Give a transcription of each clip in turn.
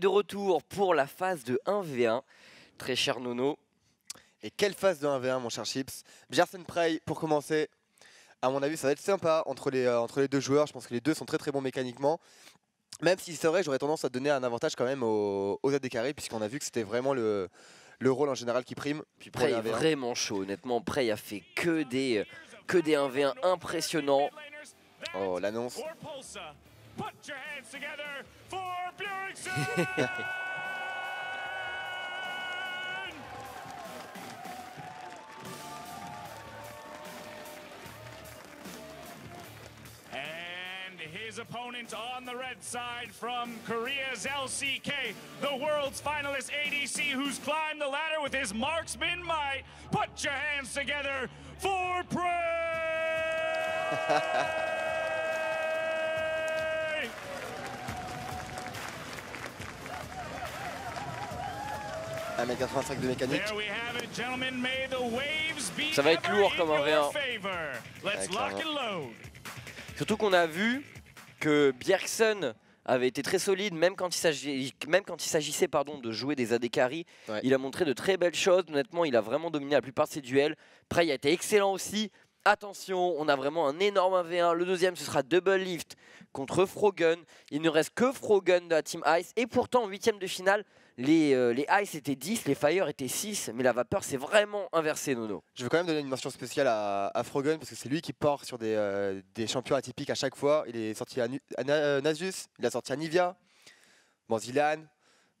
de retour pour la phase de 1v1. Très cher Nono. Et quelle phase de 1v1, mon cher Chips? Bjersen Prey, pour commencer. À mon avis, ça va être sympa entre les, euh, entre les deux joueurs. Je pense que les deux sont très très bons mécaniquement. Même si c'est vrai, j'aurais tendance à donner un avantage quand même aux, aux AD carrés, puisqu'on a vu que c'était vraiment le, le rôle en général qui prime. Puis Prey est 1v1. vraiment chaud. Honnêtement, Prey a fait que des, que des 1v1 impressionnants. Oh, l'annonce. Put your hands together for Bjergsen! And his opponent on the red side from Korea's LCK, the world's finalist ADC who's climbed the ladder with his marksman might. Put your hands together for Prey! 1m85 de mécanique. There we have it, gentlemen. May the waves be Ça va être lourd comme un your V1. favor. Let's Ouais, lock and clairement. load. Surtout qu'on a vu que Bjergsen avait été très solide, même quand il s'agit- même quand il s'agissait pardon, de jouer des AD carry. Ouais. Il a montré de très belles choses. Honnêtement, il a vraiment dominé la plupart de ses duels. Prey a été excellent aussi. Attention, on a vraiment un énorme 1v1. Le deuxième, ce sera Double Lift contre Frogun. Il ne reste que Frogun de la Team Ice. Et pourtant, en huitième de finale, les, euh, les Ice étaient 10, les Fire étaient 6. Mais la vapeur, c'est vraiment inversé, Nono. Je veux quand même donner une mention spéciale à, à Frogun parce que c'est lui qui part sur des, euh, des champions atypiques à chaque fois. Il est sorti à, Nu- à Na- euh, Nasus, il a sorti à Nivea, bon Zilan.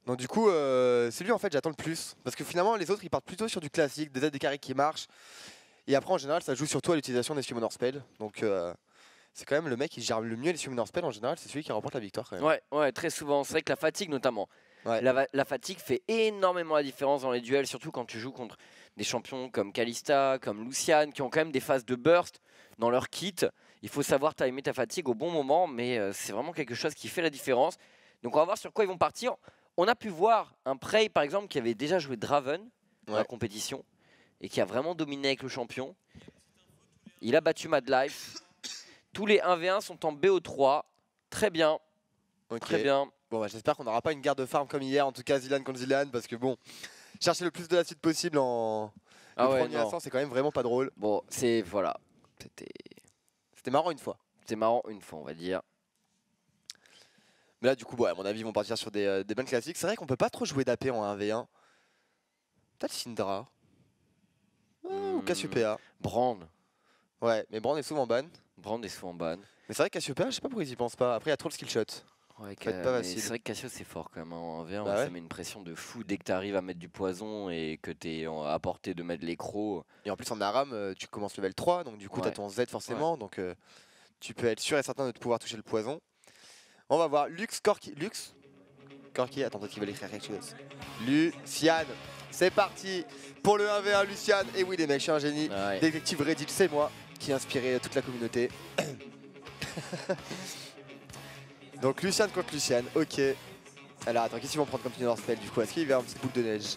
Donc du coup, euh, c'est lui en fait j'attends le plus. Parce que finalement les autres ils partent plutôt sur du classique, des aides des carrés qui marchent. Et après en général ça joue surtout à l'utilisation des Summoner Spell. Donc euh, c'est quand même le mec qui gère le mieux les Summoner Spell en général, c'est celui qui remporte la victoire quand même. Ouais, ouais, très souvent. C'est vrai que la fatigue, notamment. Ouais. La, fatigue fait énormément la différence dans les duels, surtout quand tu joues contre des champions comme Kalista, comme Lucian, qui ont quand même des phases de burst dans leur kit. Il faut savoir timer ta fatigue au bon moment, mais euh, c'est vraiment quelque chose qui fait la différence. Donc on va voir sur quoi ils vont partir. On a pu voir un Prey, par exemple, qui avait déjà joué Draven dans la compétition et qui a vraiment dominé avec le champion. Il a battu Mad Life. Tous les 1v1 sont en BO3. Très bien, très bien. Bon, bah, j'espère qu'on n'aura pas une guerre de farm comme hier, en tout cas Zilan contre Zilan, parce que bon, chercher le plus de la suite possible en Ah ouais, premier instant, c'est quand même vraiment pas drôle. Bon, c'est voilà. C'était C'était marrant une fois. c'était marrant une fois, on va dire. Mais là, du coup, bon, à mon avis, ils vont partir sur des, euh, des bonnes classiques. C'est vrai qu'on peut pas trop jouer d'AP en 1v1. Peut-être Syndra. Ah, Ou Hmm. Cassiopeia. Brand. Ouais, mais Brand est souvent ban. Brand est souvent ban. Mais c'est vrai que Cassiopeia, je sais pas pourquoi ils y pensent pas. Après, il y a trop le skill shot. Ouais, c'est vrai que Cassio c'est fort quand même. hein. En V1, Bah ça met une pression de fou dès que tu arrives à mettre du poison et que tu es à portée de mettre les crocs. Et en plus, en Aram, euh, tu commences level 3, donc du coup, Ouais. t'as ton Z forcément. Donc, euh, tu peux être sûr et certain de pouvoir toucher le poison. On va voir Lux Corki. Lux Corki, attends, peut-être qu'il va l'écrire quelque chose. Luciane. C'est parti pour le 1v1 Luciane. Et oui, les mecs, je suis un génie. Détective Reddit, c'est moi qui ai inspiré toute la communauté. Donc Luciane contre Luciane, ok. Alors attends, qu'est-ce qu'ils vont prendre comme tunnel spell du coup? Est-ce qu'il y a une petite boule de neige?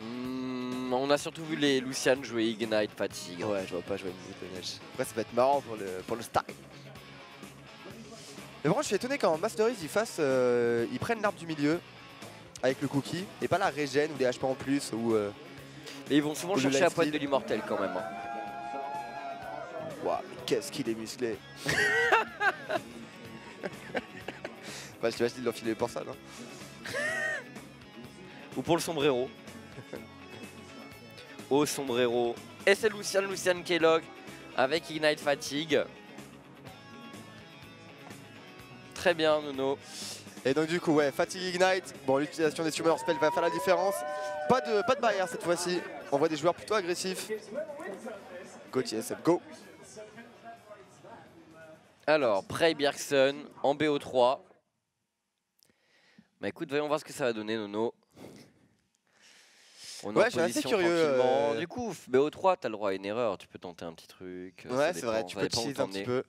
Hmm, on a surtout vu les Lucian jouer Ignite Fatigue. Ouais, je vois pas jouer une boule de neige. Après, ça va être marrant pour le, pour le style. Mais bon, je suis étonné quand Masteries ils fassent, euh, ils prennent l'arbre du milieu avec le cookie et pas la régène ou des HP en plus ou. euh, Et ils vont souvent chercher la life pointe de l'immortel quand même. hein. Waouh, mais qu'est-ce qu'il est musclé Bah, je t'imagine l'enfiler pour ça, non Ou pour le sombrero. Au sombrero. Et c'est Lucian, Lucian Kellogg avec Ignite Fatigue. Très bien, Nono. Et donc du coup ouais, Fatigue Ignite, bon l'utilisation des Summoner Spell va faire la différence. Pas de, pas de barrière cette fois-ci, on voit des joueurs plutôt agressifs. Go TSM, go Alors, Prey Bjergsen en BO3. Bah écoute, voyons voir ce que ça va donner, Nono. On est Ouais, en je suis assez position curieux, tranquillement. euh. Du coup, BO3, t'as le droit à une erreur. Tu peux tenter un petit truc. euh, Ouais c'est vrai, tu ça peux dépend où t'en un petit peu.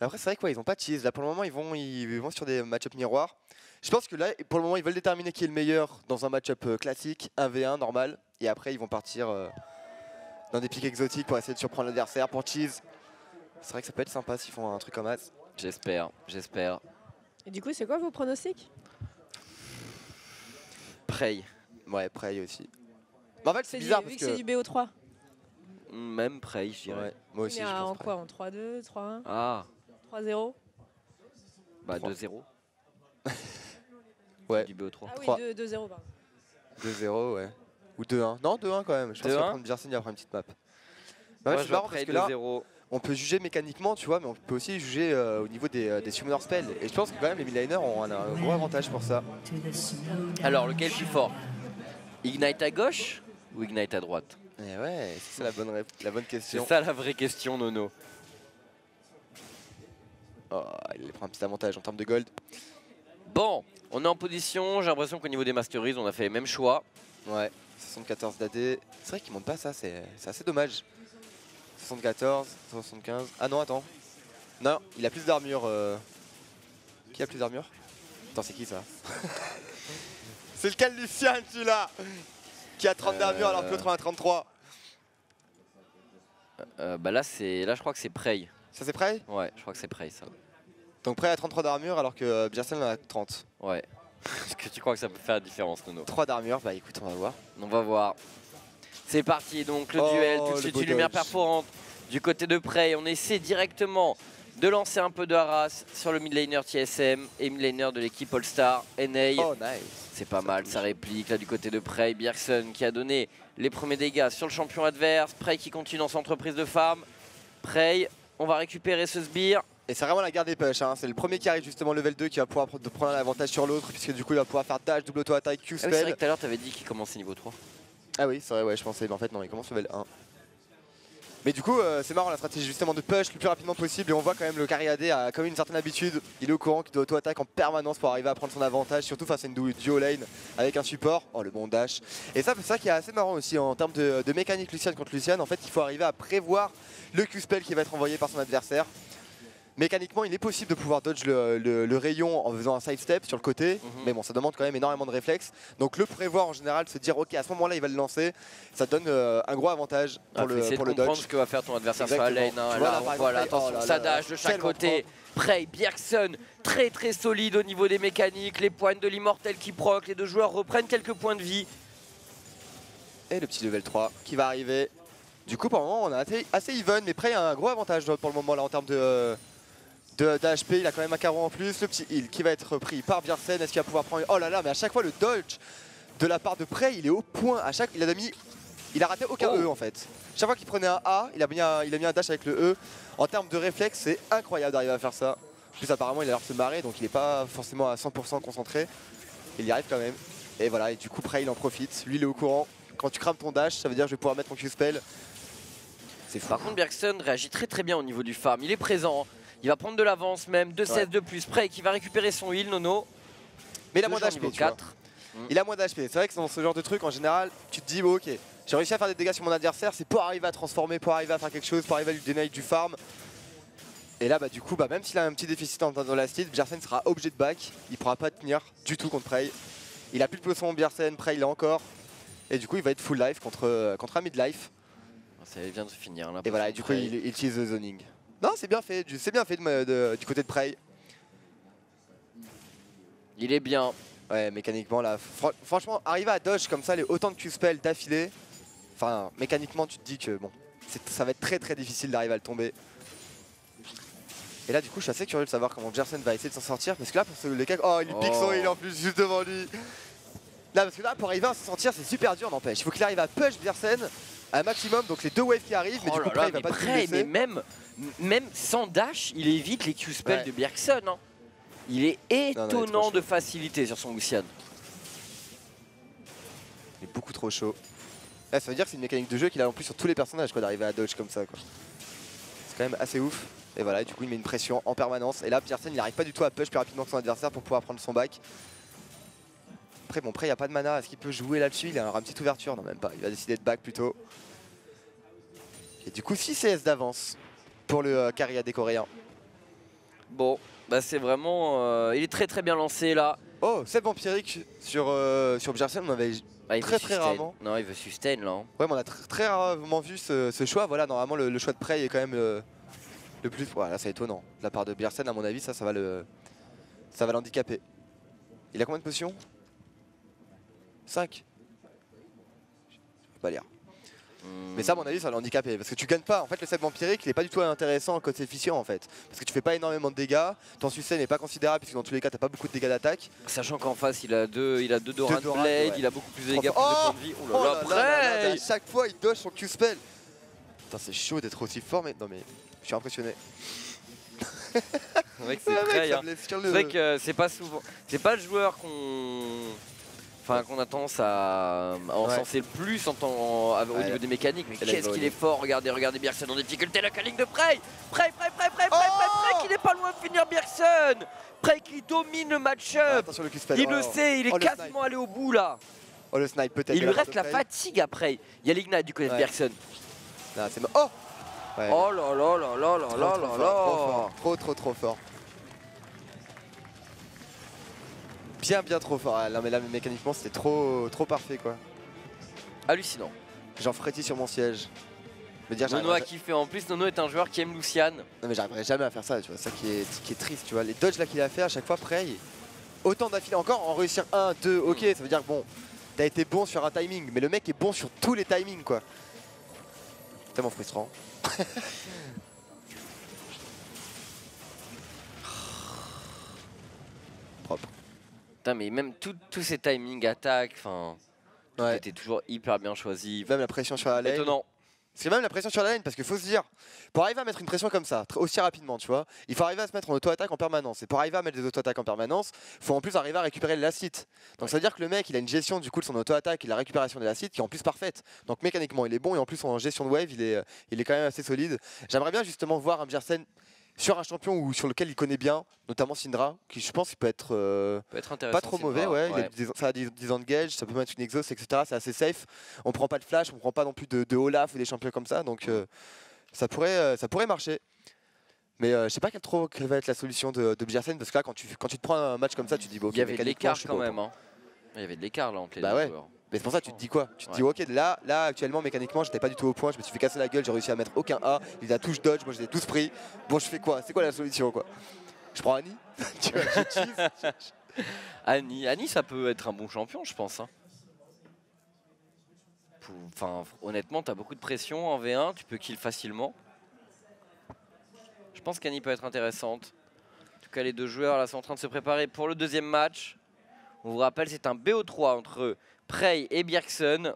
Après c'est vrai quoi, ils ont pas de tease, là pour le moment ils vont, ils vont sur des match-up miroirs. Je pense que là pour le moment ils veulent déterminer qui est le meilleur dans un match-up euh, classique, 1v1 normal. Et après ils vont partir euh, dans des pics exotiques pour essayer de surprendre l'adversaire pour cheese. C'est vrai que ça peut être sympa s'ils font un truc comme as. J'espère, j'espère. Et du coup, c'est quoi vos pronostics? Prey. Ouais, Prey aussi. Mais en fait, c'est C'est du- bizarre vu parce que c'est du BO3. Même Prey, je dirais. Ouais, moi aussi. Est je pense en quoi En 3-2, 3-1, Ah, 3-0 bah Trois. 2-0. Ouais. Du BO3. Ah oui, Trois. 2 2-0, pardon. 2-0, ouais. Ou 2-1. Non, 2-1 quand même. Je pense qu'il va 2-1. prendre va prendre une petite map. Bah ouais, je vois marrant parce Prey que là, 2-0. On peut juger mécaniquement, tu vois, mais on peut aussi juger euh, au niveau des, euh, des summoner spells. Et je pense que quand même les midliners ont un, un gros avantage pour ça. Alors, lequel est plus fort? Ignite à gauche ou Ignite à droite? Et ouais, c'est ça la bonne, la bonne C'est question. ça la vraie question, Nono. Oh, il prend un petit avantage en termes de gold. Bon, on est en position. J'ai l'impression qu'au niveau des Masteries, on a fait les mêmes choix. Ouais, 74 d'AD. C'est vrai qu'il monte pas ça, c'est c'est assez dommage. 74, 75. Ah non, attends. Non, il a plus d'armure. euh. Qui a plus d'armure? Attends, c'est qui ça? C'est lequel Lucien, celui-là? Qui a 30 Euh. d'armure alors que l'autre en a 33. Euh, bah là, c'est là, je crois que c'est Prey. Ça, c'est prêt Ouais, je crois que c'est Prey, ça. Donc prêt à 33 d'armure alors que euh, Bjersen en a 30. Ouais. Est-ce que tu crois que ça peut faire la différence, Nono? 3 d'armure, bah écoute, on va voir. On va voir. C'est parti, donc le Oh, duel, tout de suite une lumière perforante du côté de Prey. On essaie directement de lancer un peu de harass sur le mid laner TSM et mid laner de l'équipe All-Star, NA. Oh, nice. C'est pas mal, ça réplique là du côté de Prey. Bjergsen qui a donné les premiers dégâts sur le champion adverse. Prey qui continue dans son entreprise de farm. Prey, on va récupérer ce sbire. Et c'est vraiment la guerre des push, hein. c'est le premier qui arrive justement level 2 qui va pouvoir pr- prendre l'avantage sur l'autre puisque du coup il va pouvoir faire dash, double auto-attaque, Q Ah oui, c'est vrai spell. que tout à l'heure t'avais dit qu'il commençait niveau 3. Ah oui, c'est vrai, ouais, je pensais, mais en fait non, il commence level 1. Mais du coup, euh, c'est marrant la stratégie justement de push le plus rapidement possible et on voit quand même le carry AD a quand même une certaine habitude. Il est au courant qu'il doit auto-attaque en permanence pour arriver à prendre son avantage, surtout face à une du- duo lane avec un support. Oh le bon dash. Et ça, c'est ça qui est assez marrant aussi en termes de, de mécanique Lucian contre Lucian. En fait, il faut arriver à prévoir le Q-spell qui va être envoyé par son adversaire. Mécaniquement, il est possible de pouvoir dodge le, le- le rayon en faisant un sidestep sur le côté, Mhm. mais bon, ça demande quand même énormément de réflexes. Donc le prévoir en général, se dire ok, à ce moment-là, il va le lancer, ça donne euh, un gros avantage pour Ah, faut le, pour de le dodge. ce que va faire ton adversaire sur la lane. hein. Tu vois, Là, là, par on exemple, voit là, Prey, oh attention, là là ça dash de chaque côté. Prey, Bjergsen, très très solide au niveau des mécaniques. Les points de l'immortel qui proc. Les deux joueurs reprennent quelques points de vie. Et le petit level 3 qui va arriver. Du coup, pour le moment, on a assez, assez even, mais Prey a un gros avantage pour le moment là en termes de, euh, de, d'HP. Il a quand même un carreau en plus. Le petit heal qui va être pris par Bjersen. Est-ce qu'il va pouvoir prendre. Oh là là, mais à chaque fois, le dodge de la part de Prey, il est au point. À chaque, il a mis. Il a raté aucun Oh. E en fait. Chaque fois qu'il prenait un A, il a, mis un, il a mis un dash avec le E. En termes de réflexe, c'est incroyable d'arriver à faire ça. En plus, apparemment, il a l'air de se marrer, donc il n'est pas forcément à 100% concentré. Il y arrive quand même. Et voilà, et du coup, Prey, il en profite. Lui, il est au courant. Quand tu crames ton dash, ça veut dire que je vais pouvoir mettre mon Q-spell. C'est fou. Par contre, Bjergsen réagit très très bien au niveau du farm. Il est présent. Il va prendre de l'avance même. 2 Ouais. 16 de plus. Prey qui va récupérer son heal, Nono. Mais il a moins d'HP, niveau tu vois. 4. Il a moins d'HP. C'est vrai que dans ce genre de truc, en général, tu te dis, bon, ok, j'ai réussi à faire des dégâts sur mon adversaire, c'est pour arriver à transformer, pour arriver à faire quelque chose, pour arriver à lui dénailler du farm. Et là, bah, du coup, bah, même s'il a un petit déficit en- dans la style, Bjersen sera obligé de back. Il pourra pas tenir du tout contre Prey. Il a plus de poisson Bjersen, Prey, il a encore. Et du coup, il va être full life contre, euh, contre un mid-life. Ça vient de se finir. là, Et voilà, et du coup, il, il utilise le zoning. Non, c'est bien fait, du- c'est bien fait de- de- du côté de Prey. Il est bien. Ouais, mécaniquement, là, fran- franchement, arriver à dodge comme ça, les autant de Q-spells d'affilée, enfin, mécaniquement, tu te dis que bon, ça va être très très difficile d'arriver à le tomber. Et là, du coup, je suis assez curieux de savoir comment Jersen va essayer de s'en sortir, parce que là, pour ce, les cas, oh, il pique son Oh. heal en plus juste devant lui. Là, parce que là, pour arriver à s'en sortir, c'est super dur, n'empêche. Il faut qu'il arrive à push Jersen à un maximum, donc les deux waves qui arrivent, mais Oh du coup, là Prey, il va mais pas se Prey, mais même, même sans dash, il évite les Q-spells Ouais. de Bjergsen. hein. Il est non, il est trop étonnant de facilité sur son Lucian. Il est beaucoup trop chaud. Là, ça veut dire que c'est une mécanique de jeu qu'il a en plus sur tous les personnages, quoi, d'arriver à dodge comme ça, quoi. C'est quand même assez ouf. Et voilà, du coup, il met une pression en permanence. Et là, Piersen, il n'arrive pas du tout à push plus rapidement que son adversaire pour pouvoir prendre son back. Après, bon, après, il n'y a pas de mana. Est-ce qu'il peut jouer là-dessus? Il aura une petite ouverture. Non, même pas. Il va décider de back plutôt. Et du coup, 6 CS d'avance pour le euh, carry AD coréen. Bon, bah c'est vraiment. euh, il est très très bien lancé là. Oh, 7 vampirique sur, euh, sur Bjersen, on avait Ah, Très, très rarement. Non, il veut sustain là. hein. Ouais, mais on a tr- très rarement vu ce, ce choix. Voilà, normalement, le, le choix de Prey est quand même euh, le plus. Voilà, c'est étonnant. De la part de Bjersen, à mon avis, ça, ça va le, ça va l'handicaper. Il a combien de potions 5 Je peux pas lire. Hmm. Mais ça, à mon avis, ça va le handicapé. Parce que tu gagnes pas. En fait, le set vampirique, il est pas du tout intéressant en côté efficient en fait. Parce que tu fais pas énormément de dégâts. Ton succès n'est pas considérable, puisque dans tous les cas, t'as pas beaucoup de dégâts d'attaque. Sachant qu'en face, il a deux, il a deux Doran Doran, Blade, ouais. il a beaucoup plus de dégâts, plus fort. de points de vie. Oh là là, là là là là, Prey à chaque fois, il dodge son Q-spell. Putain, c'est chaud d'être aussi fort, mais non, mais je suis impressionné. C'est vrai que c'est hein. C'est vrai que c'est pas souvent. C'est pas le joueur qu'on. Enfin, qu'on a tendance à, à encenser le plus en temps, en- au Ouais. niveau des mécaniques. Mais qu'est-ce qu'il est fort Regardez, regardez Bjergsen en difficulté. La ligne de Prey Prey, Prey, Prey, Prey, Prey, Prey, Prey, qui n'est pas loin de finir Bjergsen Prey qui domine le Ah, match-up attention le Q-spell. Il oh. le sait, il est Oh, quasiment allé au bout là Oh, le snipe peut-être. Il de lui reste de la fatigue après. Il y a l'ignite du côté de Ouais. Bjergsen. Non, c'est mo- Oh Ouais. Oh là là là là là là là là. Trop, trop, trop fort. Bien, bien trop fort. Ah, non, mais là, mécaniquement, c'était trop, trop parfait, quoi. Hallucinant. J'en frétille sur mon siège. Me dire, Nono a kiffé. En plus, Nono est un joueur qui aime Lucian. Non mais j'arriverai jamais à faire ça, tu vois, ça qui est, qui est triste, tu vois. Les dodges là qu'il a fait à chaque fois, Prey, autant d'affilée encore, en réussir un, deux, ok, ça veut dire que bon, t'as été bon sur un timing, mais le mec est bon sur tous les timings quoi. Tellement frustrant. Putain, mais même tout- tous ces timings attaques, enfin, Ouais. était toujours hyper bien choisi. Même la pression sur la lane. Étonnant. C'est même la pression sur la lane parce qu'il faut se dire, pour arriver à mettre une pression comme ça, aussi rapidement, tu vois, il faut arriver à se mettre en auto-attaque en permanence. Et pour arriver à mettre des auto-attaques en permanence, il faut en plus arriver à récupérer le lacite. Donc ça veut dire que le mec, il a une gestion du coup de son auto-attaque et la récupération des lacites qui est en plus parfaite. Donc mécaniquement, il est bon et en plus en gestion de wave, il est, euh, il est quand même assez solide. J'aimerais bien justement voir un Bjersen sur un champion ou sur lequel il connaît bien, notamment Syndra, qui je pense il peut être euh, Peut être intéressant. pas trop mauvais, pas- ouais. Il a des- ça a 10, ans de gauge, ça peut mettre une exhaust, etc. C'est assez safe. On prend pas de flash, on prend pas non plus de, de Olaf ou des champions comme ça, donc euh, ça, pourrait, euh, ça pourrait marcher. Mais je sais pas quelle, trop, quelle va être la solution de, de Bjersen, parce que là, quand tu, quand tu te prends un match comme ça, tu te dis, bon, Il y avait de l'écart quand même. hein. Il y avait de l'écart là entre les Bah deux ouais. joueurs. Mais c'est pour ça que tu te dis quoi? Tu te dis, ok, là, là, actuellement, mécaniquement, j'étais pas du tout au point, je me suis fait casser la gueule, j'ai réussi à mettre aucun A, il a touche dodge, moi j'ai tous pris. Bon, je fais quoi? C'est quoi la solution, quoi? Je prends Annie Tu vois, je. Annie, Annie, ça peut être un bon champion, je pense. hein. Pour- Enfin, honnêtement, t'as beaucoup de pression en V1, tu peux kill facilement. Je pense qu'Annie peut être intéressante. En tout cas, les deux joueurs là sont en train de se préparer pour le deuxième match. On vous rappelle, c'est un BO3 entre Prey et Bjergsen.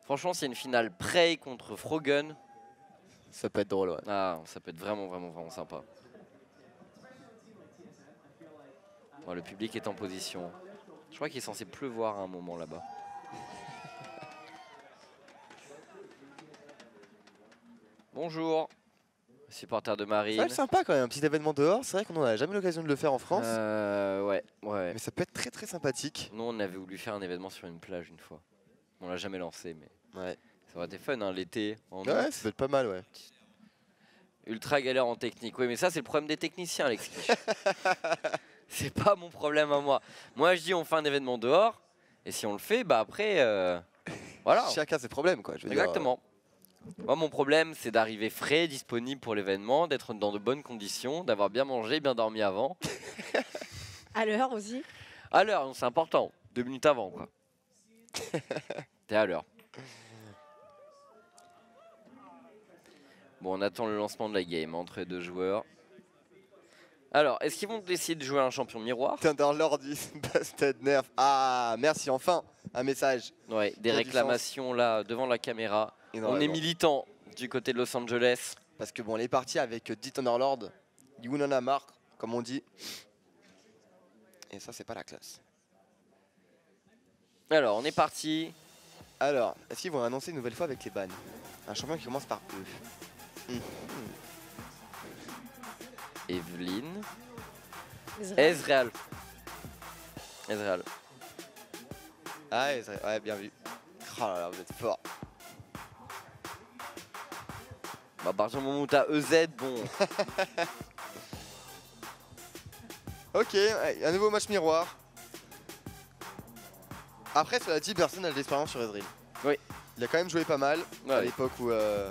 Franchement, c'est une finale Prey contre Frogen. Ça peut être drôle, ouais. Ah, ça peut être vraiment, vraiment, vraiment sympa. Bon, le public est en position. Je crois qu'il est censé pleuvoir à un moment là-bas. Bonjour, supporter de Marine. être sympa quand même, un petit événement dehors. C'est vrai qu'on n'a jamais l'occasion de le faire en France. Euh, ouais, ouais. Mais ça peut être très très sympathique. Nous, on avait voulu faire un événement sur une plage une fois. On l'a jamais lancé, mais Ouais. ça aurait été fun, hein, l'été, en Ouais, août. ça peut être pas mal, ouais. Ultra galère en technique. Oui, mais ça, c'est le problème des techniciens, Alex. c'est pas mon problème à moi. Moi, je dis, on fait un événement dehors. Et si on le fait, bah après, euh, voilà. Chacun ses problèmes, quoi. Je veux dire, Exactement. Moi, mon problème, c'est d'arriver frais, disponible pour l'événement, d'être dans de bonnes conditions, d'avoir bien mangé, bien dormi avant. À l'heure aussi? À l'heure, c'est important. Deux minutes avant, quoi. T'es à l'heure. Bon, on attend le lancement de la game entre les deux joueurs. Alors, est-ce qu'ils vont essayer de jouer un champion miroir? Thunderlord is busted nerf. Ah, merci, enfin, un message. Ouais, des réclamations là devant la caméra. On est militant du côté de Los Angeles. Parce que bon, on est parti avec 10 Thunderlord. You en a marre, comme on dit. Et ça, c'est pas la classe. Alors, on est parti. Alors, est-ce qu'ils vont annoncer une nouvelle fois avec les bans? Un champion qui commence par E. Evelyne. Ezreal. Ezreal. Ezreal. Ah, c'est- ouais, bien vu. Oh là là, vous êtes fort. Bah, à partir du moment où t'as EZ, bon. Ok, un nouveau match miroir. Après, cela dit, personne n'a de l'expérience sur Ezreal. Oui. Il a quand même joué pas mal à l'époque où euh,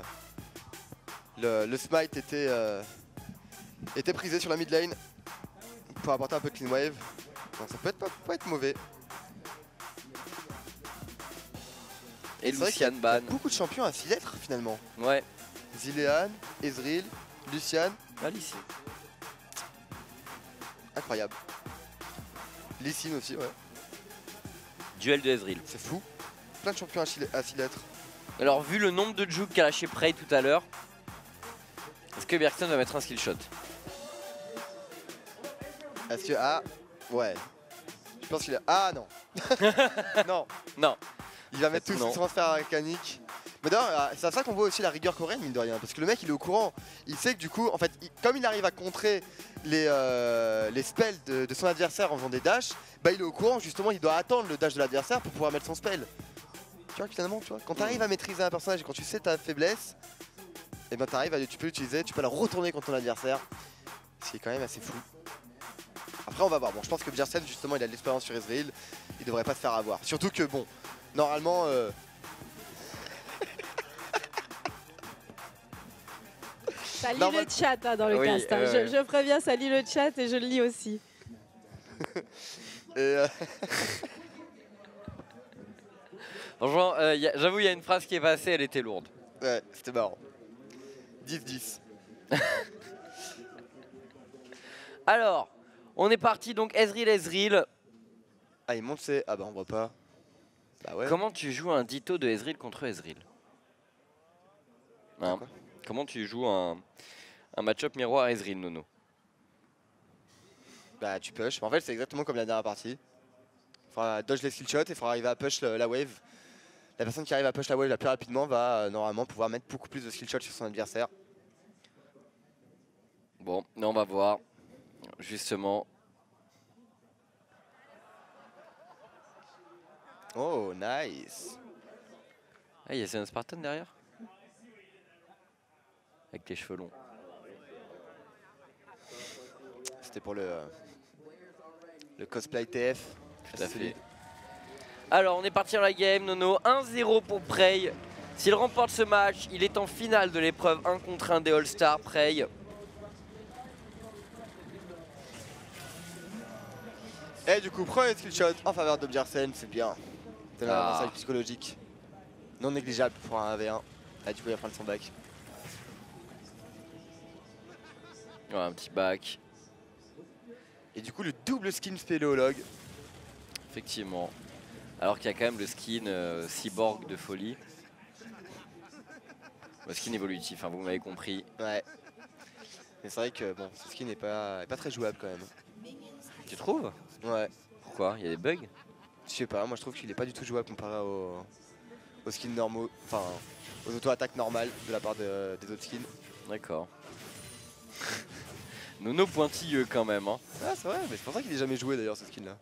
le, le smite était, euh, était prisé sur la mid lane pour apporter un peu de clean wave. Donc ça peut être pas, pas être mauvais. Et Lucian ban. Beaucoup de champions à 6 lettres finalement. Ouais. Zilean, Ezreal, Lucian, Allez, ici. incroyable. Lysine aussi, ouais. Duel de Ezreal. C'est fou. Plein de champions à 6 lettres. Alors, vu le nombre de jukes qu'a lâché Prey tout à l'heure, est-ce que Bergson va mettre un skill shot? Est-ce que. Ah, ouais. Je pense qu'il a. Ah non Non Non. Il va mettre tout son transfert mécanique. Mais d'ailleurs, euh, c'est à ça qu'on voit aussi la rigueur coréenne, mine de rien. Parce que le mec, il est au courant. Il sait que du coup, en fait, il- comme il arrive à contrer les, euh, les spells de, de son adversaire en faisant des dashs, bah il est au courant, justement, il doit attendre le dash de l'adversaire pour pouvoir mettre son spell. Tu vois, finalement, tu vois, quand tu arrives à maîtriser un personnage et quand tu sais ta faiblesse, et ben t'arrives à tu peux l'utiliser, tu peux la retourner contre ton adversaire. Ce qui est quand même assez fou. Après, on va voir. Bon, je pense que Bjersen, justement, il a de l'expérience sur Ezreal. Il devrait pas se faire avoir. Surtout que, bon, normalement. euh, Ça lit Normal- le chat hein, dans le Oui, cast. hein. je, préviens, ça lit le chat et je le lis aussi. et, euh, Franchement, euh, j'avoue, il y a une phrase qui est passée, elle était lourde. ouais, c'était marrant. 10-10. Alors, on est parti donc Ezreal Ezreal. Ah, il monte ses. Ah, bah, on voit pas. Bah, ouais. Comment tu joues un Ditto de Ezreal contre Ezreal Hein Comment tu joues un, un match-up miroir Ezreal, Nono Bah, tu push. En fait, c'est exactement comme la dernière partie. Il faudra dodge les skill shots et il faudra arriver à push le- la wave. La personne qui arrive à push la wave la plus rapidement va euh, normalement pouvoir mettre beaucoup plus de skill shots sur son adversaire. Bon, on va voir. Justement, Oh, nice. ah, il y a Zen Spartan derrière Avec tes cheveux longs. C'était pour le. euh, Le cosplay TF. Tout à fait. Alors, on est parti dans la game, Nono. 1-0 pour Prey. S'il remporte ce match, il est en finale de l'épreuve 1 contre 1 des All-Stars. Prey. Et du coup, premier skill shot en faveur de c'est bien. C'est un Ah. psychologique. Non négligeable pour un 1v1. Là, du coup, il va prendre son back. Ouais, un petit back, Et du coup, le double skin spéléologue. effectivement. Alors qu'il y a quand même le skin euh, cyborg de folie. Le skin évolutif, hein, vous m'avez compris. Ouais. Mais c'est vrai que bon, ce skin n'est pas, est pas très jouable quand même. Tu trouves? Ouais. Pourquoi? Il y a des bugs? Je sais pas, moi je trouve qu'il est pas du tout jouable comparé aux, aux skins normaux, enfin aux auto-attaques normales de la part de- des autres skins. D'accord. Nono pointilleux quand même. Hein. Ah c'est vrai, mais c'est pour ça qu'il est jamais joué d'ailleurs ce skin là.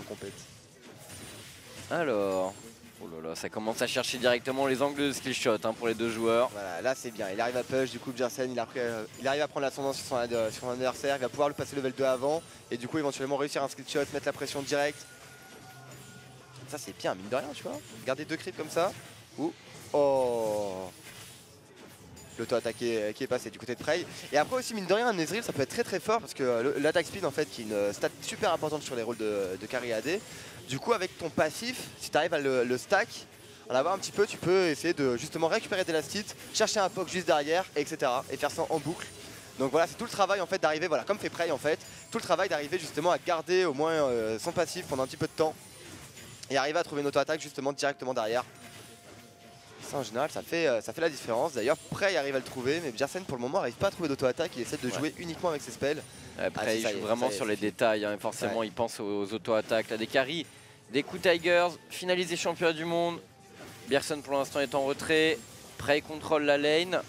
En compète. Alors. Oh là là, ça commence à chercher directement les angles de skill shot hein, pour les deux joueurs. Voilà, là c'est bien, il arrive à push, du coup Bjersen il, a pris, euh, il arrive à prendre l'ascendant sur son, ad- sur son adversaire, il va pouvoir le passer level 2 avant, et du coup éventuellement réussir un skill shot, mettre la pression direct. Ça c'est bien, mine de rien tu vois. Garder deux crits comme ça. Ouh. Oh L'auto-attaque qui est, passé du côté de Prey. Et après aussi mine de rien un Ezreal ça peut être très très fort parce que euh, l'attaque speed en fait qui est une stat super importante sur les rôles de, de carry AD. Du coup avec ton passif, si tu arrives à le, le stack, en avoir un petit peu, tu peux essayer de justement récupérer des lastites, chercher un poke juste derrière, et etc. Et faire ça en boucle. Donc voilà, c'est tout le travail en fait d'arriver, voilà, comme fait Prey en fait, tout le travail d'arriver justement à garder au moins euh, son passif pendant un petit peu de temps et arriver à trouver une auto-attaque justement directement derrière. Ça en général ça fait, euh, ça fait la différence. D'ailleurs Prey arrive à le trouver, mais Bjersen pour le moment n'arrive pas à trouver d'auto-attaque, il essaie de Ouais. jouer uniquement avec ses spells. Après, Ah, il joue est, vraiment est, sur les détails. hein, forcément, il pense aux, auto-attaques. Des carries, des coups Tigers, finalisé champion du monde. Bjerson pour l'instant est en retrait. Prey contrôle la lane.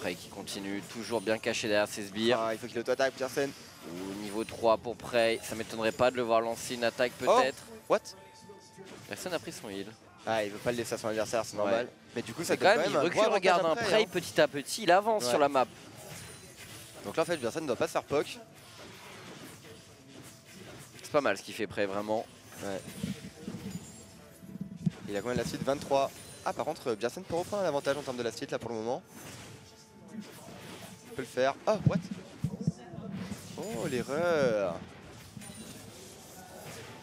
Prey qui continue, toujours bien caché derrière ses sbires. Ah, il faut qu'il auto-attaque Bjersen. Ou niveau 3 pour Prey. Ça m'étonnerait pas de le voir lancer une attaque Oh. peut-être. What? Personne a pris son heal. Ah, il veut pas le laisser à son adversaire, c'est normal. Mais du coup, ça quand même, il un recule, regarde un Prey hein. petit à petit. Il avance Ouais. sur la map. Donc là, en fait, Bjersen ne doit pas se faire poke. C'est pas mal ce qu'il fait Prey, vraiment. Il a combien de la suite? 23. Ah, par contre, Bjersen peut reprendre un avantage en termes de la suite là pour le moment. Il peut le faire. Oh, what? Oh, l'erreur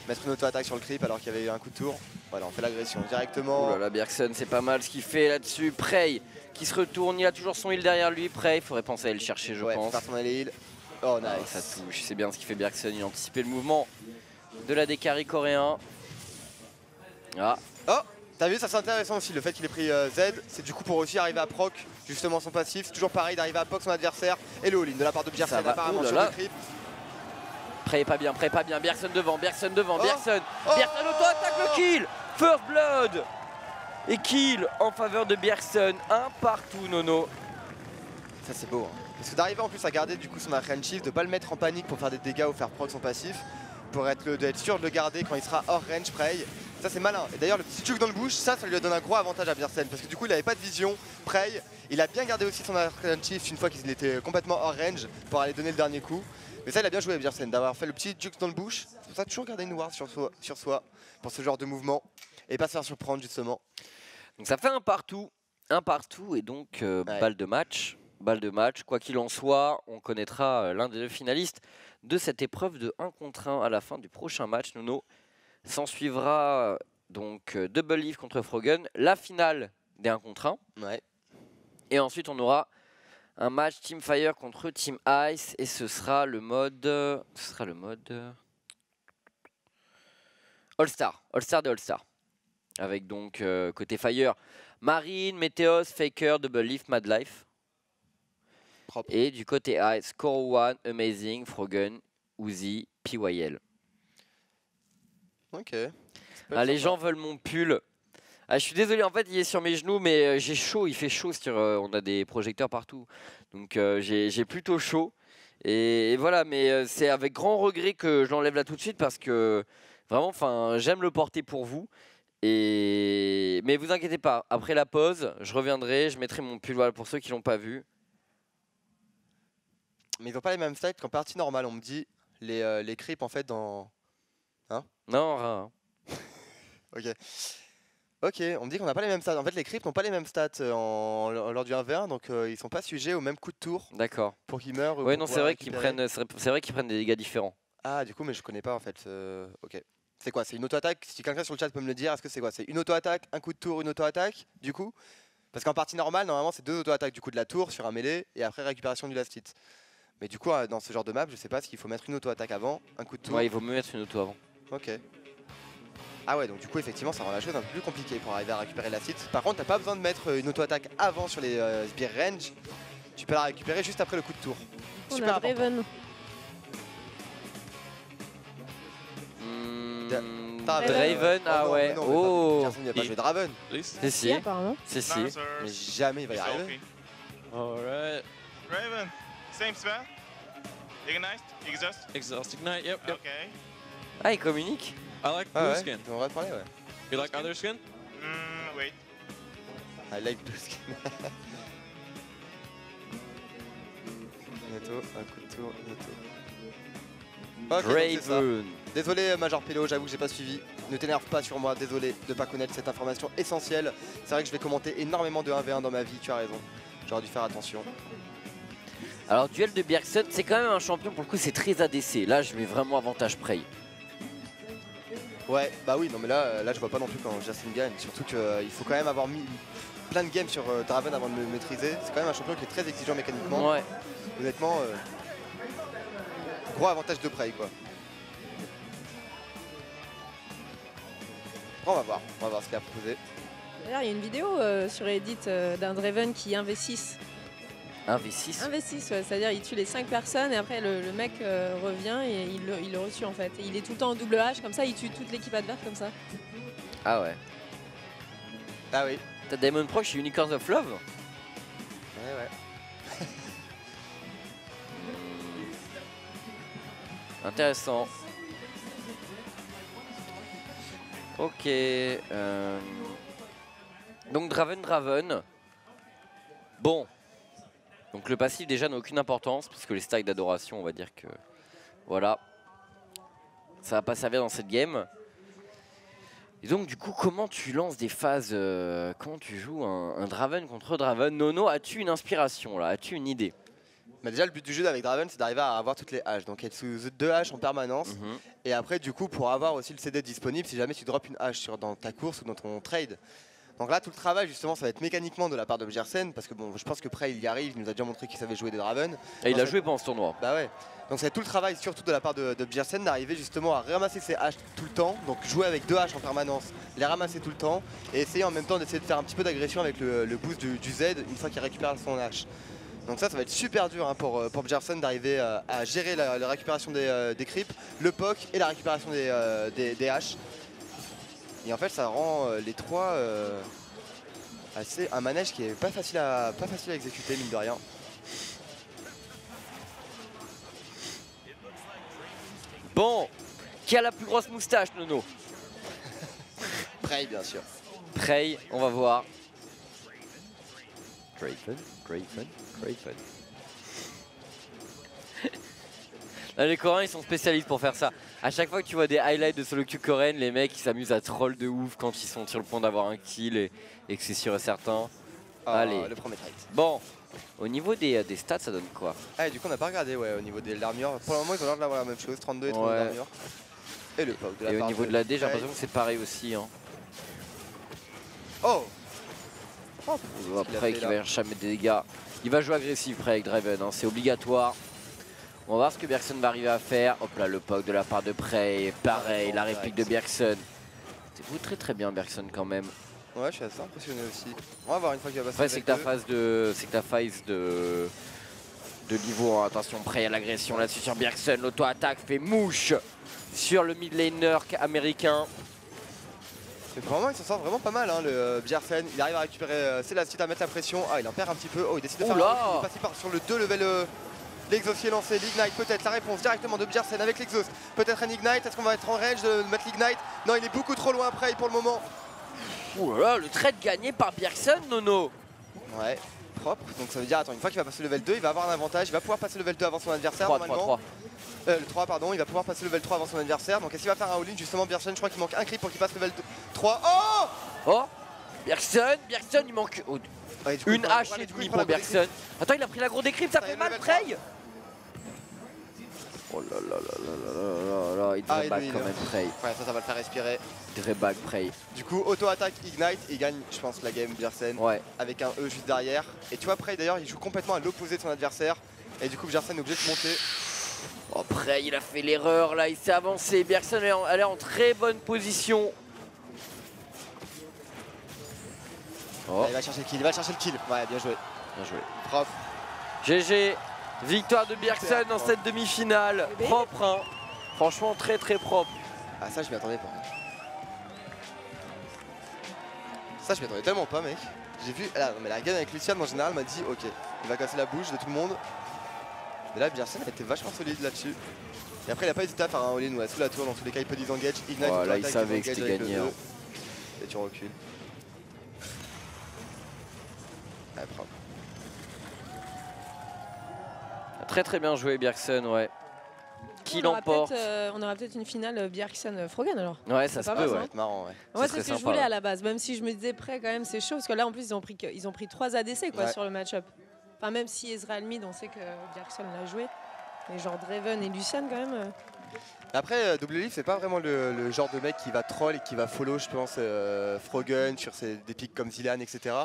Mettre une auto-attaque sur le creep alors qu'il y avait eu un coup de tour. Voilà, on fait l'agression directement. Oh là là, Bjergsen, c'est pas mal ce qu'il fait là-dessus. Prey qui se retourne, il a toujours son heal derrière lui. Prey, il faudrait penser à aller le chercher, je ouais, pense. faire tourner les heals. Oh Ah, nice. ça touche, c'est bien ce qu'il fait Bjergsen, il a anticipé le mouvement de la décari coréen. Ah, Oh T'as vu, ça c'est intéressant aussi, le fait qu'il ait pris euh, Z, c'est du coup pour aussi arriver à proc justement son passif. C'est toujours pareil d'arriver à proc son adversaire et le all-in de la part de Bjergsen apparemment sur le creep. Est pas bien, Prey pas bien. Bjergsen devant, Bjergsen devant, Oh. Bjergsen. Oh. Bjergsen auto-attaque le kill First Blood Et kill en faveur de Bjergsen. Un partout, Nono. Ça c'est beau. hein. Parce que d'arriver en plus à garder du coup son arcane shift, de pas le mettre en panique pour faire des dégâts ou faire proc son passif, pour être, sûr de le garder quand il sera hors range Prey, ça c'est malin. Et d'ailleurs le petit juke dans le bush, ça ça lui donne un gros avantage à Bjergsen parce que du coup il avait pas de vision, Prey, il a bien gardé aussi son arcane shift une fois qu'il était complètement hors range pour aller donner le dernier coup. Mais ça il a bien joué Bjergsen, d'avoir fait le petit juke dans le bush, c'est pour ça toujours garder une ward sur soi, sur soi pour ce genre de mouvement et pas se faire surprendre justement. Donc ça fait un partout. Un partout et donc euh, Ouais. balle de match. Balle de match. Quoi qu'il en soit, on connaîtra euh, l'un des deux finalistes de cette épreuve de 1 contre 1 à la fin du prochain match. Nono s'en suivra donc euh, Double Leaf contre Frogen, la finale des 1 contre 1. Ouais. Et ensuite, on aura un match Team Fire contre Team Ice et ce sera le mode. Ce sera le mode. euh, All-Star. All-Star de All-Star. Avec donc euh, côté Fire, Marine, Meteos, Faker, Double Leaf, Mad Life. Propre. Et du côté Ice, Core One, Amazing, Frogen, Uzi, PYL. Ok. Ah, les gens veulent mon pull. Ah, je suis désolé, en fait, il est sur mes genoux, mais euh, j'ai chaud, il fait chaud. Sur, euh, on a des projecteurs partout. Donc, euh, j'ai j'ai plutôt chaud. Et, et voilà, mais euh, c'est avec grand regret que je l'enlève là tout de suite parce que vraiment, enfin, j'aime le porter pour vous. Et mais vous inquiétez pas, après la pause, je reviendrai, je mettrai mon pull. Voilà pour ceux qui l'ont pas vu. Mais ils ont pas les mêmes stats qu'en partie normale, on me dit. Les, euh, les creeps en fait dans. Non, rien. Ok. Ok, on me dit qu'on n'a pas les mêmes stats. En fait, les creeps n'ont pas les mêmes stats euh, en, lors du 1v1, donc euh, ils sont pas sujets au même coup de tour D'accord. pour qu'ils meurent. ou Ouais, pour non, c'est pouvoir vrai qu'ils récupérer. prennent, c'est vrai- c'est vrai qu'ils prennent des dégâts différents. Ah, du coup, mais je connais pas en fait. ce- Ok. C'est quoi C'est une auto-attaque? Si quelqu'un sur le chat peut me le dire, est-ce que c'est quoi? C'est une auto-attaque, un coup de tour, une auto-attaque, du coup? Parce qu'en partie normale, normalement, c'est deux auto-attaques du coup de la tour sur un mêlée et après récupération du last hit. Mais du coup, euh, dans ce genre de map, je sais pas s'il faut mettre une auto-attaque avant, un coup de tour. Ouais, il vaut mieux mettre une auto avant. Ok. Ah ouais, donc du coup, effectivement, ça rend la chose un peu plus compliquée pour arriver à récupérer la site. Par contre, t'as pas besoin de mettre euh, une auto-attaque avant sur les euh, sbires range. Tu peux la récupérer juste après le coup de tour. On Super a. Draven. Draven, ah non, ouais. non, Oh, pas- Personne n'y a pas joué Draven. Please. si, Si, si. Mais jamais il va y arriver. Alright. Raven, same spell? Ignite, exhaust? Exhaust Ignite. Yep, yep. Okay. Ah, il communique I like Ah blue ouais, skin. on va parler, ouais. You like other skin? Mm, wait. I like blue skin. Netto, un coup de tour, Netto. Ok, donc c'est ça. Draven. Désolé euh, Major Pélo, j'avoue que j'ai pas suivi. Ne t'énerve pas sur moi, désolé de pas connaître cette information essentielle. C'est vrai que je vais commenter énormément de 1v1 dans ma vie, tu as raison. J'aurais dû faire attention. Alors, duel de Bjergsen, c'est quand même un champion, pour le coup, c'est très ADC. Là, je mets vraiment avantage Prey. Ouais, bah oui, non mais là, euh, là je vois pas non plus quand Justin gagne. Surtout qu'il faut quand même avoir mis plein de games sur euh, Draven avant de le maîtriser. C'est quand même un champion qui est très exigeant mécaniquement. Ouais. Honnêtement, euh, gros avantage de Prey quoi. Bon, on va voir, on va voir ce qu'il a proposé. D'ailleurs, il y a une vidéo euh, sur Reddit euh, d'un Draven qui 1v6. 1v6. 1v6, ouais, c'est-à-dire il tue les 5 personnes et après le, le mec euh, revient et il le, il le reçut en fait. Et il est tout le temps en double H comme ça, il tue toute l'équipe adverse comme ça. Ah ouais. Ah oui. T'as Diamond Pro chez Unicorns of Love? Ouais, ouais. Intéressant. Ok. euh, Donc Draven Draven. Bon. Donc le passif déjà n'a aucune importance puisque les stacks d'adoration on va dire que voilà. Ça va pas servir dans cette game. Et donc du coup comment tu lances des phases euh, Comment tu joues un, un Draven contre Draven? Nono as-tu une inspiration là? As-tu une idée? Bah déjà, le but du jeu avec Draven, c'est d'arriver à avoir toutes les haches. Donc être sous deux haches en permanence. Mhm. Et après, du coup, pour avoir aussi le CD disponible si jamais tu drops une hache sur, dans ta course ou dans ton trade. Donc là, tout le travail, justement, ça va être mécaniquement de la part de Bjersen. Parce que bon, je pense que Prey, il y arrive. Il nous a déjà montré qu'il savait jouer des Draven. Et il a joué pendant ce tournoi. Bah ouais. Donc être tout le travail, surtout de la part de, de Bjersen, d'arriver justement à ramasser ses haches tout le temps. Donc jouer avec deux haches en permanence, les ramasser tout le temps. Et essayer en même temps d'essayer de faire un petit peu d'agression avec le, le boost du, du Z une fois qu'il récupère son hache. Donc ça, ça va être super dur hein, pour, euh, pour d'arriver euh, à gérer la, la récupération des, euh, des creeps, le POC et la récupération des, euh, des, des haches. Et en fait, ça rend euh, les trois euh, assez un manège qui est pas facile à, pas facile à exécuter, mine de rien. Bon, qui a la plus grosse moustache, Nono? Prey, bien sûr. Prey, on va voir. Draven, Draven, Draven. Là, les Coréens, ils sont spécialistes pour faire ça. À chaque fois que tu vois des highlights de solo queue coréenne, les mecs ils s'amusent à troll de ouf quand ils sont sur le point d'avoir un kill et, et que c'est sûr et certain. Ah, Allez. Le premier trade. Bon, au niveau des, euh, des stats, ça donne quoi? Ah, et du coup, on n'a pas regardé ouais, au niveau de l'armure. Pour le moment, ils ont l'air d'avoir la même chose 32 et 32 Ouais. d'armure. Et le poke de la Et au niveau de la D, j'ai l'impression que c'est pareil aussi. Hein. Oh On voit qu'il a Prey fait qui là? va chercher des dégâts. Il va jouer agressif Prey avec Draven, hein, c'est obligatoire. On va voir ce que Bergson va arriver à faire. Hop là, le poke de la part de Prey. Pareil, la réplique de Bergson. C'est vous très très bien Bergson quand même. Ouais, je suis assez impressionné aussi. On va voir une fois qu'il va passer. Après c'est que ta phase de. C'est que ta phase de. De niveau, hein. attention, Prey à l'agression là-dessus sur Bergson. L'auto-attaque fait mouche sur le mid laner américain. Mais pour le moment, il s'en sort vraiment pas mal, hein, le euh. Il arrive à récupérer euh, c'est la suite à mettre la pression. Ah, il en perd un petit peu. Oh, il décide de faire Oula un. Il est passé par sur le 2 level. euh, L'exhaust qui est lancé, l'ignite peut-être, la réponse directement de Bjersen avec l'exhaust. Peut-être un ignite, est-ce qu'on va être en range de mettre l'ignite Non, il est beaucoup trop loin après pour le moment. Ouh là là, le trade gagné par Bergson, Nono. Ouais, propre. Donc ça veut dire, attends, une fois qu'il va passer level 2, il va avoir un avantage. Il va pouvoir passer level 2 avant son adversaire 3, 3, normalement. 3. Euh, le 3 pardon, il va pouvoir passer level 3 avant son adversaire. Donc est-ce qu'il va faire un all-in justement Bjersen Je crois qu'il manque un crit pour qu'il passe level 2. 3. Oh Oh Bergson, Bergson, il manque oh, Ouais, coup, une hache et demie prend pour Bergson. Attends, il a pris l'agro décrypte, ça fait mal, Prey Oh là là là là là là là, il ah, quand même hein. Prey. Ouais, ça, ça va le faire respirer. Dreback Prey. Du coup, auto-attaque Ignite, il gagne, je pense, la game Bjersen. Ouais. Avec un E juste derrière. Et tu vois, Prey d'ailleurs, il joue complètement à l'opposé de son adversaire. Et du coup, Bjersen est obligé de monter. Oh, Prey, il a fait l'erreur là, il s'est avancé. Bjersen est elle est en très bonne position. Oh. Il va chercher le kill, il va chercher le kill. Ouais, bien joué. Bien joué. Prof. GG victoire de Bergson dans cette demi-finale. Bébé. Propre, hein. Franchement, très très propre. Ah, ça, je m'y attendais pas. Ça, je m'y attendais tellement pas, mec. J'ai vu, non, mais la gagne avec Lucian en général m'a dit, ok, il va casser la bouche de tout le monde. Mais là, Bjersen a été vachement solide là-dessus. Et après, il a pas hésité à faire un all-in ouais, sous la tour. Dans tous les cas, il peut disengage, ignite. Voilà, il savait que c'était avec le gagné. Et tu recules. Très Très bien joué Bergson, ouais. Qui on aura l'emporte peut-être, euh, On aura peut-être une finale Bjergsen-Frogan alors. Ouais, ça se peut, mal, ouais. Va être marrant, ouais. C'est ce que je voulais ouais. à la base, même si je me disais prêt quand même, c'est chaud parce que là en plus ils ont pris, que- ils ont pris 3 ADC quoi, Ouais. sur le match-up. Enfin, même si Ezreal Mid, on sait que Bjergsen l'a joué. Mais genre Draven et Lucian quand même. euh, Après, euh, Double Leaf, c'est pas vraiment le, le genre de mec qui va troll et qui va follow, je pense, euh, Frogun sur ses, des pics comme Zilan, etc.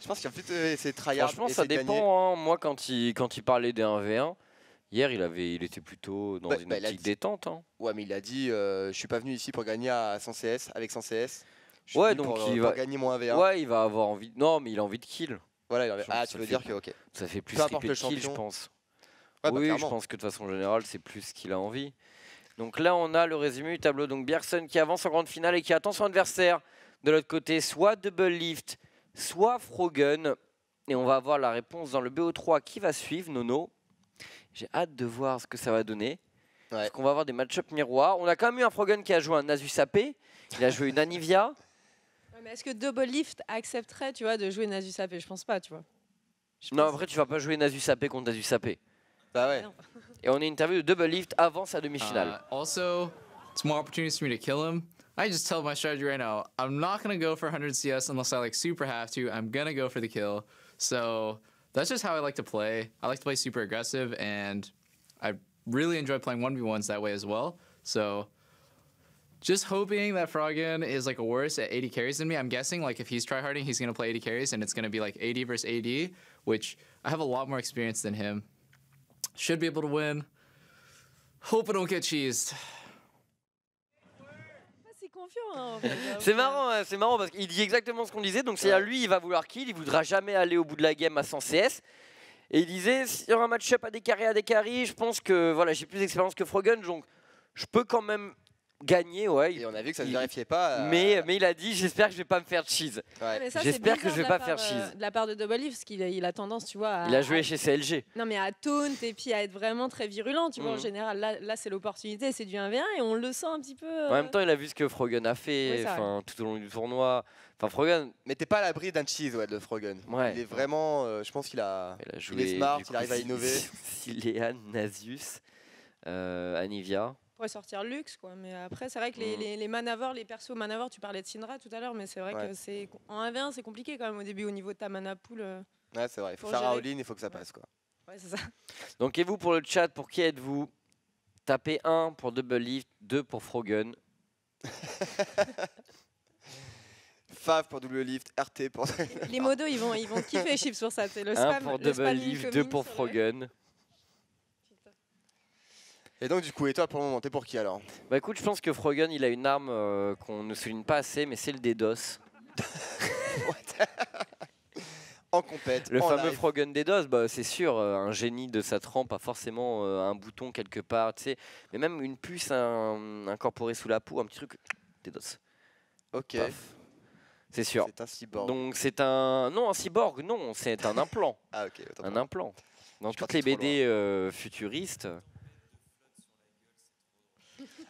Je pense qu'il va plutôt essayer de tryhard. Franchement, ça dépend. hein. Moi, quand il, quand il parlait des 1v1, hier, il, avait, il était plutôt dans Bah, une bah, a optique détente. hein. Ouais, mais il a dit euh, Je suis pas venu ici pour gagner à 100 CS, avec 100 CS. Je Ouais, donc pour, il pour va- gagner mon 1v1. Ouais, il va avoir envie. Non, mais il a envie de kill. Voilà, il Je ah, tu veux dire fait que, ok. Ça fait plus skipper de kill, je pense. Ouais, bah, oui, je pense que de façon générale, c'est plus ce qu'il a envie. Donc là, on a le résumé du tableau. Donc Bjergson qui avance en grande finale et qui attend son adversaire. De l'autre côté, soit Double Lift, soit Frogun. Et on va avoir la réponse dans le BO3 qui va suivre, Nono. J'ai hâte de voir ce que ça va donner. Ouais. Parce qu'on va avoir des match-up miroirs. On a quand même eu un Frogun qui a joué un Nasus AP. Il a joué une Anivia. ouais, mais est-ce que Double Lift accepterait, tu vois, de jouer Nasus AP Je pense pas, tu vois. Je Non, après, tu vas pas jouer Nasus AP contre Nasus AP. Bah ouais. Non. Et on a une interview de Double Lift avant sa demi-finale. Uh, also, it's more opportunities for me to kill him. I just tell my strategy right now. I'm not gonna go for 100 CS unless I like super have to. I'm gonna go for the kill. So that's just how I like to play. I like to play super aggressive, and I really enjoy playing 1v1s that way as well. So just hoping that Froggen is like a worse at 80 carries than me. I'm guessing like if he's tryharding, he's gonna play 80 carries, and it's gonna be like 80 versus 80, which I have a lot more experience than him. Should be able to win. Hope I don't get cheesed. C'est hein, en fait, C'est marrant, hein, c'est marrant parce qu'il dit exactement ce qu'on disait. Donc, c'est-à-dire, lui, il va vouloir kill, il voudra jamais aller au bout de la game à 100 CS. Et il disait, sur un match-up à des carrés à des carrés, je pense que voilà, j'ai plus d'expérience que Froggen, donc je peux quand même gagner, ouais. Et on a vu que ça ne il- vérifiait pas. euh, Mais, mais il a dit, j'espère que je vais pas me faire cheese. ouais. J'espère que je vais pas faire part, cheese. De la part de Double Leaf, parce qu'il a, il a tendance, tu vois, à, Il a joué à- chez CLG. Non, mais à taunt et puis à être vraiment très virulent, tu vois, en Mhm. général. Là, là c'est l'opportunité, c'est du 1v1 et on le sent un petit peu. En même euh, temps, il a vu ce que Froggen a fait tout au long du tournoi. Enfin, Froggen, Mais t'es pas à l'abri d'un cheese ouais, de Froggen. Ouais. Il est vraiment. euh, je pense qu'il a. il a joué. est smart, il arrive à innover. Silean, Nasus, euh, Anivia. Pourrait sortir luxe, quoi. Mais après, c'est vrai que les, Mhm. les, les manavores, les persos manavores, tu parlais de Syndra tout à l'heure, mais c'est vrai Ouais. que c'est en 1v1, c'est compliqué quand même au début au niveau de ta mana pool. euh. Ouais, c'est vrai. Il faut Pour faire un il faut que ça passe. quoi. Ouais, c'est ça. Donc, et vous pour le chat, pour qui êtes-vous? Tapez 1 pour Double Lift, 2 pour Froggen. Fav pour double lift, RT pour. Les modos, ils vont, ils vont kiffer Chips sur ça. C'est le 1 spam. pour le Double Lift, incoming 2 pour Froggen. Et donc, du coup, et toi pour le moment, t'es pour qui alors? Bah écoute, je pense que Froggen, il a une arme euh, qu'on ne souligne pas assez, mais c'est le DDoS. En compète. Le en fameux live. Froggen DDoS, bah, c'est sûr, euh, un génie de sa trempe a forcément euh, un bouton quelque part, tu sais. Mais même une puce un- incorporée sous la peau, un petit truc, DDoS. Ok. Paf. C'est sûr. C'est un cyborg. Donc c'est un... Non, un cyborg, non, c'est un implant. Ah, ok. autant un implant. Dans Je toutes les BD futuristes,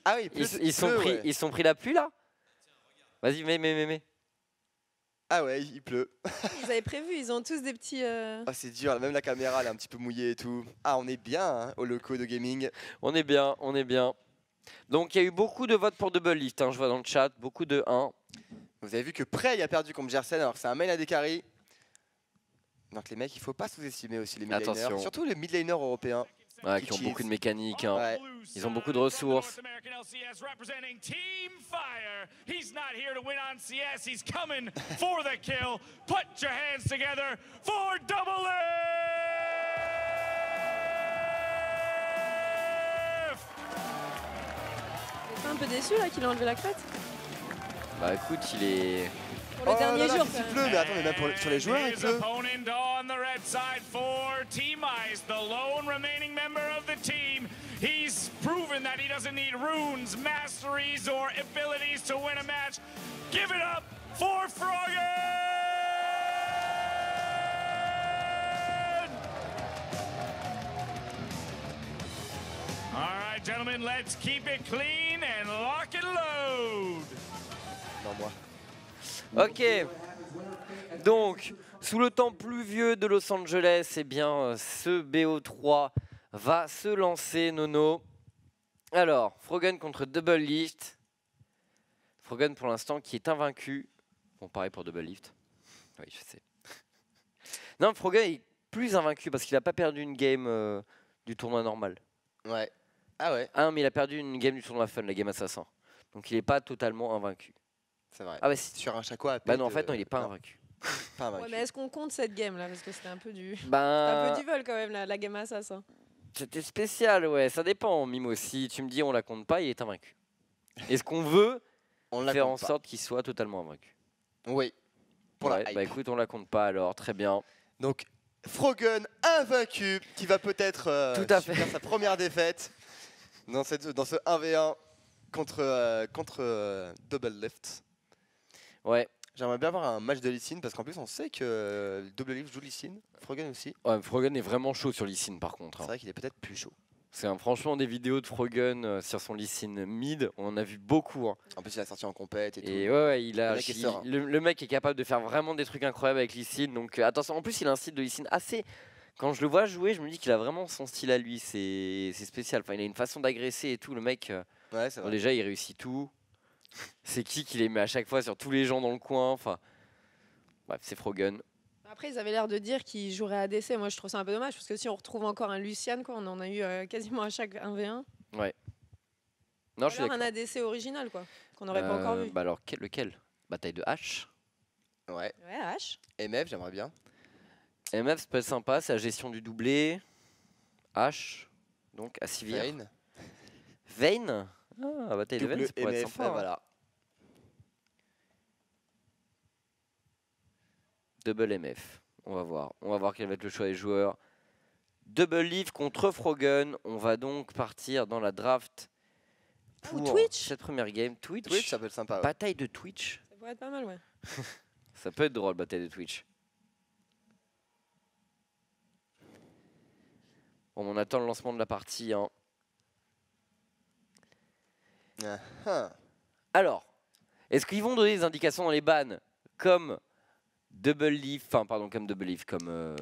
Ah oui, ils, plus, ils sont pris, ouais. ils sont pris la pluie là? Vas-y, mets, mets, mets, mets. Ah ouais, il pleut. Ils avaient prévu, ils ont tous des petits. euh, Ah, c'est dur, même la caméra elle est un petit peu mouillée et tout. Ah, on est bien hein, au loco de gaming. On est bien, on est bien. Donc il y a eu beaucoup de votes pour Double Lift, hein, je vois dans le chat, beaucoup de 1. Vous avez vu que Prey a perdu contre Jersen alors que c'est un main à des carries. Donc les mecs, il faut pas sous-estimer aussi les mid Attention. surtout les mid européens. Ouais, qui ont beaucoup de mécanique. hein. Ouais. Ils ont beaucoup de ressources. North American LCS representing Team Fire. He's not here to win on CS. He's coming for the kill. Put your hands together for Double Lift. T'es pas un peu déçu là qu'il a enlevé la crête Bah écoute, il est. Pour le Oh dernier là là, jour. qu'est-ce quand qu'il même. pleut, mais attends, mais même pour- sur les joueurs il His pleut. opponent on the red side for Team Ice, the lone remaining member of the team. He's proven that he doesn't need runes, masteries, or abilities to win a match. Give it up for Froggen! All right, gentlemen, let's keep it clean and lock and load. Ok. Donc, sous le temps pluvieux de Los Angeles, eh bien, euh, ce BO3 va se lancer, Nono. Alors, Froggen contre Double Lift. Froggen pour l'instant qui est invaincu. Bon, pareil pour Double Lift. Oui, je sais. Non, Froggen est plus invaincu parce qu'il n'a pas perdu une game euh, du tournoi normal. Ouais. Ah ouais, Ah non, mais il a perdu une game du tournoi fun, la game assassin. Donc il n'est pas totalement invaincu. C'est vrai. Ah bah si. Sur un chaco à Bah non, en fait, non, il n'est pas invaincu. Pas Ouais, invaincu. mais est-ce qu'on compte cette game là? Parce que c'était un peu du. c'était un Ben, peu du vol quand même la, la game assassin. C'était spécial, ouais, ça dépend, Mimo. Si tu me dis on la compte pas, il est invaincu. Est-ce qu'on veut On la faire compte en pas. sorte qu'il soit totalement invaincu? Oui. Pour Ouais, la hype. Bah écoute, on la compte pas alors, très bien. Donc, Froggen invaincu, qui va peut-être euh, Tout à fait. subir sa première défaite dans, cette, dans ce 1v1 contre, euh, contre euh, Double Lift. Ouais, J'aimerais bien avoir un match de Lee Sin, parce qu'en plus on sait que euh, Double Lift joue Lee Sin, Froggen aussi. ouais Froggen est vraiment chaud sur Lee Sin par contre. C'est hein. vrai qu'il est peut-être plus chaud. C'est un- franchement des vidéos de Froggen euh, sur son Lee Sin mid, on en a vu beaucoup. hein. En plus il a sorti en compète et, Et tout. ouais, ouais, il a, Le mec est il- serein. le, le mec est capable de faire vraiment des trucs incroyables avec Lee Sin. Donc euh, attention, en plus il a un style de Lee Sin assez. Quand je le vois jouer, je me dis qu'il a vraiment son style à lui. C'est c'est spécial. Enfin, il a une façon d'agresser et tout. Le mec, euh, Ouais, c'est bon, vrai. déjà, il réussit tout. C'est qui qui les met à chaque fois sur tous les gens dans le coin. Enfin, bref, c'est Froggen. Bah, Après, ils avaient l'air de dire qu'ils joueraient ADC. Moi, je trouve ça un peu dommage parce que si on retrouve encore un Lucian, quoi, on en a eu euh, quasiment à chaque 1v1. Non, je suis alors un. ADC original, quoi, qu'on n'aurait pas encore Euh, vu. Bah alors, quel- lequel? Bataille de H? Ouais. Ouais, H. MF, j'aimerais bien. MF, c'est pas sympa, c'est la gestion du doublé. H, donc à Sivir. Vayne. Vayne? Ah, Bataille de Double ça pourrait être MF, sympa. hein. voilà. Double MF. On va voir. On va voir quel va être le choix des joueurs. Double Leaf contre Frogun. On va donc partir dans la draft Ou pour Twitch. cette première game. Twitch. Twitch, ça peut être sympa. ouais. Bataille de Twitch. Ça pourrait être pas mal, ouais. Ça peut être drôle, bataille de Twitch. Bon, on attend le lancement de la partie. hein. Ah. Alors, est-ce qu'ils vont donner des indications dans les bans comme Double Leaf, enfin pardon, comme Double Leaf, comme, euh,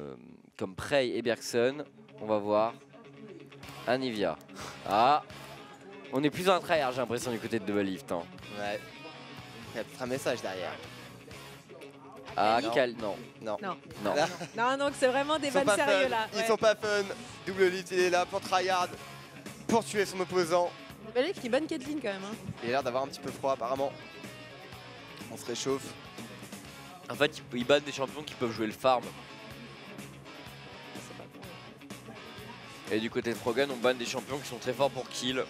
comme Prey et Bergson? On va voir. Anivia. Ah On est plus dans un tryhard, j'ai l'impression, du côté de Double Leaf. hein. Ouais. Il y a peut-être un message derrière. Ah, Non. Cal, non. Non. Non. Non. Non, donc c'est vraiment des vannes sérieux fun. là. Ils sont pas fun. Double Elite, il est là pour tryhard. Pour tuer son opposant. Leaf qui bonne Caitlyn quand même. hein. Il a l'air d'avoir un petit peu froid apparemment. On se réchauffe. En fait, ils- battent des champions qui peuvent jouer le farm. C'est pas con. Et du côté de Frogan, on banne des champions qui sont très forts pour kill.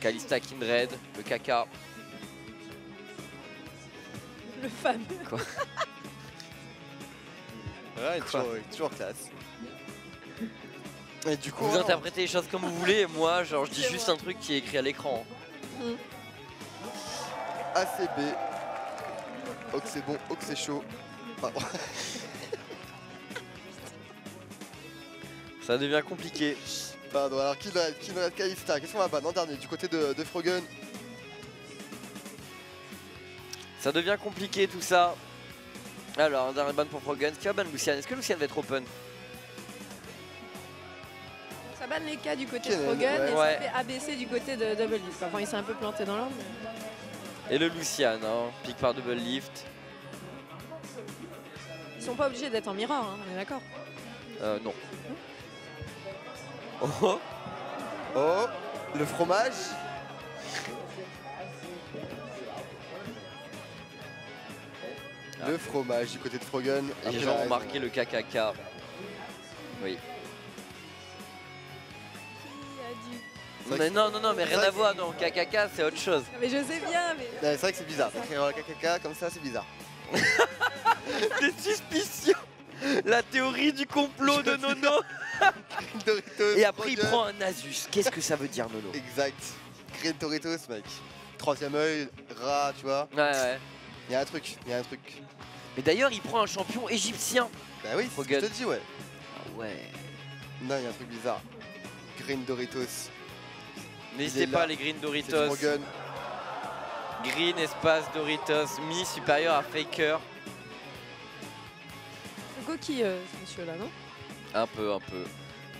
Kalista Kindred, le caca. Le fameux. Ouais, toujours, il est toujours classe. Et du coup, Vous interprétez les choses comme vous voulez, moi, genre, je dis juste moi. un truc qui est écrit à l'écran. ACB. Oh que c'est bon, que c'est chaud. Pardon. Ça devient compliqué. Pardon, alors Kindred, Kindred Kalista, qu'est-ce qu'on va battre? En dernier du côté de, de Frogun Ça devient compliqué tout ça. Alors, un dernier ban pour Frogan. Qui va ban Lucian Est-ce que Lucian va être open? Ça banne les cas du côté de ouais. et Ouais. ça fait ABC du côté de Double Leaf. Enfin, il s'est un peu planté dans l'ordre. mais- Et le Lucian, hein, pick par double lift. Ils sont pas obligés d'être en mirror, hein, on est d'accord. Euh, non. Oh, Oh, le fromage Le fromage du côté de Frogun. les gens ont marqué le KKK. Oui. Mais non, non, non, mais rien à voir, non. KKK, c'est autre chose. Mais je sais bien, mais. C'est vrai que c'est bizarre. Écrire euh, KKK comme ça, c'est bizarre. Des suspicions La théorie du complot de Nono Doritos, Et après, il prend un Asus. Qu'est-ce que ça veut dire, Nono? Exact. Green Doritos, mec. Troisième œil, rat, tu vois. Ouais, ouais. Il y a un truc, il y a un truc. Mais d'ailleurs, il prend un champion égyptien. Bah oui, c'est ce que je te dis, ouais. Ah ouais. Non, il y a un truc bizarre. Green Doritos. N'hésitez pas, là. les Green Doritos. Green, espace, Doritos. Mi supérieur à Faker. Coquille, euh, ce monsieur-là, non? Un peu, un peu.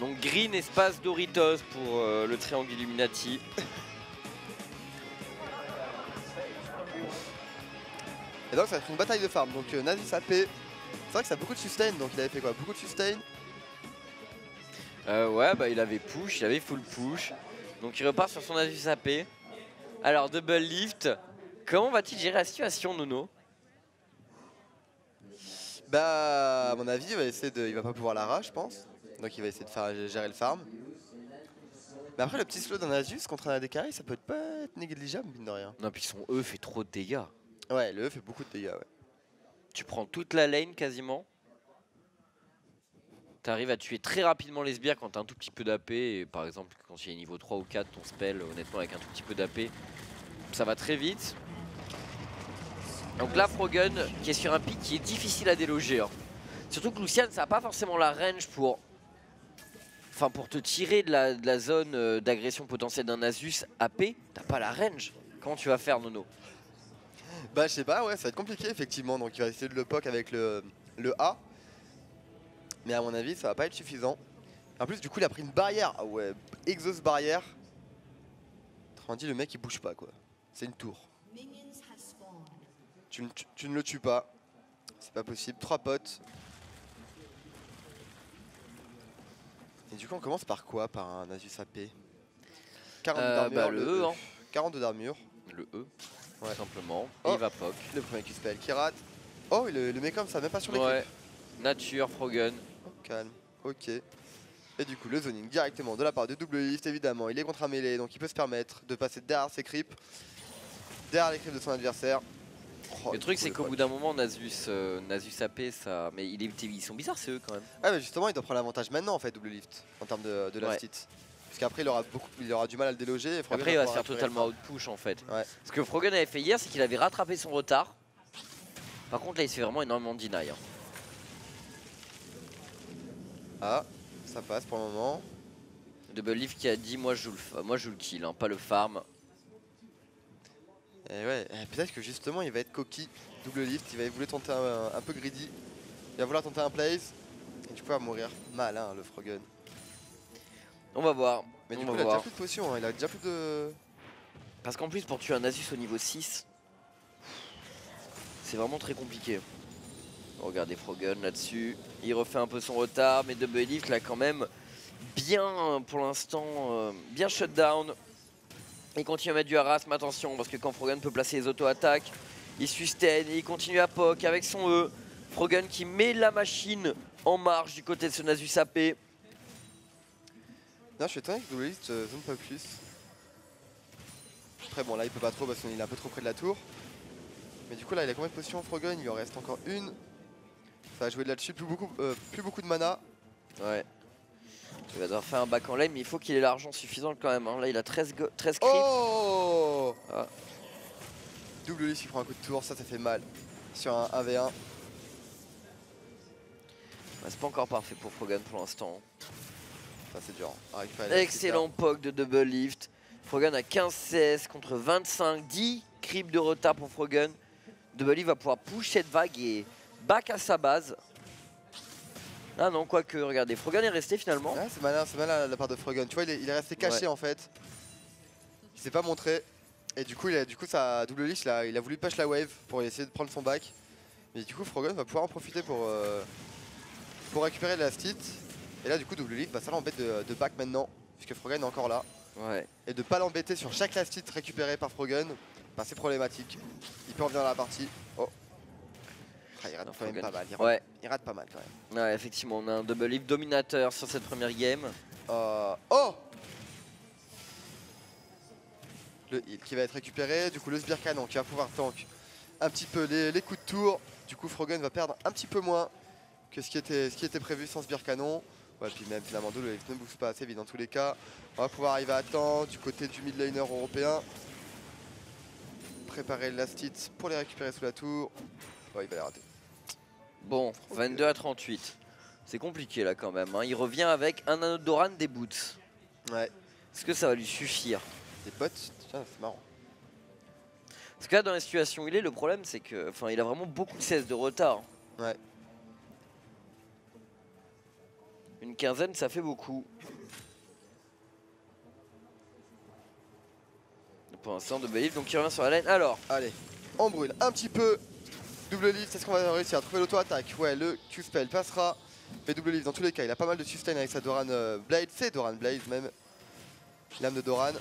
Donc Green, espace, Doritos pour euh, le triangle Illuminati. Et donc, ça fait une bataille de farm. Donc, euh, Nasus AP. C'est vrai que ça a beaucoup de sustain. Donc, il avait fait quoi? Beaucoup de sustain? Euh, ouais, bah il avait push, il avait full push. Donc il repart sur son Asus AP. Alors, double lift. Comment va-t-il gérer la situation, Nono? Bah, à mon avis, il va essayer de. Il va pas pouvoir la rage, je pense. Donc, il va essayer de faire gérer le farm. Mais après, le petit slow d'un Asus contre un AD ça peut pas être négligeable, mine de rien. Non, puis son E fait trop de dégâts. Ouais, le E fait beaucoup de dégâts, ouais. Tu prends toute la lane quasiment. T'arrives à tuer très rapidement les sbires quand t'as un tout petit peu d'AP. Par exemple, quand il est niveau 3 ou 4, ton spell, honnêtement, avec un tout petit peu d'AP, ça va très vite. Donc là, Frogun qui est sur un pic qui est difficile à déloger. hein. Surtout que Lucian, ça n'a pas forcément la range pour. Enfin, pour te tirer de la, zone euh, d'agression potentielle d'un Asus AP, t'as pas la range. Comment tu vas faire, Nono? Bah, je sais pas, ouais, ça va être compliqué, effectivement. Donc, il va essayer de le poke avec le, le A. Mais à mon avis, ça va pas être suffisant. En plus, du coup, il a pris une barrière. Ah ouais, exhaust barrière. Autrement dit, le mec, il bouge pas, quoi. C'est une tour. Tu, ne le tues pas. C'est pas possible. Trois potes. Et du coup, on commence par quoi Par un Asus AP 42 euh, bah, e, e. Hein. d'armure. Le, E, 42 d'armure. Le E, simplement. Oh. Et il va POC. Le premier qui se qui rate. Oh, le, le mec comme ça, même pas sur les ouais. Nature, Frogun. Oh, calme, ok. Et du coup, le zoning directement de la part de double lift, évidemment. Il est contre un mêlée, donc il peut se permettre de passer derrière ses creeps, derrière les creeps de son adversaire. Oh, le truc, c'est qu'au bout d'un moment, Nasus, euh, Nasus AP, ça. Mais il est, ils sont bizarres, c'est eux quand même. Ah, mais justement, il doit prendre l'avantage maintenant en fait, double lift, en termes de, de last Ouais. hit. Parce qu'après, il aura, beaucoup, il aura du mal à le déloger. et Après, il va se faire totalement outpush en fait. Ouais. Ce que Frogun avait fait hier, c'est qu'il avait rattrapé son retard. Par contre, là, il se fait vraiment énormément de deny. hein. Ah, ça passe pour le moment. Double Lift qui a dit Moi, je joue le, moi, je joue le kill, hein, pas le farm. Et ouais, peut-être que justement, il va être coquille, double lift. Il va vouloir tenter un, un peu greedy. Il va vouloir tenter un place. Et du coup, il va mourir mal, hein, le Froggen. On va voir. Mais du coup, il a déjà plus de potions, hein, il a déjà plus de. Parce qu'en plus, pour tuer un Nasus au niveau 6, c'est vraiment très compliqué. Regardez Frogun là-dessus. Il refait un peu son retard, mais Double Lift l'a quand même bien, pour l'instant, euh, bien shut down. Il continue à mettre du harass, mais attention, parce que quand Frogun peut placer les auto-attaques, il sustain et il continue à poke avec son E. Frogun qui met la machine en marche du côté de ce Nasus AP. Non, je suis étonné que double lift euh, zone pas plus. Après, bon, là, il peut pas trop parce qu'il est un peu trop près de la tour. Mais du coup, là, il a combien de potions Froggen Il en reste encore une. Ça va jouer de là-dessus. Plus beaucoup, euh, plus beaucoup de mana. Ouais. Il va devoir faire un back en lane, mais il faut qu'il ait l'argent suffisant quand même. hein. Là, il a 13, go- 13 creeps. Oh Ah. Double lift, il prend un coup de tour. Ça, ça fait mal. Sur un 1v1. Ouais, c'est pas encore parfait pour Frogan pour l'instant. Ça, c'est dur. récupérer la Excellent poke de double lift. Frogan a 15-16 contre 25, 10 creeps de retard pour Frogan. Double lift va pouvoir push cette vague et back à sa base. Ah non, quoique, regardez, Frogan est resté finalement. Ouais, c'est malin, c'est malin de la part de Froggen. Tu vois, il est, il est resté caché Ouais. en fait. Il s'est pas montré. Et du coup, il a, du coup ça double lift, il a, il a voulu push la wave pour essayer de prendre son back. Mais du coup, Froggen va pouvoir en profiter pour, euh, pour récupérer la stit. Et là, du coup, double lift va ça l'embêter de, de back maintenant, puisque Froggen est encore là. Ouais. Et de pas l'embêter sur chaque last hit récupéré par Froggen, bah, c'est problématique. Il peut revenir dans la partie. Oh. Il rate quand même pas mal. Il rate, Ouais. il rate pas mal quand même. ouais, effectivement, on a un double lift dominateur sur cette première game. Euh, oh Le heal qui va être récupéré, du coup le sbire canon qui va pouvoir tank un petit peu les, les coups de tour. Du coup Froggen va perdre un petit peu moins que ce qui était, ce qui était prévu sans sbire canon. Ouais, puis même finalement le ne bouge pas assez vite dans tous les cas. On va pouvoir arriver à temps du côté du mid laner européen. Préparer le last hit pour les récupérer sous la tour. Ouais, il va les rater. Bon, 22 à 38. C'est compliqué là quand même. hein. Il revient avec un anneau d'Oran des boots. Ouais, Est-ce que ça va lui suffire? Des tiens, c'est marrant. Parce que là, dans la situation où il est, le problème, c'est que, enfin, il a vraiment beaucoup de 16 de retard. Ouais. Une quinzaine, ça fait beaucoup. Pour l'instant, de Believe, donc il revient sur la lane. Alors, Allez, on brûle un petit peu. Double lift, est-ce qu'on va réussir à trouver l'auto-attaque? Ouais, le Q-spell passera. Mais double lift, dans tous les cas, il a pas mal de sustain avec sa Doran euh, Blade. C'est Doran Blade même. L'âme de Doran.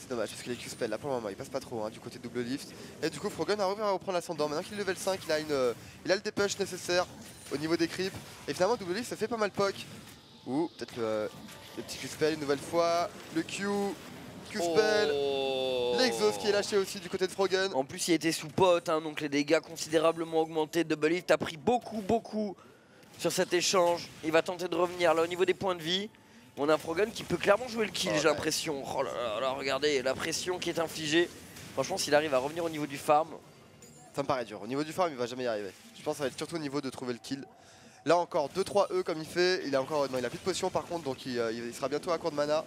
C'est dommage parce que les Q-spell là pour le moment il passe pas trop hein, du côté double lift. Et du coup, Froggen a à reprendre l'ascendant. Maintenant qu'il est level 5, il a, une, euh, il a le dépush nécessaire au niveau des creeps. Et finalement, double lift ça fait pas mal poke. Ou peut-être le, le petit Q-spell une nouvelle fois. Le Q. Q-spell. Oh. L'exhaust qui est lâché aussi du côté de Froggen. En plus, il était sous pote, hein, donc les dégâts considérablement augmentés. Double Lift a pris beaucoup, beaucoup sur cet échange. Il va tenter de revenir là au niveau des points de vie. On a un Frogun qui peut clairement jouer le kill, Oh, j'ai ouais. l'impression. Oh là là là, regardez la pression qui est infligée. Franchement, s'il arrive à revenir au niveau du farm, Ça me paraît dur. Au niveau du farm, il va jamais y arriver. Je pense que ça va être surtout au niveau de trouver le kill. Là encore 2-3 E comme il fait. Il a encore non, il a plus de potion par contre, donc il, euh, il sera bientôt à court de mana.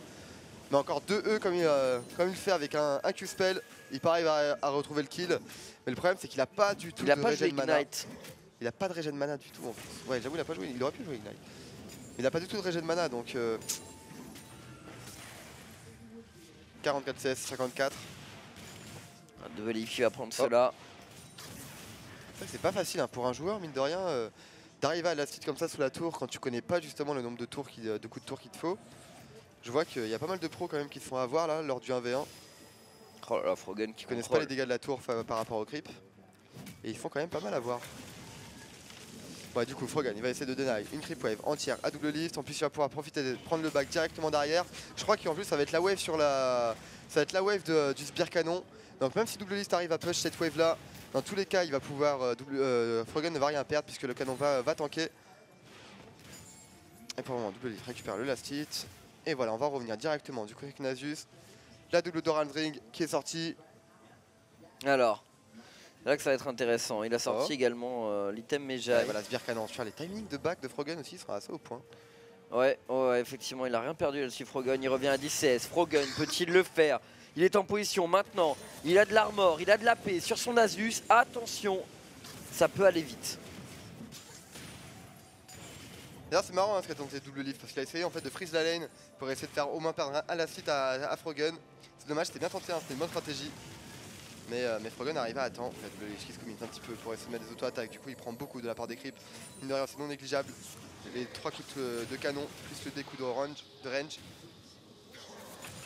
Mais encore 2 E comme il, euh, comme il fait avec un, un Q-spell. Il arrive à, à retrouver le kill. Mais le problème c'est qu'il a pas du tout il a de pas joué mana. Ignite. Il a pas de regen mana du tout en plus. Ouais, j'avoue, il a pas joué. Il aurait pu jouer Ignite. Mais il a pas du tout de regen mana donc. euh, 44 CS, 54. Double Lift qui va prendre Oh. cela. C'est vrai que c'est pas facile hein, pour un joueur, mine de rien. euh, d'arriver à la suite comme ça sous la tour quand tu connais pas justement le nombre de, tours qui- de coups de tour qu'il te faut. Je vois qu'il y a pas mal de pros quand même qui se font avoir là lors du 1v1. Oh là là, Frogen qui Ils connaissent pas les dégâts de la tour fa- par rapport au creep. Et ils font quand même pas mal à voir. Ouais, du coup, Frogan, il va essayer de deny une creep wave entière à double lift. En plus, il va pouvoir profiter de prendre le back directement derrière. Je crois qu'en plus, ça va être la wave sur la. Ça va être la wave de- du Spear Canon. Donc, même si double lift arrive à push cette wave là, dans tous les cas, il va pouvoir. euh, double, euh, Frogan ne va rien perdre puisque le canon va, va tanker. Et pour le moment, double lift récupère le last hit. Et voilà, on va revenir directement du coup avec Nasus. La double Doran Ring qui est sortie. Alors, là que ça va être intéressant. Il a sorti Oh. également euh, l'item Mejai. voilà, Sbire Canon. Les timings de back de Frogan aussi sont assez au point. Ouais, ouais, effectivement, il a rien perdu là-dessus, Frogun. Il revient à 10 CS. Frogun peut-il le faire? Il est en position maintenant. Il a de l'armor, il a de la paix sur son Asus. Attention, ça peut aller vite. D'ailleurs, c'est marrant hein, ce qu'a tenté double lift parce qu'il a essayé en fait de freeze la lane pour essayer de faire au moins perdre un la suite à, à Frogun. C'est dommage, c'était bien tenté, hein, c'était une bonne stratégie. Mais, euh, mais arrive à temps. En double qui se commit un petit peu pour essayer de mettre des auto-attaques. Du coup, il prend beaucoup de la part des creeps. Mine de c'est non négligeable. Les trois coups de, canon plus le découp de, range, de range.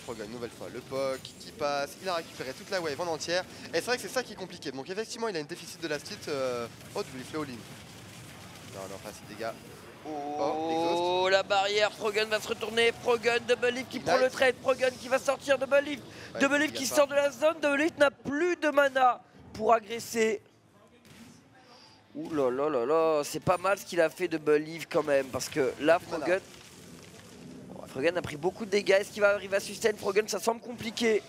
Frogun, nouvelle fois, le POC qui passe. Il a récupéré toute la wave en entière. Et c'est vrai que c'est ça qui est compliqué. Donc, effectivement, il a une déficit de la stit. euh, Oh, double lift, le all-in. Non, non, pas assez dégâts. Oh, la barrière, Frogun va se retourner. Frogun, double lift qui prend le trade. Frogun qui va sortir, double lift. Ouais, double lift qui sort de la zone. Double lift n'a plus de mana pour agresser. Ouh là là là là, c'est pas mal ce qu'il a fait double lift quand même. Parce que là. Frogun a pris beaucoup de dégâts. Est-ce qu'il va arriver à sustain Frogun, ça semble compliqué.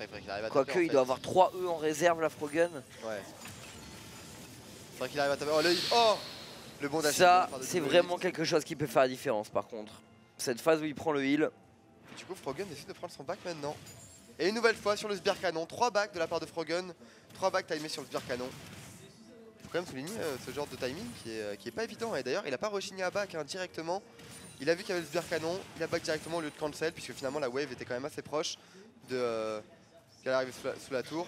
Il Quoique, il doit avoir 3 E en réserve, la Frogun. Ouais. C'est vrai qu'il arrive à taper. Oh, le, oh le bon Ça, c'est vraiment quelque chose qui peut faire la différence par contre. Cette phase où il prend le heal. Du coup, Frogun décide de prendre son back maintenant. Et une nouvelle fois sur le Sbire Canon. 3 backs de la part de Frogun. 3 backs timés sur le Sbire Canon. Faut quand même souligner euh, ce genre de timing qui est, euh, qui est pas évident. Et d'ailleurs, il a pas rechigné à back hein, directement. Il a vu qu'il y avait le Sbire Canon. Il a back directement au lieu de cancel. Puisque finalement, la wave était quand même assez proche de. Euh, qu'elle arrive sous la, sous la tour.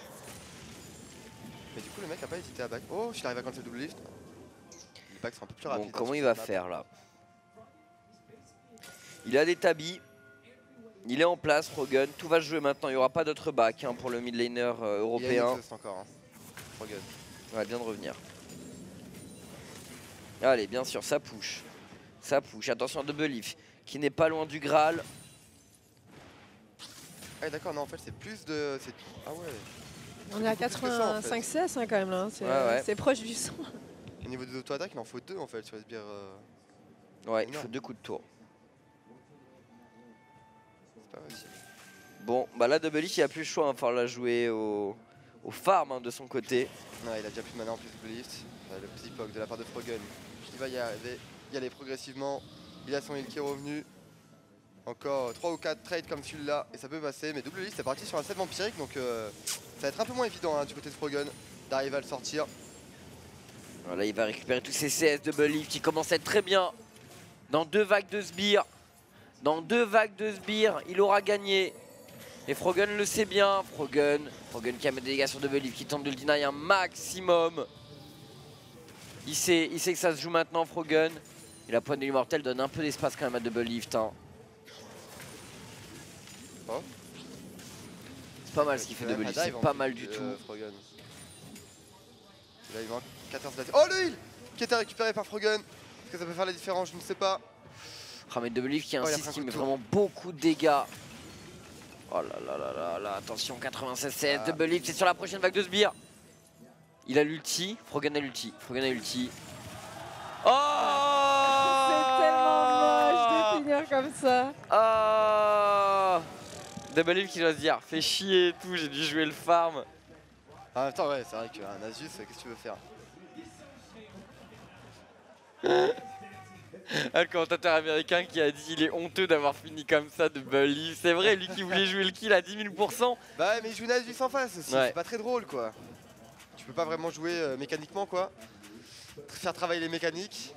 Mais du coup, le mec a pas hésité à back. Oh, s'il arrive à cancel double lift. Les backs sont un peu plus Bon, rapides. hein, comment il va faire là Il a des tabis. Il est en place, Frogun. Tout va se jouer maintenant. Il n'y aura pas d'autre back hein, pour le mid laner euh, Il européen. exhaust encore. Hein. Frogun. Ouais, vient de revenir. Allez, bien sûr, ça push. Ça push. Attention à Double Leaf qui n'est pas loin du Graal. Ah d'accord, non en fait c'est plus de... Ah ouais. On est à beaucoup plus que ça, en 85 CS hein, quand même là. hein. C'est Ouais, ouais. c'est proche du 100. Au niveau des auto-attaques, il en faut deux en fait sur les sbires. euh, Ouais, il faut deux coups de tour. C'est pas. Bon, bah là, Double il a plus le choix. Il va falloir la jouer au, au farm hein, de son côté. Ouais, il a déjà plus de mana en plus de lift. Le petit poke de la part de Frogun. Il va y arriver, y aller progressivement. Il a son heal qui est revenu. Encore 3 ou 4 trades comme celui-là et ça peut passer. Mais double list c'est parti sur un set vampirique donc euh, ça va être un peu moins évident hein, du côté de Frogun d'arriver à le sortir. Voilà, il va récupérer tous ses CS Double Leaf qui commencent à être très bien. Dans deux vagues de sbires. Dans deux vagues de sbires, il aura gagné. Et Frogun le sait bien. Frogun, Frogun qui a mis des dégâts sur Double Leaf, qui tente de le deny un maximum. Il sait, il que ça se joue maintenant, Frogun. Et la pointe de l'immortel donne un peu d'espace quand même à Double Lift. hein. Oh. C'est pas mal ce qu'il fait Lift, un c'est pas mal du euh, tout. Frogun. Là il manque 14 batailles. Oh le heal Qui était récupéré par Frogun. Est-ce que ça peut faire la différence? Je ne sais pas. Ah mais Double Leaf qui Oh, insiste, un qui met de tour. vraiment beaucoup de dégâts. Oh là là là là là, attention 96 CS, Ah. Double Leaf, c'est sur la prochaine vague de sbires. Il a l'ulti, Frogan a l'ulti, Frogan a l'ulti. Oh C'est tellement moche de finir comme ça. Ah Double Leaf qui doit se dire, fait chier et tout, j'ai dû jouer le farm. En même temps ouais c'est vrai qu'un Asus, qu'est-ce que tu veux faire Un commentateur américain qui a dit il est honteux d'avoir fini comme ça Double Leaf. C'est vrai, lui qui voulait jouer le kill à 10 000%. Bah ouais, mais il joue une Asus en face aussi, Ouais. c'est pas très drôle quoi. Tu peux pas vraiment jouer euh, mécaniquement quoi. Faire travailler les mécaniques.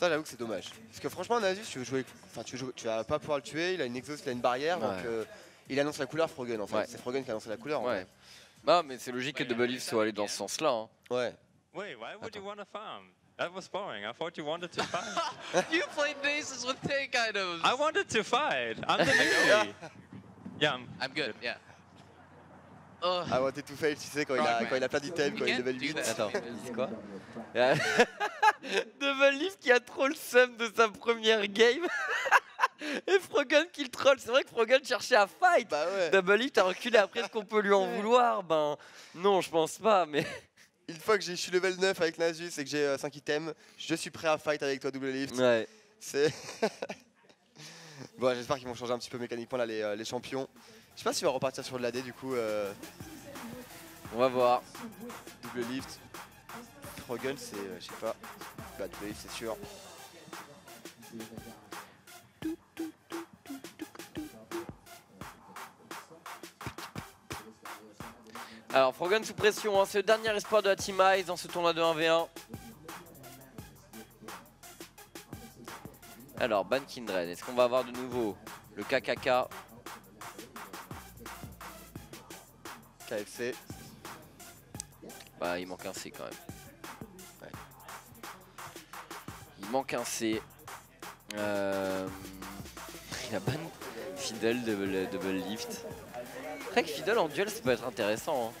Ça j'avoue que c'est dommage. Parce que franchement un Asus tu veux jouer. Enfin tu, tu vas pas pouvoir le tuer, il a une exhaust, il a une barrière, donc Ouais. euh, il annonce la couleur Frogun en fait. Ouais. C'est Frogun qui a annoncé la couleur Ouais. Non, mais c'est logique que Double Leaf soit allé dans ce sens-là. hein. Ouais. Wait, why would you want to farm? That was boring. I thought you wanted to fight. you played bases with tank items. I wanted to fight. I'm the newbie. yeah, I'm, I'm good. Yeah. Ugh. I wanted to fail, tu sais, quand il a, Frogman. quand il a plein d'items, quand il level do 8. that. Attends, c'est quoi? Double Leaf qui a trop le seum de sa première game. Et Frogan qui le troll. C'est vrai que Frogan cherchait à fight. Bah ouais. Double Leaf, t'as reculé après ce qu'on peut lui en vouloir. Ben non, je pense pas. Mais Une fois que j'ai- je suis level 9 avec Nasus et que j'ai 5 items, je suis prêt à fight avec toi, double lift. ouais. C'est. bon, j'espère qu'ils vont changer un petit peu mécaniquement là, les, euh, les champions. Je sais pas s'il va repartir sur de l'AD du coup. euh, On va voir. double lift. Frogun, c'est. euh, je sais pas. Double lift, c'est sûr. Alors Frogan sous pression. hein, C'est le dernier espoir de la Team Ice dans ce tournoi de 1v1. Alors Ban Kindred, est-ce qu'on va avoir de nouveau le KKK KFC. Bah, il manque un C quand même. Manque un C. Euh... Il a ban Fiddle double, double lift. Après que Fiddle en duel, ça peut être intéressant.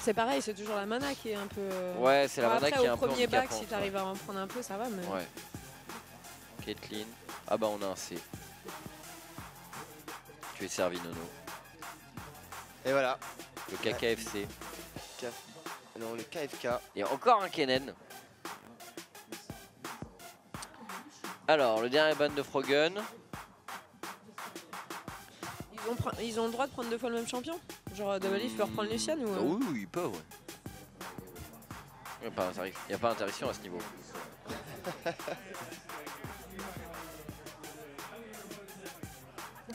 C'est pareil, c'est toujours la mana qui est un peu. euh, hein. Ouais, c'est la mana après, qui est au un peu premier back, si t'arrives à en prendre un peu, ça va. Mais... Ouais. Caitlyn. Ah bah on a un C. Tu es servi Nono. Et voilà. Le KKFC. Non, le KFK. Et encore un Kennen. Alors, le dernier ban de Frogun. Ils, ont ils le droit de prendre deux fois le même champion? Genre Double Leaf peut reprendre Lucian ou. Ah euh, oui, oui, il peut, ouais. Il n'y a, pas interri- y a pas interaction à ce niveau.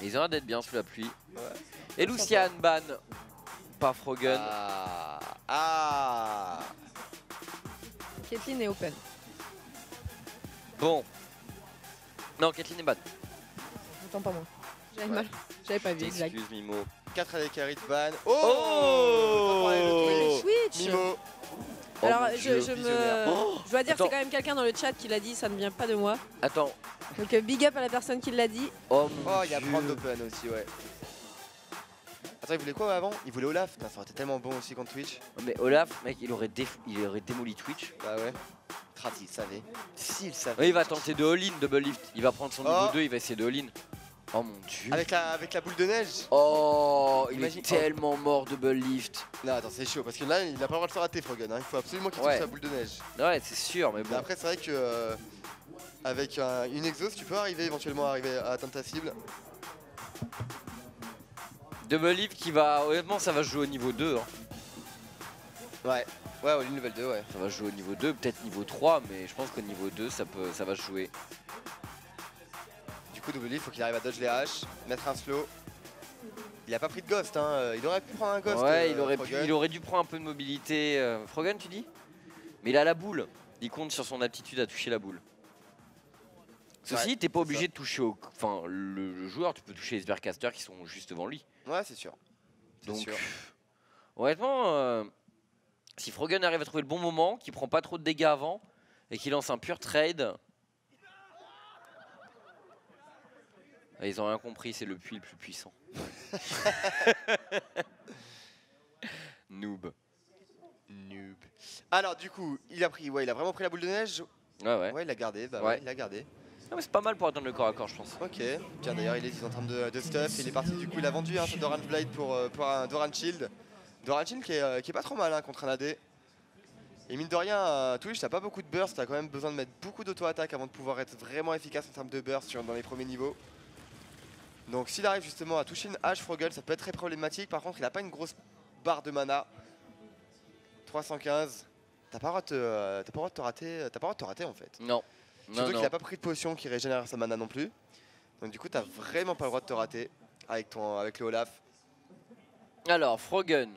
Ils ont l'air d'être bien sous la pluie. Et Lucian ban par Frogun. Ah. Ah. Caitlyn est open. Bon. Non, Kathleen est ban. Attends pas moi. J'avais mal. J'avais pas vu. Excuse Mimo. 4 avec carry de ban. Oh Twitch. Switch Mimo. Alors, mon je, me. Oh je dois dire, Attends. c'est quand même quelqu'un dans le chat qui l'a dit, ça ne vient pas de moi. Attends. Donc, euh, big up à la personne qui l'a dit. Oh, mon Oh, il y a. Brand Open aussi, ouais. Attends, il voulait quoi avant? Il voulait Olaf Putain, ça aurait été tellement bon aussi contre Twitch. Mais Olaf, mec, il aurait, déf- il aurait démoli Twitch. Bah ouais. Il savait. S'il savait. Oui, il va tenter de all-in, double lift. Il va prendre son niveau Oh. 2, il va essayer de all-in. Oh mon dieu. Avec la, avec la boule de neige Oh, il Imagine- est tellement mort double lift. Non, attends, c'est chaud parce que là, il a pas le droit de se rater, Frogun. Hein. Il faut absolument qu'il Ouais. touche sa boule de neige. Ouais, c'est sûr, mais Mais bon. après, c'est vrai que. euh, avec un- une exhaust, tu peux arriver éventuellement à arriver à atteindre ta cible. Double lift qui va. Honnêtement, ça va jouer au niveau 2. hein. Ouais. Ouais, au level 2, ouais. Ça va jouer au niveau 2, peut-être niveau 3, mais je pense qu'au niveau 2, ça, peut, ça va jouer. Du coup, double il faut qu'il arrive à dodge les haches, mettre un slow. Il a pas pris de ghost, hein. euh, Il aurait pu prendre un ghost. ouais, euh, il, aurait pu- Frogun. il aurait dû prendre un peu de mobilité. euh, Frogan, tu dis? Mais il a la boule. Il compte sur son aptitude à toucher la boule. Ceci, Ouais, t'es pas obligé de toucher au. Enfin, le, le joueur, tu peux toucher les Sbercasters qui sont juste devant lui. Ouais, c'est sûr. C'est Donc, sûr. honnêtement, euh, si Frogan arrive à trouver le bon moment, qu'il prend pas trop de dégâts avant et qu'il lance un pur trade. Ah, Ils ont rien compris, c'est le puits le plus puissant. Noob. Noob. Alors, du coup, il a pris, ouais, il a vraiment pris la boule de neige. Ouais, ouais. Ouais, il l'a gardé. Bah Ouais. ouais, il l'a gardé. Non, mais c'est pas mal pour atteindre le corps à corps, je pense. Ok. Tiens, d'ailleurs, il est en train de, de stuff. Il est parti. Du coup, il a vendu hein, son Doran Blade pour, euh, pour un Doran Shield. Qui est, euh, qui est pas trop mal hein, contre un AD. Et mine de rien, euh, Twitch, t'as pas beaucoup de burst. T'as quand même besoin de mettre beaucoup d'auto-attaque avant de pouvoir être vraiment efficace en termes de burst sur- dans les premiers niveaux. Donc, s'il arrive justement à toucher une hache Froggle, ça peut être très problématique. Par contre, il a pas une grosse barre de mana. 315. T'as pas le droit de te, euh, pas droit de te rater. T'as pas le droit de te rater en fait. Non. Surtout qu'il a pas pris de potion qui régénère sa mana non plus. Donc du coup t'as vraiment pas le droit de te rater avec ton avec le Olaf. Alors, Frogun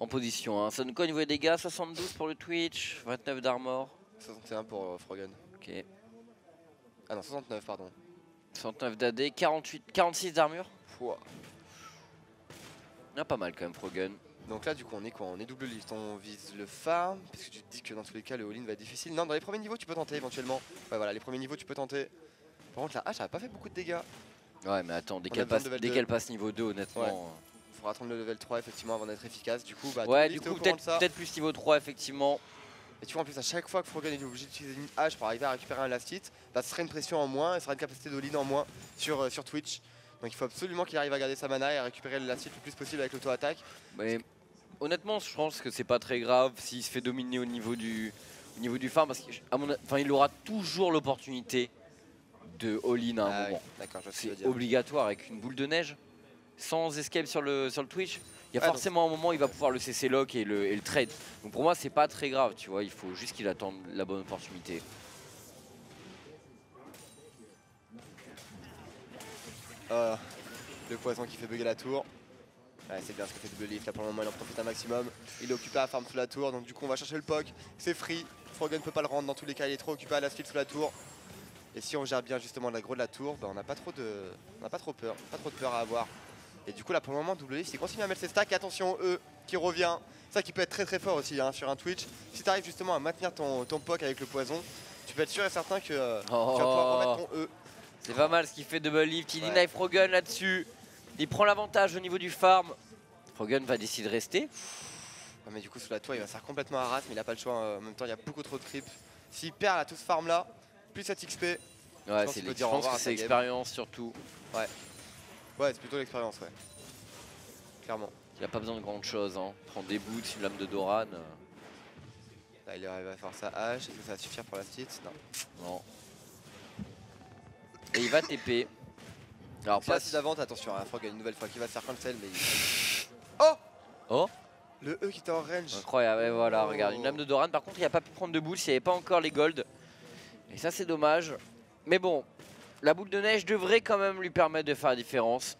en position. Hein. Ça nous quoi au niveau des dégâts? 72 pour le Twitch, 29 d'armor. 61 pour euh. Ok. Ah non 69 pardon. 69 d'AD, 48, 46 d'armure. Pouah. Ah, pas mal quand même, Frogun. Donc là, du coup, on est quoi? On est double lift, on vise le farm, parce que tu te dis que dans tous les cas, le all-in va être difficile. Non, dans les premiers niveaux, tu peux tenter éventuellement. Ouais, voilà, les premiers niveaux, tu peux tenter. Par contre, la hache, elle a pas fait beaucoup de dégâts. Ouais, mais attends, dès qu'elle passe, dès niveau 2, honnêtement. Ouais. Faudra attendre le level 3 effectivement avant d'être efficace. Du coup, bah, Ouais, du coup, peut-être de plus niveau 3, effectivement. Et tu vois, en plus, à chaque fois que Frogan est obligé d'utiliser une hache pour arriver à récupérer un last hit, bah, ce serait une pression en moins et ce sera une capacité d'all-in en moins sur, euh, sur Twitch. Donc il faut absolument qu'il arrive à garder sa mana et à récupérer le last hit le plus possible avec l'auto-attaque. Mais honnêtement, je pense que c'est pas très grave s'il se fait dominer au niveau du, au niveau du farm parce qu'il aura toujours l'opportunité de all-in à un Ah moment. C'est obligatoire avec une boule de neige, sans escape sur le, sur le Twitch. Il y a Ah, donc- forcément un moment où il va pouvoir le CC lock et le, et le trade. Donc pour moi, c'est pas très grave, tu vois. Il faut juste qu'il attende la bonne opportunité. Ah, le poison qui fait bugger la tour. Ouais, c'est bien ce que fait double là pour le moment il en profite un maximum. Il est occupé à farm sous la tour donc du coup on va chercher le poke. C'est free. Frogan peut pas le rendre dans tous les cas, il est trop occupé à la skill sous la tour. Et si on gère bien justement l'aggro de la tour, bah, on n'a pas trop de. On n'a pas trop peur. Pas trop de peur à avoir. Et du coup là pour le moment double lift il continue à mettre ses stacks et attention E qui revient. Ça qui peut être très très fort aussi hein, sur un Twitch. Si tu arrives justement à maintenir ton, ton poke avec le poison, tu peux être sûr et certain que euh, tu vas pouvoir remettre ton E. C'est pas mal ce qu'il fait double lift. Il Ouais. Frogun là-dessus. Il prend l'avantage au niveau du farm. Frogun va décider de rester. Ouais, mais du coup sous la tour il va se faire complètement à race mais il a pas le choix euh, en même temps il y a beaucoup trop de creep. S'il perd là tout ce farm là, plus cette XP, Ouais, c'est je pense que c'est l'expérience surtout. ouais c'est plutôt l'expérience ouais. Clairement. Il a pas besoin de grande chose. Hein. Prendre des boots, une lame de Doran. euh, Là il arrive à faire sa hache, est-ce que ça va suffire pour la stit Non. non. Et il va TP. Alors pas la stit d'avant, attention à Frog une nouvelle fois qui va se faire cancel mais il... Oh Le E qui était en range. Incroyable, ouais, voilà, Oh. regarde, une lame de Doran. Par contre, il a pas pu prendre de boule s'il n'y avait pas encore les golds. Et ça, c'est dommage. Mais bon, la boule de neige devrait quand même lui permettre de faire la différence.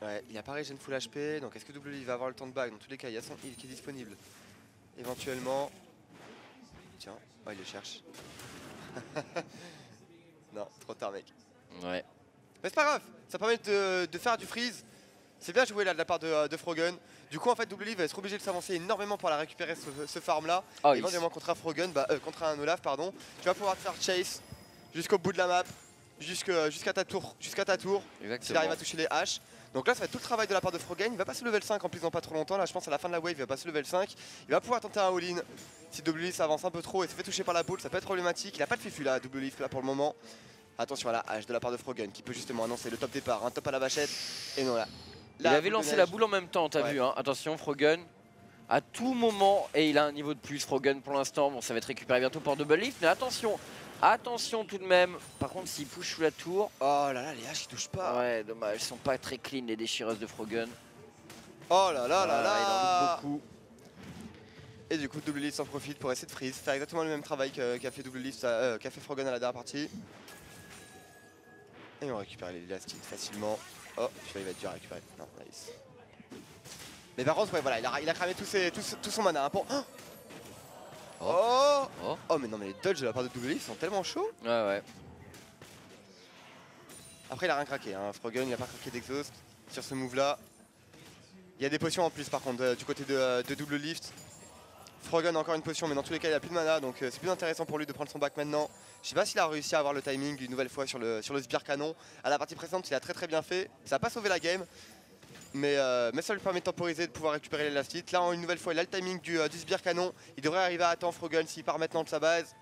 Ouais, il a pas régène full HP, donc est-ce que W va avoir le temps de back Dans tous les cas, il y a son heal qui est disponible. Éventuellement. Tiens, oh il le cherche. non, trop tard mec. Ouais. Mais c'est pas grave, ça permet de, de faire du freeze. C'est bien joué là de la part de, de Frogun. Du coup en fait W va être obligé de s'avancer énormément pour la récupérer ce, ce farm là. Oh, Et contre un Frogun, bah, euh, contre un Olaf pardon, tu vas pouvoir te faire chase jusqu'au bout de la map, jusqu'à ta tour, jusqu'à ta tour. S'il arrive à toucher les haches. Donc là, ça va être tout le travail de la part de Frogan. Il va passer level 5 en plus dans pas trop longtemps. Là, je pense à la fin de la wave, il va passer level 5. Il va pouvoir tenter un all-in. Si W s'avance un peu trop et se fait toucher par la boule, ça peut être problématique. Il a pas de fifu là, W là pour le moment. Attention à la hache de la part de Frogan qui peut justement annoncer le top départ, un top à la vachette. Et non là. Il avait lancé la boule en même temps, t'as Ouais. vu, hein. attention, Frogun. À tout moment, et il a un niveau de plus, Frogun pour l'instant. Bon, ça va être récupéré bientôt pour double lift, mais attention, attention tout de même. Par contre, s'il push sous la tour, Oh là là, les haches qui touchent pas. ouais, dommage, elles sont pas très clean les déchireuses de Frogun. Oh là là là Voilà, là. Il en beaucoup. Et du coup, Double Lift s'en profite pour essayer de freeze, faire exactement le même travail qu'a fait Double Lift, euh, qu'a fait Frogan à la dernière partie. Et on récupère les last hits facilement. Oh, celui-là il va être dur à récupérer. Non, nice. Mais par contre, ouais, voilà, il a, il a cramé tous ses- tout, tout son mana. hein, pour- Oh oh Oh. Oh, mais non, mais les dodges de la part de Double Lift sont tellement chauds. Ouais, ouais. Après, il a rien craqué. Hein. Frogun, il a pas craqué d'exhaust sur ce move là. Il y a des potions en plus, par contre, de- du côté de, euh, de double lift. Frogun a encore une potion, mais dans tous les cas, il a plus de mana, donc euh, c'est plus intéressant pour lui de prendre son back maintenant. Je sais pas s'il a réussi à avoir le timing une nouvelle fois sur le, sur le sbire canon. À la partie précédente, il a très très bien fait. Ça n'a pas sauvé la game, mais, euh, mais ça lui permet de temporiser, de pouvoir récupérer les last hits. Là, une nouvelle fois, il a le timing du, euh, canon. Il devrait arriver à temps Frogun s'il part maintenant de sa base.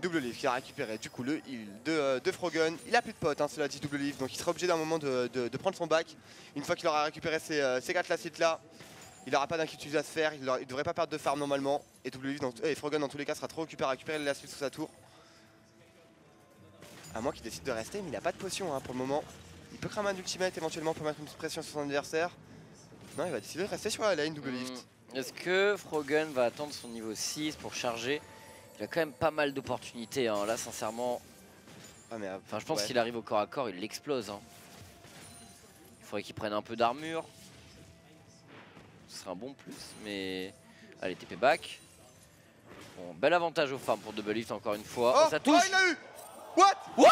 Double lift qui a récupéré du coup le heal de, euh, de Frogun. Il a plus de potes, hein, cela dit double lift, donc il sera obligé d'un moment de, prendre son back. Une fois qu'il aura récupéré ces, euh, ces 4 lacites là, il n'aura pas d'inquiétude à se faire, il ne devrait pas perdre de farm normalement. Et, double dans- tous les cas sera trop occupé à récupérer les lacites sous sa tour. À moins qu'il décide de rester, mais il n'a pas de potion hein, pour le moment. Il peut cramer un ultimate éventuellement pour mettre une pression sur son adversaire. Non, il va décider de rester sur la lane double lift. Hmm. Est-ce que Frogun va attendre son niveau 6 pour charger? Il a quand même pas mal d'opportunités. hein. Là, sincèrement, Ah, mais, euh, enfin, je pense ouais. qu'il arrive au corps à corps, il l'explose. hein. Il faudrait qu'il prenne un peu d'armure. Ce serait un bon plus, mais. Allez, TP back. Bon, bel avantage aux femmes pour double lift encore une fois. Oh, Oh, ça touche oh, il eu What? What?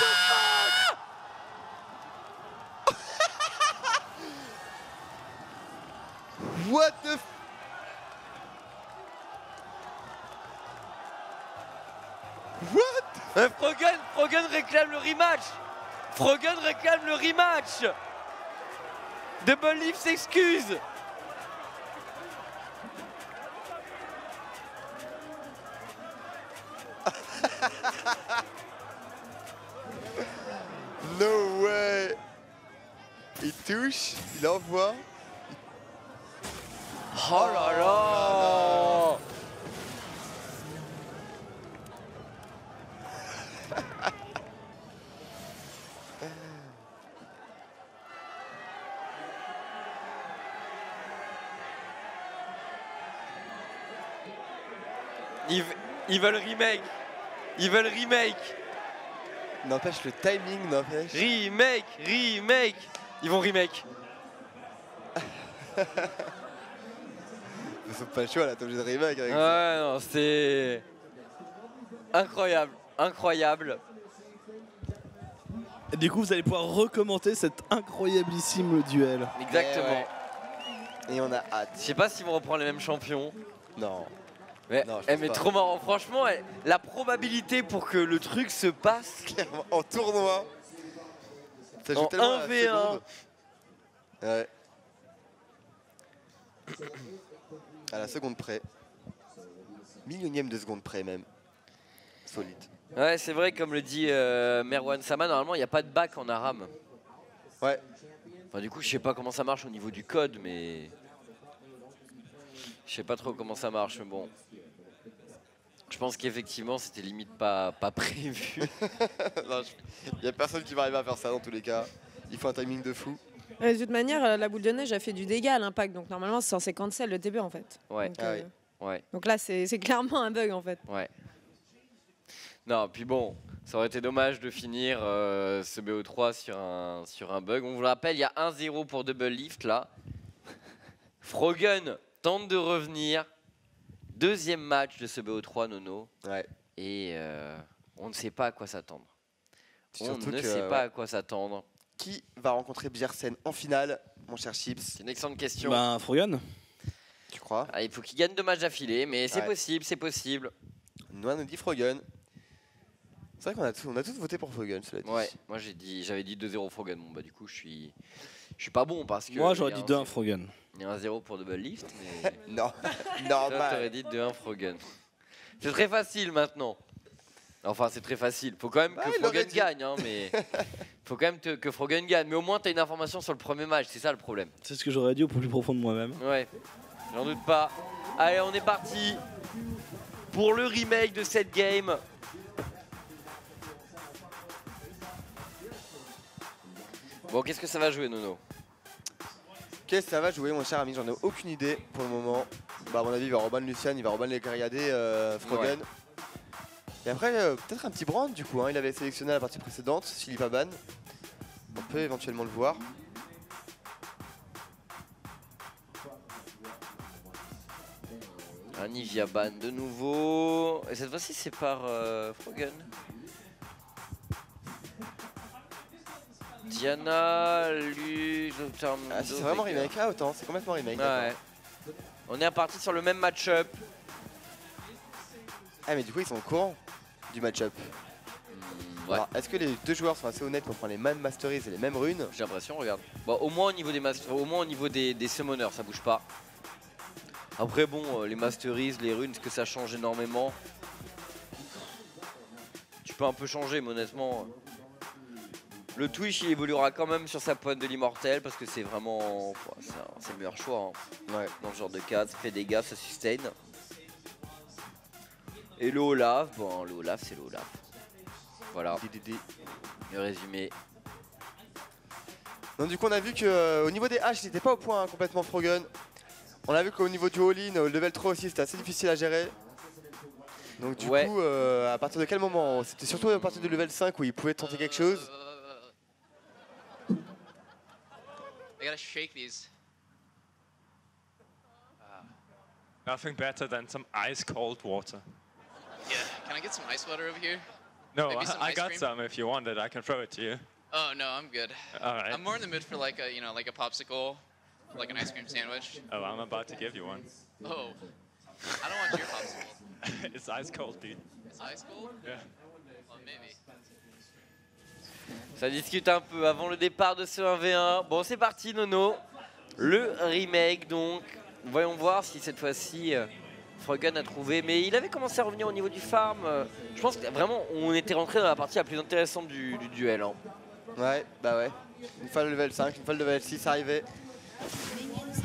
The f... What Euh, Frogen réclame le rematch. Frogen réclame le rematch. Double Leaf s'excuse No way. Il touche, il envoie. Oh là là. Ils, ils veulent remake. Ils veulent remake. N'empêche le timing, n'empêche. Remake Remake. Ils vont remake Ils sont pas le choix là, t'es obligé de remake avec ça. Ouais, non, c'est incroyable, incroyable. Et du coup, vous allez pouvoir recommenter cet incroyablissime duel. Exactement. Et on a hâte. Je sais pas s'ils vont reprendre les mêmes champions. Non. Mais, Non, eh, mais trop marrant. Franchement, eh, la probabilité pour que le truc se passe Clairement, en tournoi. Ça joue En tellement à la 1v1. seconde. Ouais. À la seconde près. Millionième de seconde près même. Solide. Ouais, c'est vrai, comme le dit euh, Merwan Sama, normalement il n'y a pas de bac en aram. Ouais. Enfin, du coup, je sais pas comment ça marche au niveau du code, mais. Je sais pas trop comment ça marche, mais bon. Je pense qu'effectivement, c'était limite pas, pas prévu. Il y a personne qui va arriver à faire ça dans tous les cas. Il faut un timing de fou. Ouais, de toute manière, euh, la boule de neige a fait du dégât à l'impact, donc normalement c'est censé cancel le TB en fait. Ouais, Donc, Ah euh, oui. ouais, donc là, c'est clairement un bug en fait. ouais. Non, puis bon, ça aurait été dommage de finir euh, ce BO3 sur un, sur un bug. On vous le rappelle, il y a 1-0 pour Double Lift là. Frogen tente de revenir. Deuxième match de ce BO3 Nono. Ouais. Et euh, on ne sait pas à quoi s'attendre. On ne que, sait ouais. pas à quoi s'attendre. Qui va rencontrer Bjersen en finale, mon cher Chips C'est une excellente question. Ben, Frogan Tu crois? Ah, il faut qu'il gagne deux matchs d'affilée, mais c'est Ouais. possible, c'est possible. Noah nous dit Frogen. C'est vrai qu'on a, tous- on a tous voté pour Frogen, cela dit. Ouais, moi j'ai dit, j'avais dit 2-0 Frogen. Bon bah du coup je suis, je suis pas bon parce que. Moi, j'aurais il y a dit un 2 à Frogan. Il y a un 0 pour Double Lift, mais Non, toi normal. t'aurais dit 2-1 Frogen. C'est très facile maintenant. Enfin c'est très facile. Faut quand même que l'aurait Frogen gagne, hein, mais faut quand même te- que Frogen gagne. Mais au moins t'as une information sur le premier match, c'est ça le problème. C'est ce que j'aurais dit au plus profond de moi-même. Ouais, j'en doute pas. Allez, on est parti pour le remake de cette game. Bon, qu'est-ce que ça va jouer, Nono? Qu'est-ce que ça va jouer, mon cher ami? J'en ai aucune idée pour le moment. Bah, à mon avis, il va reban Lucian, il va reban les Cariadés, euh, Frogen. Et après, euh, peut-être un petit Brand du coup. hein, il avait sélectionné à la partie précédente, s'il pas ban. On peut éventuellement le voir. Un Nivea ban de nouveau. Et cette fois-ci, c'est par euh, Frogen. Diana, Lu. Ah, si, c'est vraiment remake. Ah, autant, c'est complètement remake. Ouais. On est reparti sur le même match-up. Ah, mais du coup, ils sont au courant du match-up. Ouais. Alors, est-ce que les deux joueurs sont assez honnêtes pour prendre les mêmes Masteries et les mêmes runes J'ai l'impression, regarde. Bon, au moins au niveau des au moins au niveau des, des summoners, ça bouge pas. Après bon, euh, les masteries, les runes, est-ce que ça change énormément? Tu peux un peu changer, mais honnêtement. Le Twitch il évoluera quand même sur sa pointe de l'immortel parce que c'est vraiment. c'est le meilleur choix hein, Ouais. dans ce genre de cas. Ça fait des dégâts, ça sustain. Et le Olaf, bon, le Olaf c'est le Olaf. Voilà, le résumé. Donc du coup on a vu que euh, au niveau des haches il n'était pas au point hein, complètement Frogen. On a vu qu'au niveau du all-in, au level 3 aussi c'était assez difficile à gérer. Donc du Ouais. coup euh, à partir de quel moment? C'était surtout à partir du level 5 où il pouvait tenter quelque chose. I gotta shake these. Nothing better than some ice cold water. Yeah. Can I get some ice water over here? No, I, I got cream? some if you want it. I can throw it to you. Oh no, I'm good. All right. I'm more in the mood for like a you know like a popsicle Like an ice cream sandwich. Oh, I'm about to give you one. Oh. I don't want your popsicle. it's ice cold, dude. It's ice cold? Yeah. Well, maybe. Ça discute un peu avant le départ de ce 1v1. Bon, c'est parti, Nono. Le remake, donc. Voyons voir si cette fois-ci Froggen a trouvé. Mais il avait commencé à revenir au niveau du farm. Je pense que vraiment, on était rentré dans la partie la plus intéressante du, du duel. hein. Ouais, bah ouais. Une fois le level 5, une fois le level 6 arrivé.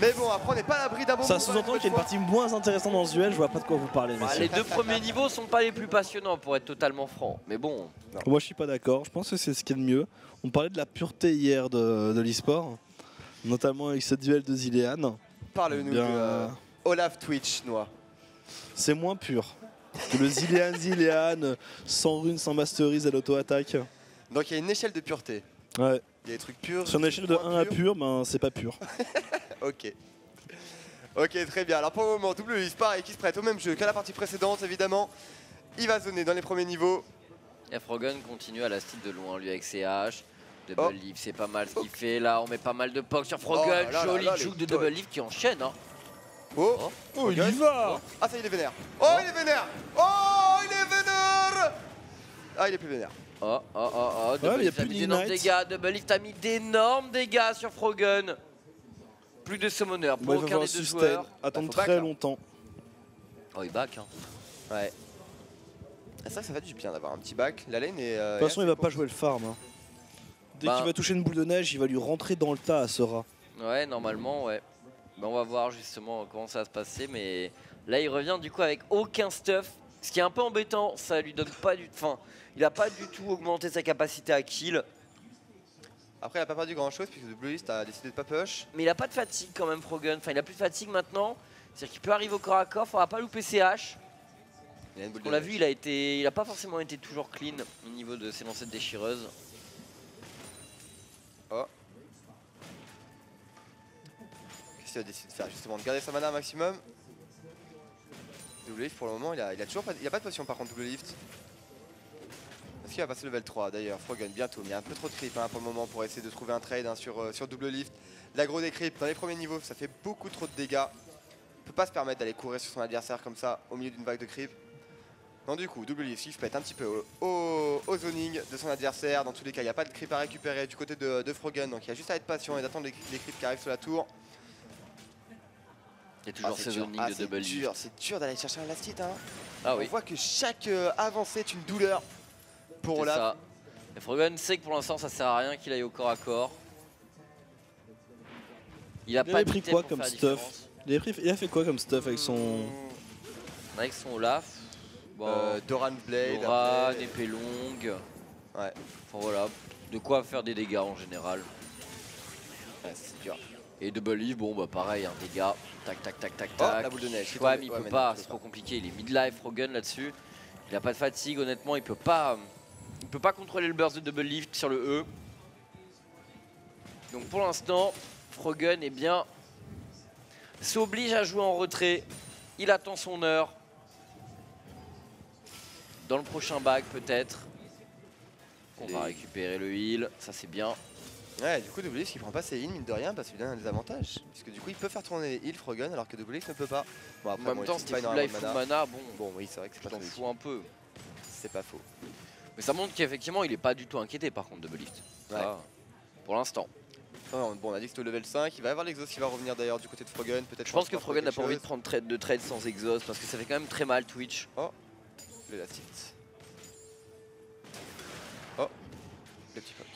Mais bon, après on n'est pas à l'abri d'un bon Ça sous-entend qu'il y a une partie moins intéressante dans ce duel, je vois pas de quoi vous parlez. Bah, les deux premiers niveaux sont pas les plus passionnants, pour être totalement franc. Mais bon, Moi je suis pas d'accord, je pense que c'est ce qui est le mieux. On parlait de la pureté hier de, de l'e-sport, notamment avec ce duel de Zilean. Parle-nous Bien, de euh, Olaf Twitch, Noix. C'est moins pur. Que le Zilean Zilean, sans rune, sans masteries à l'auto-attaque. Donc il y a une échelle de pureté. Ouais. Il y a des trucs purs. Sur une échelle de moins 1 à pur, ben c'est pas pur. Ok. Ok, très bien. Alors pour le moment, WX pareil qui se prête au même jeu qu'à la partie précédente, évidemment. Il va zoner dans les premiers niveaux. et Froggen continue à la style de loin, lui avec ses haches. Double Oh. leaf, c'est pas mal ce qu'il fait. Là, on met pas mal de poke sur Froggen. Oh là là Joli là, juke de double leaf qui enchaîne. Hein. Oh, Oh. Oh, il y va Ah ça il est vénère. Oh, il est vénère. Oh il est vénère. Ah il est plus vénère. Oh, oh, oh, oh. Double y a mis d'énormes dégâts. Double leaf a mis d'énormes dégâts sur Froggen. Plus de summoner pour va aucun des deux sustain, joueurs. attendre Bah, back, très hein. longtemps. Oh, il back. Hein. Ouais. C'est vrai que ça fait du bien d'avoir un petit bac. La lane est. euh, De toute façon, il va pas jouer le farm. hein. Dès Bah. qu'il va toucher une boule de neige, il va lui rentrer dans le tas à Sora. Ouais, normalement, ouais. Ben, on va voir justement comment ça va se passer. Mais là, il revient du coup avec aucun stuff. Ce qui est un peu embêtant, ça lui donne pas du. Enfin, il a pas du tout augmenté sa capacité à kill. Après, il a pas perdu grand chose puisque le Blueist a décidé de pas push. Mais il a pas de fatigue quand même, Froggen. Enfin, il a plus de fatigue maintenant. C'est-à-dire qu'il peut arriver au corps à corps, faudra pas louper boule On l'a vu, il a été, il a pas forcément été toujours clean au niveau de ses lancers déchireuses. Qu'est-ce qu'il a décidé de faire Justement, de garder sa mana maximum. Double lift pour le moment, il a, a toujours pas, a pas de potion par contre, double lift. Est-ce qu'il va passer level 3 d'ailleurs Froggen bientôt, mais il y a un peu trop de creep hein, pour le moment pour essayer de trouver un trade hein, sur, euh, sur double lift. L'agro des creeps dans les premiers niveaux, ça fait beaucoup trop de dégâts. Il peut pas se permettre d'aller courir sur son adversaire comme ça au milieu d'une vague de creep. Donc du coup, double lift, se pète un petit peu au, zoning de son adversaire. Dans tous les cas, il n'y a pas de creep à récupérer du côté de, de donc il y a juste à être patient et d'attendre les, les creeps qui arrivent sur la tour. Il y a toujours Ah, ces dur. Ah, de c'est double dur, c'est dur d'aller chercher un last hit. Hein. Ah On oui, voit que chaque euh, avancée est une douleur pour Olaf. Et Froggen sait que pour l'instant, ça sert à rien qu'il aille au corps à corps. Il a Il pas avait pris quoi comme stuff il a, pris- il a fait quoi comme stuff avec son. Avec son Olaf. Bon, Euh, Doran Blade. Doran, après. épée longue. Ouais. Enfin voilà, de quoi faire des dégâts en général. Ouais, c'est dur. Et Double Leaf, bon bah pareil, un dégât. Tac tac tac tac Oh, tac. la boule de neige, Ouais, il peut pas, c'est trop compliqué. Il est mid-life, Rogan là-dessus. Il a pas de fatigue, honnêtement, il peut pas. Il peut pas contrôler le burst de Double Lift sur le E. Donc pour l'instant, Frogun est bien. S'oblige à jouer en retrait. Il attend son heure. Dans le prochain bac peut-être. On va récupérer le heal, ça c'est bien. Ouais, du coup, Double Lift, il prend pas ses heals, mine de rien, parce qu'il donne un désavantage. Puisque du coup, il peut faire tourner les heals Frogun, alors que Double Lift ne peut pas. Bon, En après, même bon, il temps, pas full life, full mana. bon, Bon, oui, c'est vrai que c'est pas t'en fous un peu. C'est pas faux. Mais ça montre qu'effectivement, il est pas du tout inquiété par contre de Lift. Ouais. Pour l'instant. Oh, bon, on a dit que c'était au level 5. Il va y avoir l'exhaust qui va revenir d'ailleurs du côté de Frogun. Peut-être Je pense que pour Frogan n'a pas envie de prendre trade, de trade sans exhaust parce que ça fait quand même très mal Twitch. Le last hit. Oh, le petit poke.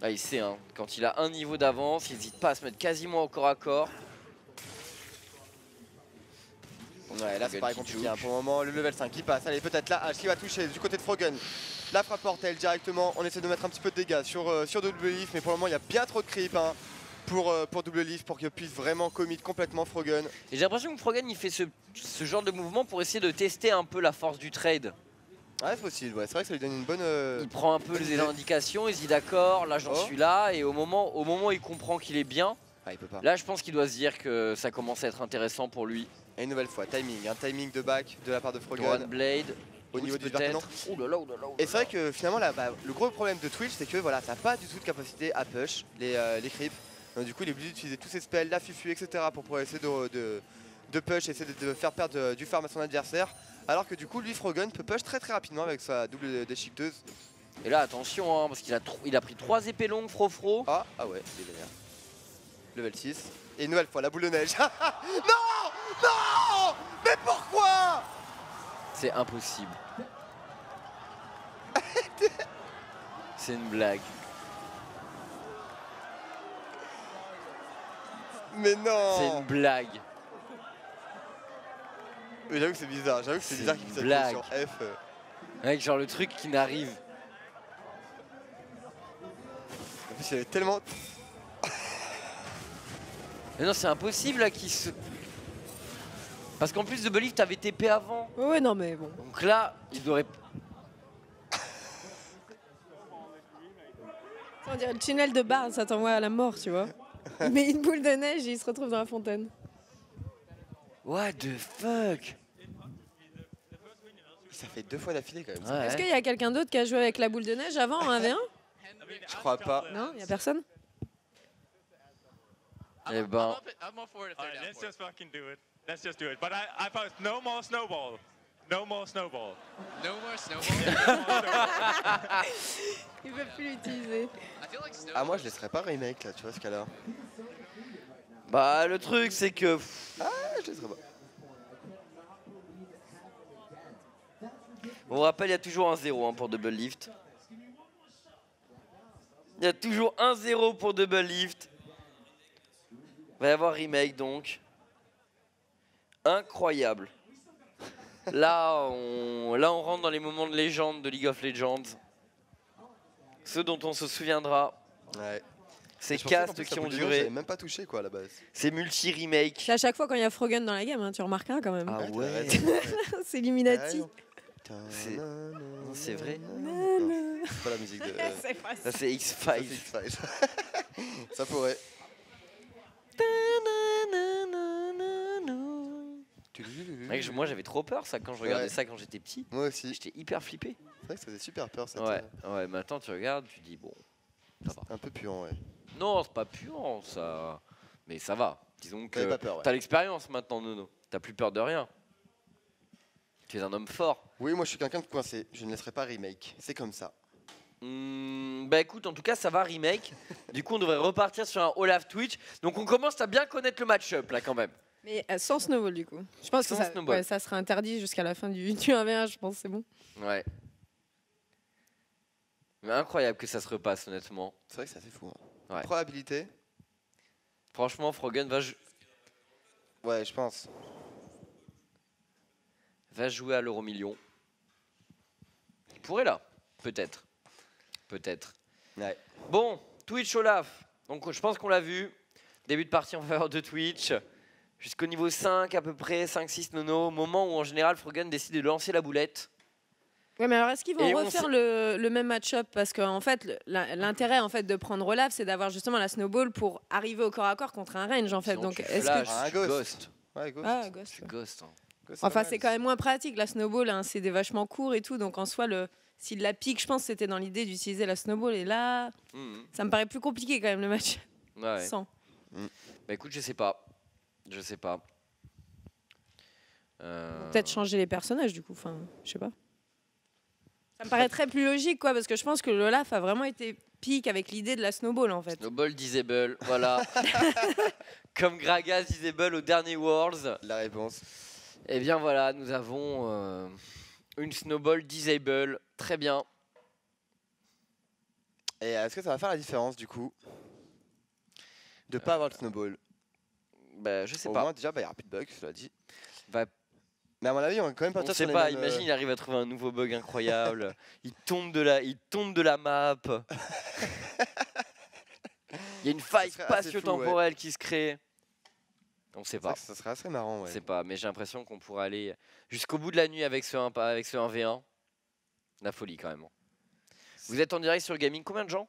Ah, il sait, hein, quand il a un niveau d'avance, il n'hésite pas à se mettre quasiment au corps à corps. Ouais, là c'est pareil compliqué hein, pour le moment. Le level 5 qui passe. Allez, peut-être la hache qui va toucher du côté de Frogun. La frappe mortelle directement. On essaie de mettre un petit peu de dégâts sur, euh, sur Double Leaf, mais pour le moment il y a bien trop de creep hein, pour, euh, pour Double Leaf pour qu'il puisse vraiment commit complètement Frogun. Et j'ai l'impression que Frogan il fait ce, ce genre de mouvement pour essayer de tester un peu la force du trade. Ouais, c'est possible. Ouais, c'est vrai que ça lui donne une bonne. euh, Il prend un peu les indications, il se dit d'accord, là j'en Oh. suis là, et au moment, au moment où il comprend qu'il est bien, Ah, il peut pas. là je pense qu'il doit se dire que ça commence à être intéressant pour lui. Et une nouvelle fois, timing, un timing de back de la part de Frogun Blade, au niveau du ouh Et c'est vrai que finalement, là, bah, le gros problème de Twitch, c'est que voilà, t'as pas du tout de capacité à push les, euh, les creeps. Donc, du coup, il est obligé d'utiliser tous ses spells, la fufu, etc. pour, pour essayer de, de, de push, essayer de, de faire perdre euh, du farm à son adversaire. Alors que du coup, lui, Frogun peut push très très rapidement avec sa double déchiqueteuse. Et là, attention, hein, parce qu'il a, tro- il a pris trois épées longues, Frofro. Ah, ah ouais, il est vénère. Level 6. Et une nouvelle fois, la boule de neige. non Non Mais pourquoi? C'est impossible. C'est une blague. Mais C'est non une blague. Mais J'avoue que c'est bizarre, j'avoue que c'est bizarre qu'il puisse blague. appuyer sur F. euh. Avec genre le truc qui n'arrive. En plus, il avait tellement. Mais non, c'est impossible là qu'il se. Parce qu'en plus de Believe, t'avais TP avant. Ouais, ouais, non, mais bon. Donc là, il aurait. On dirait le tunnel de barre, ça t'envoie à la mort, tu vois. Il met une boule de neige et il se retrouve dans la fontaine. What the fuck? Ça fait deux fois d'affilée quand même. Ouais. Est-ce qu'il y a quelqu'un d'autre qui a joué avec la boule de neige avant en 1v1 Je crois pas. Non, il y a personne? Eh ben. Let's just fucking do it. Let's just do it. But I, I post no more snowball. No more snowball. No more snowball? Il veut plus l'utiliser. Ah, moi je laisserais pas remake là, tu vois ce cas-là. Bah, le truc, c'est que. Ah, je laisserais pas. On rappelle, il y a toujours un 0 hein, pour Double Lift. Il y a toujours un 0 pour Double Lift. Va y avoir remake donc. Incroyable. Là on, là, on rentre dans les moments de légende de League of Legends. Ceux dont on se souviendra. Ouais. Ces castes qui ont duré. même pas touché quoi à la base. Ces multi-remakes. C'est à chaque fois quand il y a Frogun dans la game, hein, tu remarques un quand même. Ah Ouais. C'est Illuminati. C'est- vrai C'est pas la musique de. euh, Ça, c'est X-Files. X-Files. Ça pourrait. Moi j'avais trop peur ça quand je regardais Ouais. ça quand j'étais petit. Moi aussi. J'étais hyper flippé. C'est vrai que ça faisait super peur cette. Ouais, ouais, maintenant tu regardes, tu dis bon, ça va. Un peu puant, ouais. Non, c'est pas puant ça. Mais ça va. Disons que pas peur, ouais. t'as l'expérience maintenant, Nono. T'as plus peur de rien. Tu es un homme fort. Oui, moi je suis quelqu'un de coincé. Je ne laisserai pas remake. C'est comme ça. Hmm, bah écoute, en tout cas, ça va remake. du coup, on devrait repartir sur un Olaf Twitch. Donc on commence à bien connaître le match-up là quand même. Mais euh, sans snowball du coup. Je pense Sans que ça, snowball. ouais, ça sera interdit jusqu'à la fin du, du 1v1, je pense, c'est bon. Ouais. Mais incroyable que ça se repasse, honnêtement. C'est vrai que c'est assez fou. hein. Ouais. Probabilité Franchement, Frogun va, Ouais, je pense. Va jouer à l'euro million. Il pourrait là, peut-être. Peut-être. Ouais. Bon, Twitch Olaf. Donc je pense qu'on l'a vu. Début de partie en faveur de Twitch. Jusqu'au niveau 5 à peu près, 5-6 nono. Moment où en général Frogun décide de lancer la boulette. Ouais, mais alors est-ce qu'ils vont Et refaire le, le même match-up? Parce qu'en fait, le- l'in- l'intérêt en fait, de prendre Olaf, c'est d'avoir justement la snowball pour arriver au corps à corps contre un range en fait. Sinon, Donc est-ce que. Un tu ghost. ghost. Ouais, ghost. Ah, ghost. Tu ghost. hein. Enfin, c'est quand même moins pratique la snowball, hein, c'est des vachement courts et tout. Donc en soi, le, s'il la pique, je pense que c'était dans l'idée d'utiliser la snowball. Et là, Mhm. ça me paraît plus compliqué quand même le match. Ouais. Sans. Bah écoute, je sais pas. Je sais pas. Euh, Peut-être changer les personnages du coup. Enfin, je sais pas. Ça me paraît très plus logique quoi, parce que je pense que l'Olaf a vraiment été pique avec l'idée de la snowball en fait. Snowball disable, voilà. Comme Gragas disable au dernier Worlds. La réponse. Eh bien voilà, nous avons euh, une snowball disable. Très bien. Et est-ce que ça va faire la différence du coup De pas avoir le snowball? Bah, je sais Au pas. moins, déjà, bah, il n'y aura plus de bugs, cela dit. Va- Mais à mon avis, on va quand même On partir sait sur les pas, mêmes, euh, imagine, il arrive à trouver un nouveau bug incroyable. il tombe de la, il tombe de la map. Il y a une faille spatio-temporelle qui se crée. On sait c'est vrai pas. Ça serait assez marrant, ouais. sait pas, mais j'ai l'impression qu'on pourrait aller jusqu'au bout de la nuit avec ce 1, avec ce 1v1. La folie quand même. Vous êtes en direct sur le gaming, combien de gens?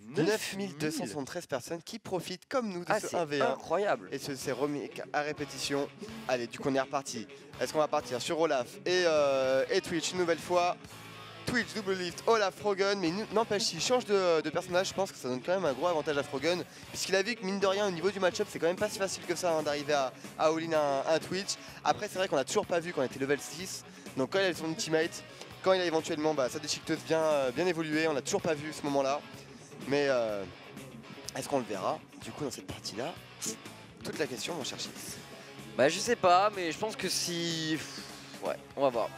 9273 personnes qui profitent comme nous de Ah, ce c'est 1v1. incroyable. Et ce c'est remis à répétition. Allez, du coup, on est reparti. Est-ce qu'on va partir sur Olaf et, euh, et Twitch une nouvelle fois? Twitch, double lift, Olaf, Frogun, mais n'empêche, s'il change de, personnage, je pense que ça donne quand même un gros avantage à Frogun, puisqu'il a vu que mine de rien, au niveau du match-up, c'est quand même pas si facile que ça hein, d'arriver à, à all-in un, Twitch. Après, c'est vrai qu'on a toujours pas vu qu'on était level 6, donc quand il a son ultimate, quand il a éventuellement bah, sa déchiqueteuse bien, euh, bien évolué, on a toujours pas vu ce moment-là. Mais euh, est-ce qu'on le verra du coup dans cette partie-là? Toute la question, mon cher Chips. Bah je sais pas, mais je pense que si... Ouais, on va voir.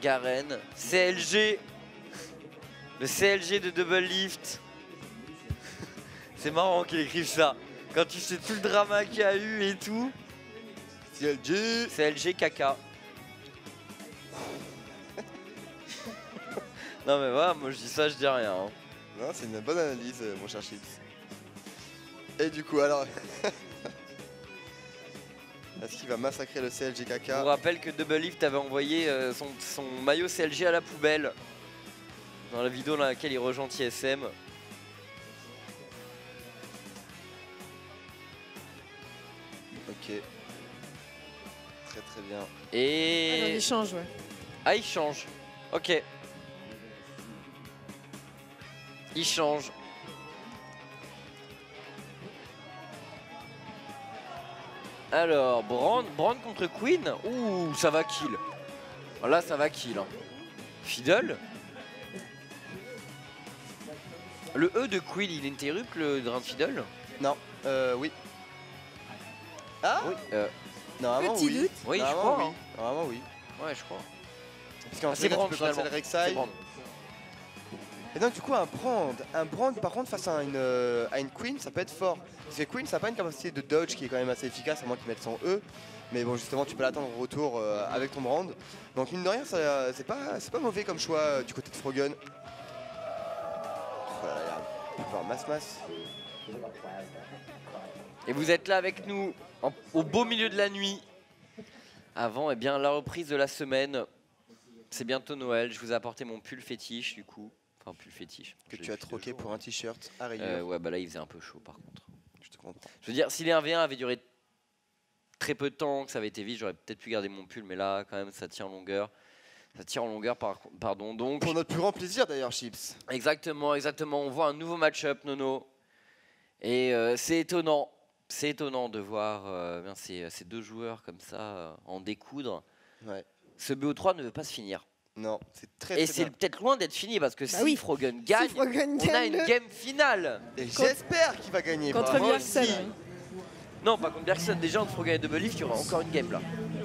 Garen, CLG. Le CLG de Double Lift. C'est marrant qu'il écrive ça. Quand tu sais tout le drama qu'il y a eu et tout. CLG CLG caca. non mais voilà, moi je dis ça, je dis rien. hein. Non, c'est une bonne analyse, euh, mon cher Chips. Et du coup, alors. Est-ce qu'il va massacrer le CLG Je caca vous rappelle que Double Lift avait envoyé euh, son, son maillot CLG à la poubelle. Dans la vidéo dans laquelle il rejoint TSM. Ok. Très très bien. Ah, non, Et. il change, ouais. Ah, il change. Ok. Il change. Alors, Brand, Brand contre Queen. Ouh, ça va kill. Là, ça va kill. hein. Fiddle. Le E de Queen, il interrupte le drain de Fiddle? Non, euh, oui. Ah Oui. euh, Normalement, Petit oui. doute. oui, je Normalement, crois. oui. Normalement, oui. hein. Ouais, je crois. Parce qu'en Ah, fait, c'est là, Brand tu peux cancel finalement. Rek'Sai. C'est Brand. Et donc, du coup, un Brand, un Brand par contre, face à une, euh, à une Queen, ça peut être fort. Parce que Queen, ça n'a pas une capacité de dodge qui est quand même assez efficace, à moins qu'il mette son E. Mais bon, justement, tu peux l'attendre au retour euh, avec ton Brand. Donc, mine de rien, c'est pas, pas mauvais comme choix euh, du côté de Frogun. Voilà, il y a un pouvoir masse-masse. Et vous êtes là avec nous au beau milieu de la nuit. Avant, eh bien, la reprise de la semaine. C'est bientôt Noël. Je vous ai apporté mon pull fétiche du coup. Enfin, pull fétiche. Que tu as troqué jours. pour un t-shirt à rayures. Euh, ouais, bah là, il faisait un peu chaud par contre. Je te comprends. Je veux dire, si les 1v1 avaient duré très peu de temps, que ça avait été vite, j'aurais peut-être pu garder mon pull, mais là, quand même, ça tient en longueur. Ça tire en longueur, par, pardon. Donc, Pour notre plus grand plaisir d'ailleurs, Chips. Exactement, exactement. On voit un nouveau match-up, Nono. Et euh, c'est étonnant. C'est étonnant de voir euh, bien ces, ces deux joueurs comme ça euh, en découdre. Ouais. Ce BO3 ne veut pas se finir. Non, c'est très Et très c'est bien. peut-être loin d'être fini parce que Bah si oui. Frogun gagne, on a gagne une le- game finale. Et j'espère qu'il va gagner. Contre vraiment. Bjergsen. oui. Non, pas contre Bergson. Déjà, entre Frogun et Double Lift, il y aura encore une game là.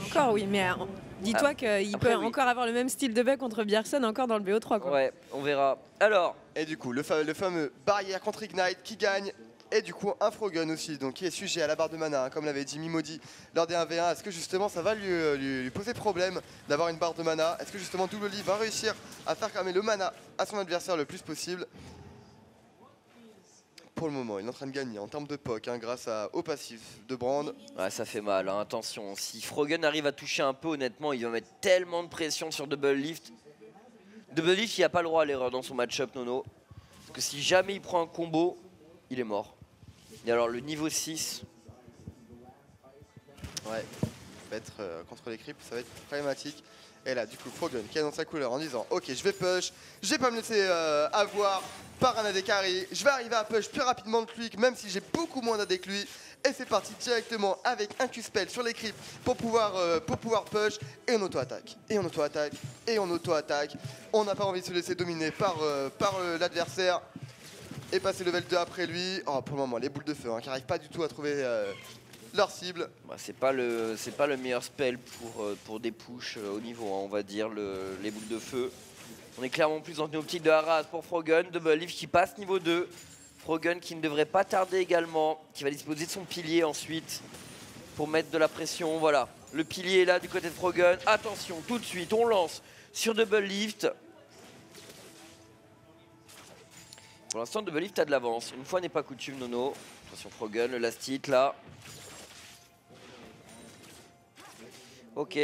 Encore, oui, mais euh, dis-toi qu'il Ah, après, peut oui. encore avoir le même style de bec contre Bjergsen encore dans le BO3. Quoi. Ouais, on verra. Alors, Et du coup, le, fa- le fameux barrière contre Ignite qui gagne. Et du coup, un Frogun aussi, donc qui est sujet à la barre de mana, hein, comme l'avait dit Mimodi lors des 1v1. Est-ce que justement ça va lui, euh, lui- poser problème d'avoir une barre de mana? Est-ce que justement Double Lee va réussir à faire cramer le mana à son adversaire le plus possible? Pour le moment, il est en train de gagner en termes de POC hein, grâce au passif de Brand. ouais, ça fait mal. hein, Attention, si Frogun arrive à toucher un peu, honnêtement, il va mettre tellement de pression sur Double Lift. Double Lift, il a pas le droit à l'erreur dans son match-up, Nono. Parce que si jamais il prend un combo, il est mort. Et alors, le niveau 6, Ouais, va être euh, contre les creeps, ça va être problématique. Et là, du coup, Frogun qui annonce sa couleur en disant Ok, je vais push, je vais pas me laisser euh, avoir par un AD carry, je vais arriver à push plus rapidement que lui, même si j'ai beaucoup moins d'AD que lui. Et c'est parti directement avec un Q-spell sur les creeps pour pouvoir, euh, pour pouvoir push. Et on auto-attaque, et on auto-attaque, et on auto-attaque. On n'a pas envie de se laisser dominer par, par l'adversaire et passer level 2 après lui. Oh, pour le moment, les boules de feu hein, qui n'arrivent pas du tout à trouver euh, leur cible. bah, c'est pas le meilleur spell pour, euh, des pushs euh, au niveau, hein, on va dire, le- les boules de feu. On est clairement plus dans une optique de haras pour Frogun. Double Lift qui passe niveau 2. Frogun qui ne devrait pas tarder également, qui va disposer de son pilier ensuite pour mettre de la pression. Voilà, le pilier est là du côté de Frogun. Attention, tout de suite, on lance sur Double Lift. Pour l'instant, Double Lift a de l'avance. Une fois n'est pas coutume, Nono. Attention, Frogun, le last hit là. Ok,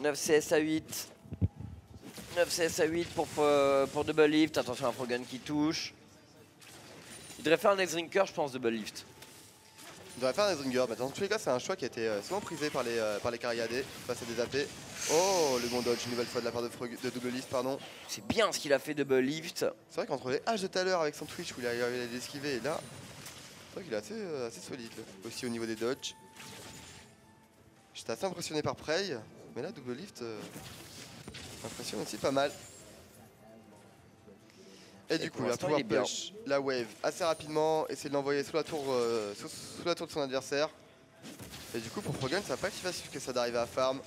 9 CS à 8. 9 CS à 8 pour, euh, pour Double Lift. Attention à Frogun qui touche. Il devrait faire un X-Drinker, je pense, Double Lift. Il devrait faire un Zringer. Mais dans tous les cas, c'est un choix qui a été euh, souvent prisé par les, euh, par les Cariadés face à des AP. Oh, le bon dodge, une nouvelle fois de la part de, de double list, pardon. C'est bien ce qu'il a fait double lift. C'est vrai qu'entre les haches de tout à l'heure avec son Twitch où il a il a esquivé et là, c'est vrai qu'il est assez, euh, assez solide là. aussi au niveau des dodges. J'étais assez impressionné par Prey, mais là, double lift euh, impressionne aussi pas mal. Et, Et du coup, il va pouvoir push la wave assez rapidement, essayer de l'envoyer sous, la tour, euh, sous, sous la tour de son adversaire. Et du coup, pour Frogun, ça va pas être si facile que ça d'arriver à farm.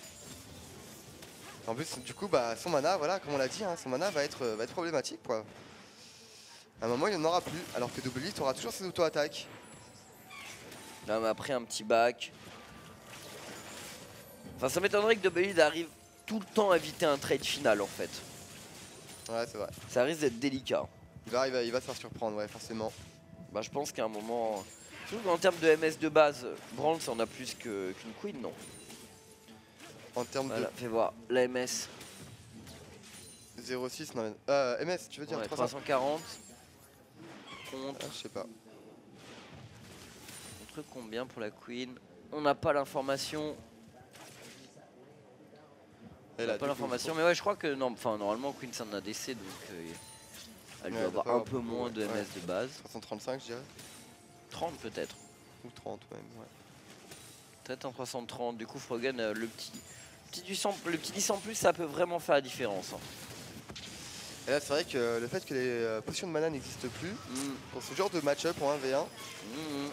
En plus, du coup, bah, son mana, voilà, comme on l'a dit, hein, son mana va être, euh, va être problématique, quoi. À un moment, il n'en aura plus, alors que Double aura toujours ses auto-attaques. Là, mais après un petit back. Enfin, ça m'étonnerait que double lift arrive tout le temps à éviter un trade final en fait. Ouais, c'est vrai. Ça risque d'être délicat. Il va, il va, il va se faire surprendre, ouais, forcément. Bah, je pense qu'à un moment. Surtout qu'en termes de MS de base, Brands en a plus qu'une Queen, non? En termes Voilà, fais voir. La MS, de 0,6, non, euh, MS, tu veux dire ouais, 300 340. Contre, Ah, Je sais pas. contre combien pour la Queen? On n'a pas l'information. On n'a pas l'information, mais ouais, je crois que non, enfin normalement Queen c'est un ADC donc euh, elle Ouais, doit avoir un peu moins de MS Ouais. de base. 335, je dirais. 30 peut-être. Ou 30 même, ouais. Peut-être un 330. Du coup, Frogan, euh, le petit, petit du 100 le petit 10 en plus, ça peut vraiment faire la différence. hein. Et là, c'est vrai que le fait que les euh, potions de mana n'existent plus, Mm, pour ce genre de match-up en 1v1, mm,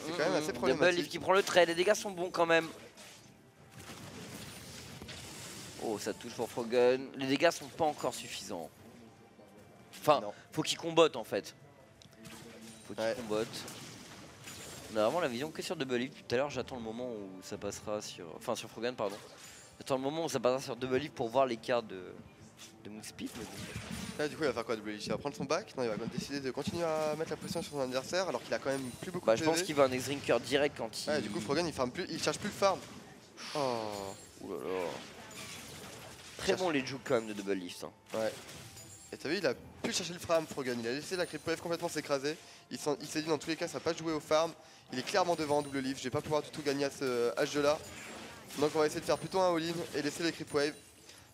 C'est mm, quand même assez Double problématique. Lift qui prend le trait, les dégâts sont bons quand même. Oh, ça touche pour Frogan. Les dégâts sont pas encore suffisants. Enfin, Non. faut qu'il combotte en fait. Faut qu'il Ouais. combotte. On a vraiment la vision que sur Double Lift. Tout à l'heure, j'attends le moment où ça passera sur. Enfin, sur Frogan, pardon. J'attends le moment où ça passera sur Double Lift pour voir l'écart de. de Moonspeed. mais bon. Là, du coup, il va faire quoi, Double Lich Il va prendre son back Non, il va décider de continuer à mettre la pression sur son adversaire alors qu'il a quand même plus beaucoup Bah, de je pense qu'il va un X-Drinker direct quand il. Ouais, du coup, Frogan, il, farm plus, il cherche plus le farm. Oh, Ouh là là. Très bon les jukes quand même de Double Lift. hein. ouais. Et t'as vu, il a pu chercher le farm, Frogan. Il a laissé la creep wave complètement s'écraser. Il s'est dit, dans tous les cas, ça va pas jouer au farm. Il est clairement devant en double lift. Je vais pas pouvoir du tout gagner à ce H là. Donc, on va essayer de faire plutôt un all-in et laisser les creep wave.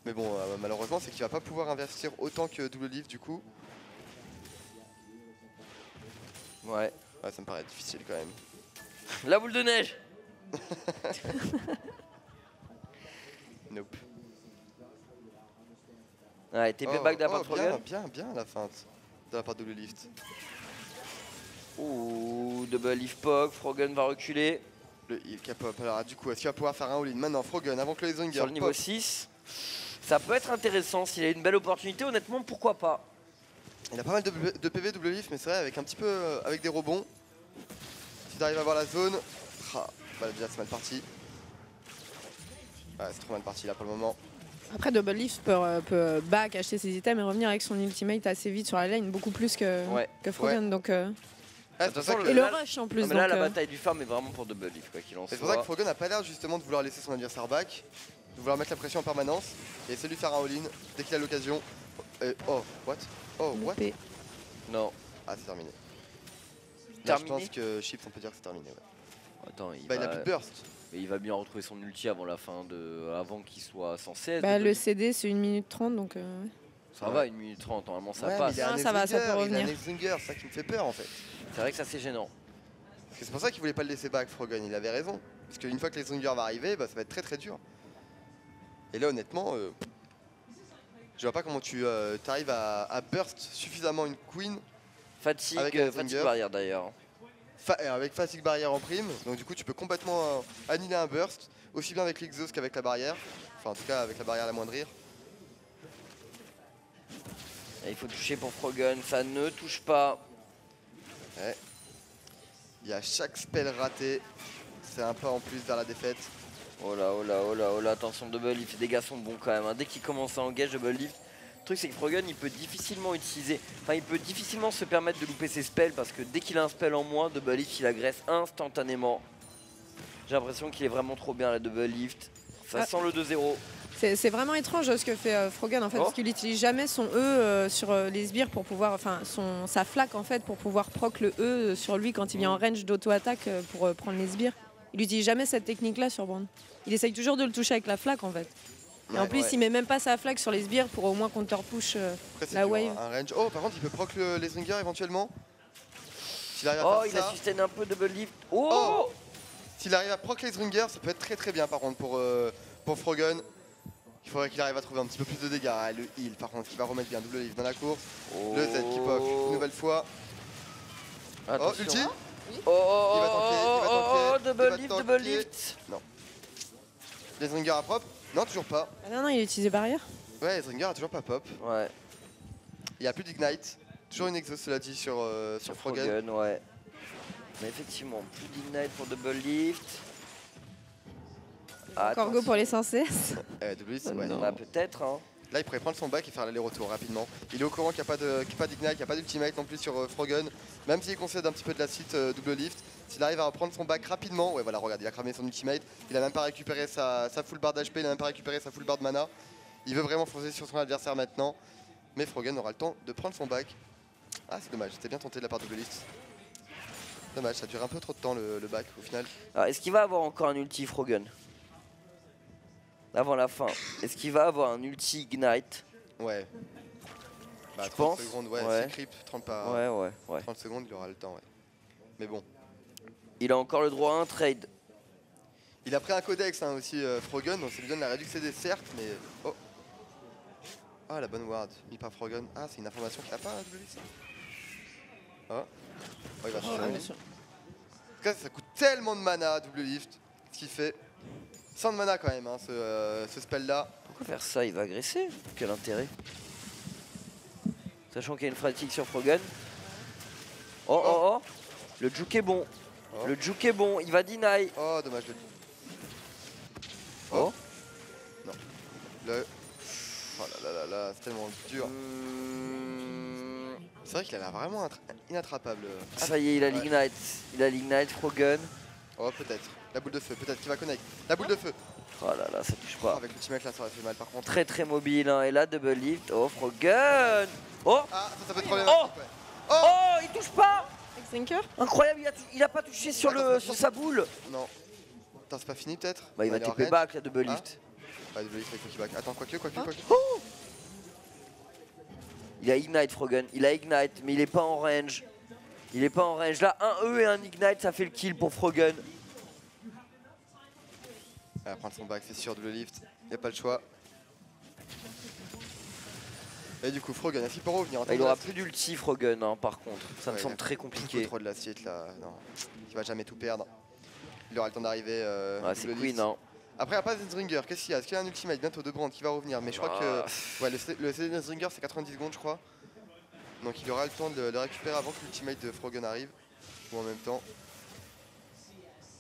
Mais bon, euh, malheureusement, c'est qu'il va pas pouvoir investir autant que double lift du coup. Ouais. Ouais, ça me paraît difficile quand même. La boule de neige Nope. Ouais, TP Oh, back de la oh, de bien, bien, bien la feinte de la part de double lift. Ouh, double lift pog, Frogan va reculer Le up. Alors, du coup, est-ce qu'il va pouvoir faire un all-in maintenant Frogan avant que les Zinger sur le niveau pop. 6. Ça peut être intéressant s'il a une belle opportunité, honnêtement, pourquoi pas? Il a pas mal de, de PV double lift, mais c'est vrai, avec un petit peu. euh, avec des rebonds. Si t'arrives à voir la zone. Ah, bah déjà, c'est mal parti. Ouais, c'est trop mal parti là pour le moment. Après, Double Lift peut, euh, peut back, acheter ses items et revenir avec son ultimate assez vite sur la lane, beaucoup plus que, Ouais. que. Donc, euh, pour ça que- et le rush en Non, plus. mais là, donc, la euh, bataille du farm est vraiment pour double lift, quoi qu'il en C'est pour ça que. Frogan n'a pas l'air justement de vouloir laisser son adversaire back, de vouloir mettre la pression en permanence et essayer de lui faire un all-in dès qu'il a l'occasion. Et- Oh, what? Oh, what? Loupé. Non. Ah, c'est terminé. Là, je pense que Chips, on peut dire que c'est terminé. Ouais. Attends, il, Bah, il a plus de burst. Mais il va bien retrouver son ulti avant la fin de. avant qu'il soit censé être. Bah, double le. CD, c'est 1 minute 30, donc. euh. Ça Ouais. va, 1 minute 30, normalement ça Ouais, mais passe. il a un ça va, ça peut Exzinger, il a un revenir. Ça qui me fait peur en fait. C'est vrai que ça c'est gênant. C'est pour ça qu'il voulait pas le laisser back, Frogan, il avait raison. Parce qu'une fois que les Zinger va arriver, bah, ça va être très très dur. Et là, honnêtement, euh, je vois pas comment tu arrives à, à burst suffisamment une Queen Fatigue, Avec un euh, fatigue barrière d'ailleurs. Euh, avec fatigue barrière en prime. Donc, du coup, tu peux complètement euh, annuler un burst, aussi bien avec l'exhaust qu'avec la barrière. Enfin, en tout cas, avec la barrière à l'amoindrir. Il faut toucher pour Frogan, ça ne touche pas. Il y a chaque spell raté. C'est un pas en plus vers la défaite. Oh là, oh là, oh là, oh là, attention, double lift, les dégâts sont bons quand même. hein. Dès qu'il commence à engage double lift, truc c'est que Frogan il peut difficilement utiliser, enfin il peut difficilement se permettre de louper ses spells parce que dès qu'il a un spell en moins, double lift il agresse instantanément. J'ai l'impression qu'il est vraiment trop bien la double lift. Ça Ah. sent le 2-0. C'est vraiment étrange ce que fait euh, Frogan en fait, Oh. parce qu'il n'utilise jamais son E euh, sur euh, les sbires pour pouvoir, enfin son, sa flaque en fait pour pouvoir proc le E sur lui quand il vient en range d'auto-attaque euh, pour euh, prendre les sbires. Il utilise jamais cette technique-là sur Brand. Il essaye toujours de le toucher avec la flaque en fait. Et en plus, Ouais. il met même pas sa flaque sur les sbires pour au moins counter push. euh, Après, la wave. hein, Un range. Oh, par contre, il peut proc le- les Ringers éventuellement. S'il arrive à Oh, il a sustain un peu double lift. Oh, Oh S'il arrive à proc les Ringers, ça peut être très très bien par contre pour, euh, pour Frogun. Il faudrait qu'il arrive à trouver un petit peu plus de dégâts. Ah, le heal par contre qui va remettre bien double lift dans la course. Le Z qui poke une nouvelle fois. Oh, Attention. ulti Oh, oh, Il va tanker, il va oh, tanker, oh, double lift, double lift. Les Ringers à pop Non, toujours pas. Ah non, non, il a utilisé barrière. Ouais, les Ringers a toujours pas pop. Ouais, Il n'y a plus d'ignite. Toujours une exhaust cela dit sur, euh, sur sur Frogun. Frogun, ouais. Mais effectivement, plus d'ignite pour double lift. Encore go pour les 100 CS. Euh, double lift, ouais. non. Bah peut-être, hein. Là, il pourrait prendre son back et faire l'aller-retour rapidement. Il est au courant qu'il n'y a pas d'ignite, qu'il n'y a pas d'ultimate non plus sur euh, Frogun. Même s'il concède un petit peu de la suite euh, double lift, s'il arrive à reprendre son back rapidement, ouais, voilà, regarde, il a cramé son ultimate. Il a même pas récupéré sa, full bar d'HP, il a même pas récupéré sa full bar de mana. Il veut vraiment foncer sur son adversaire maintenant. Mais Frogun aura le temps de prendre son back. Ah, c'est dommage, c'était bien tenté de la part de double lift. Dommage, ça dure un peu trop de temps le, le back au final. Est-ce qu'il va avoir encore un ulti Frogun Avant la fin. Est-ce qu'il va avoir un ulti Ignite Ouais. Bah, Tu 30 penses secondes, ouais, Ouais. c'est creep, 30 pas. Ouais, ouais, ouais. 30 secondes, il aura le temps, ouais. Mais bon. Il a encore le droit à un trade. Il a pris un codex hein, aussi, euh, Frogun, donc ça lui donne la réduction des certes, mais. Oh Ah, la bonne ward, mis par Frogun. Ah, c'est une information qu'il a pas, W ça Oh Oh, il va se Ah, faire. bien sûr. En tout cas, ça coûte tellement de mana, double lift, ce qu'il fait. 100 de mana quand même, hein, ce, euh, ce spell là. Pourquoi faire ça Il va agresser Quel intérêt Sachant qu'il y a une fatigue sur Frogun. Oh oh oh Le juke est bon. Oh. Le juke est bon. Il va deny. Oh, dommage. Le... Oh. Non. Le. Oh là là là là, c'est tellement dur. Hum, C'est vrai qu'il a l'air vraiment inattrapable. Ça y est, il a Ouais. l'ignite. Il a l'ignite, Frogun. Oh, peut-être. La boule de feu, peut-être qu'il va connect. La boule de feu. Oh là là, ça touche Oh, pas. avec l'ultimate là, ça aurait fait mal par contre. Très très mobile. hein. Et là, double lift. Oh, Frogun. Oh Ah, ça, ça peut être problématique. ouais. Oh, il touche pas Incroyable, il a, tou- il a pas touché sur, le, sur sa boule. Non. Attends, c'est pas fini peut-être Bah, il va TP back, la double Ah. lift. Ouais, double lift, il faut qu'il back. Attends, quoique, quoique, Hein quoique. Il a Ignite, Frogun. Il a Ignite, mais il est pas en range. Il est pas en range. Là, un E et un Ignite, ça fait le kill pour Frogun. Il va prendre son back, c'est sûr, double lift. Il a pas le choix. Et du coup, Frogun, est-ce qu'il peut revenir en il aura plus d'ulti, Frogun, hein, par contre. Ça me semble très compliqué. trop de la suite là. Non. Il va jamais tout perdre. Il aura le temps d'arriver. Euh, Ouais, c'est Queen, hein. Après, il n'y a pas. Qu'est-ce qu'il y a? Est-ce qu'il y a un ultimate bientôt de Brand qui va revenir? Mais je crois Ah. que ouais, le, le c'est 90 secondes, je crois. Donc il aura le temps de le, le récupérer avant que l'ultimate de Frogun arrive. Ou en même temps.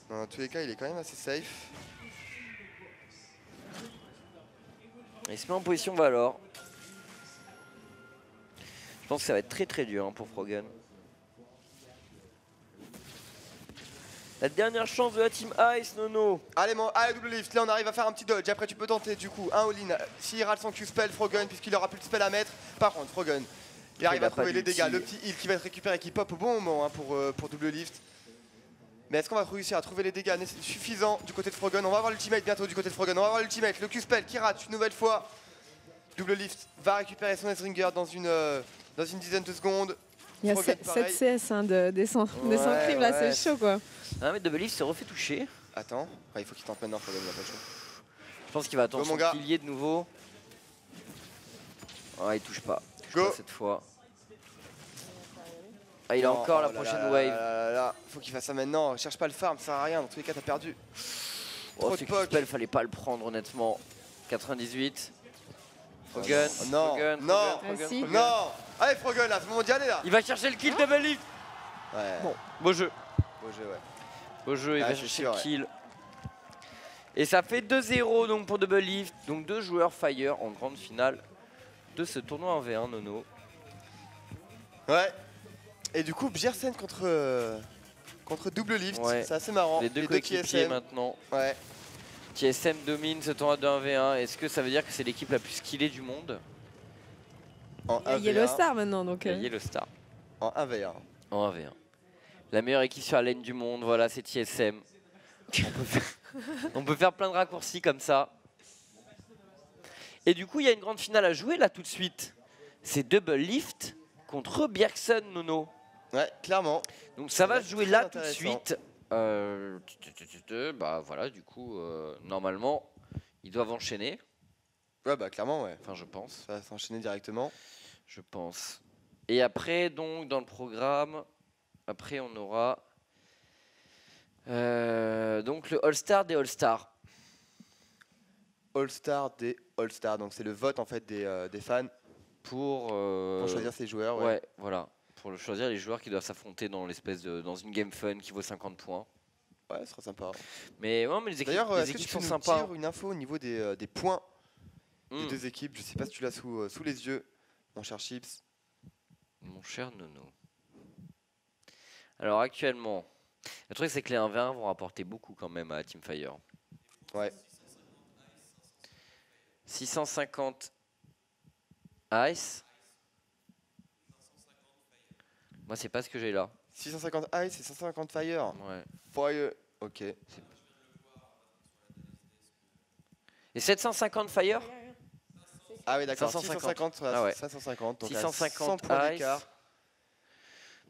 Dans tous les cas, il est quand même assez safe. Il se met en position Valor. Je pense que ça va être très très dur hein, pour Frogun. La dernière chance de la team Ice, Nono. Allez, mon, allez, double lift. Là, on arrive à faire un petit dodge. Après, tu peux tenter du coup un all-in. S'il rate son Q-spell, Frogun, puisqu'il aura plus de spell à mettre. Par contre, Frogun, il arrive Il à trouver les dégâts. Le petit heal qui va être récupéré, qui pop au bon moment hein, pour, euh, pour double lift. Mais est-ce qu'on va réussir à trouver les dégâts suffisants du côté de Frogun On va avoir l'ultimate bientôt du côté de Frogun. On va avoir l'ultimate. Le Q-spell qui rate une nouvelle fois. Double lift va récupérer son Esringer dans une, euh, dans une dizaine de secondes. Il y a Frogun, 7, pareil. CS hein, de, des 100, des 100 Ouais, crimes là, ouais. c'est chaud quoi. Ah mais Double Lift s'est refait toucher. Attends, Ouais, il faut qu'il tente maintenant, Frogun, il a pas le choix. Je pense qu'il va attendre Go, mon son pilier de nouveau. Ah il touche pas. Touche Go. pas cette fois. Ah il a Non, encore la oh là prochaine là wave. là là là. Faut qu'il fasse ça maintenant. Cherche pas le farm, ça sert à rien. Dans tous les cas, t'as perdu. Oh ce de spell fallait pas le prendre honnêtement. 98. Frogun. Oh non, Frogun, non, Frogun, Ah, Frogun, si. Frogun. Non Allez, Frogun, là, c'est le moment d'y aller là Il va chercher le kill Double Lift. Ouais, Bon, beau jeu. beau jeu, ouais. Beau jeu, il Ah, va chercher sûr, le ouais. kill. Et ça fait 2-0 donc pour Double Lift. Donc deux joueurs Fire en grande finale de ce tournoi en V1 Nono. Ouais. Et du coup, Bjersen contre, euh, contre double lift, Ouais. c'est assez marrant. Les deux coéquipiers TSM. maintenant. Ouais. TSM domine ce tournoi de 1v1. Est-ce que ça veut dire que c'est l'équipe la plus skillée du monde En Il y a 1v1. Yellow Star maintenant donc. Il euh, y a le Star En 1v1. en 1v1. La meilleure équipe sur la lane du monde, voilà, c'est TSM. On peut faire, on peut faire plein de raccourcis comme ça. Et du coup, il y a une grande finale à jouer là tout de suite. C'est Double Lift contre Bjergsen Nono. Ouais, clairement. Donc ça Ça va se jouer là tout de suite. Euh, bah voilà, du coup, euh, normalement, ils doivent enchaîner. Ouais, bah clairement, ouais. Enfin, je pense. Ça va s'enchaîner directement. Je pense. Et après, donc, dans le programme, après, on aura euh, donc le All-Star des All-Stars. All-Star des All-Star. Donc c'est le vote en fait des, des fans Pour, pour choisir ses joueurs. ouais. Ouais. voilà. Pour le choisir les joueurs qui doivent s'affronter dans l'espèce de dans une game fun qui vaut 50 points. Ouais, ce sera sympa. Mais ouais, mais les équipes, D'ailleurs, les est-ce que tu équipes peux sont nous sympas. dire une info au niveau des, euh, des points Hmm. des deux équipes? Je sais pas si tu l'as sous, euh, sous les yeux, mon cher Chips. Mon cher Nono. Alors actuellement, le truc c'est que les 1v1 vont rapporter beaucoup quand même à Teamfire. Ouais. 650 Ice. Moi c'est pas ce que j'ai là. 650 Ice et 150 Fire. Ouais. Fire. Ok. Et 750 Fire? Ah oui, d'accord. 550. 650 sur la Ah ouais. 550. Donc 650 à 100 points Ice. d'écart.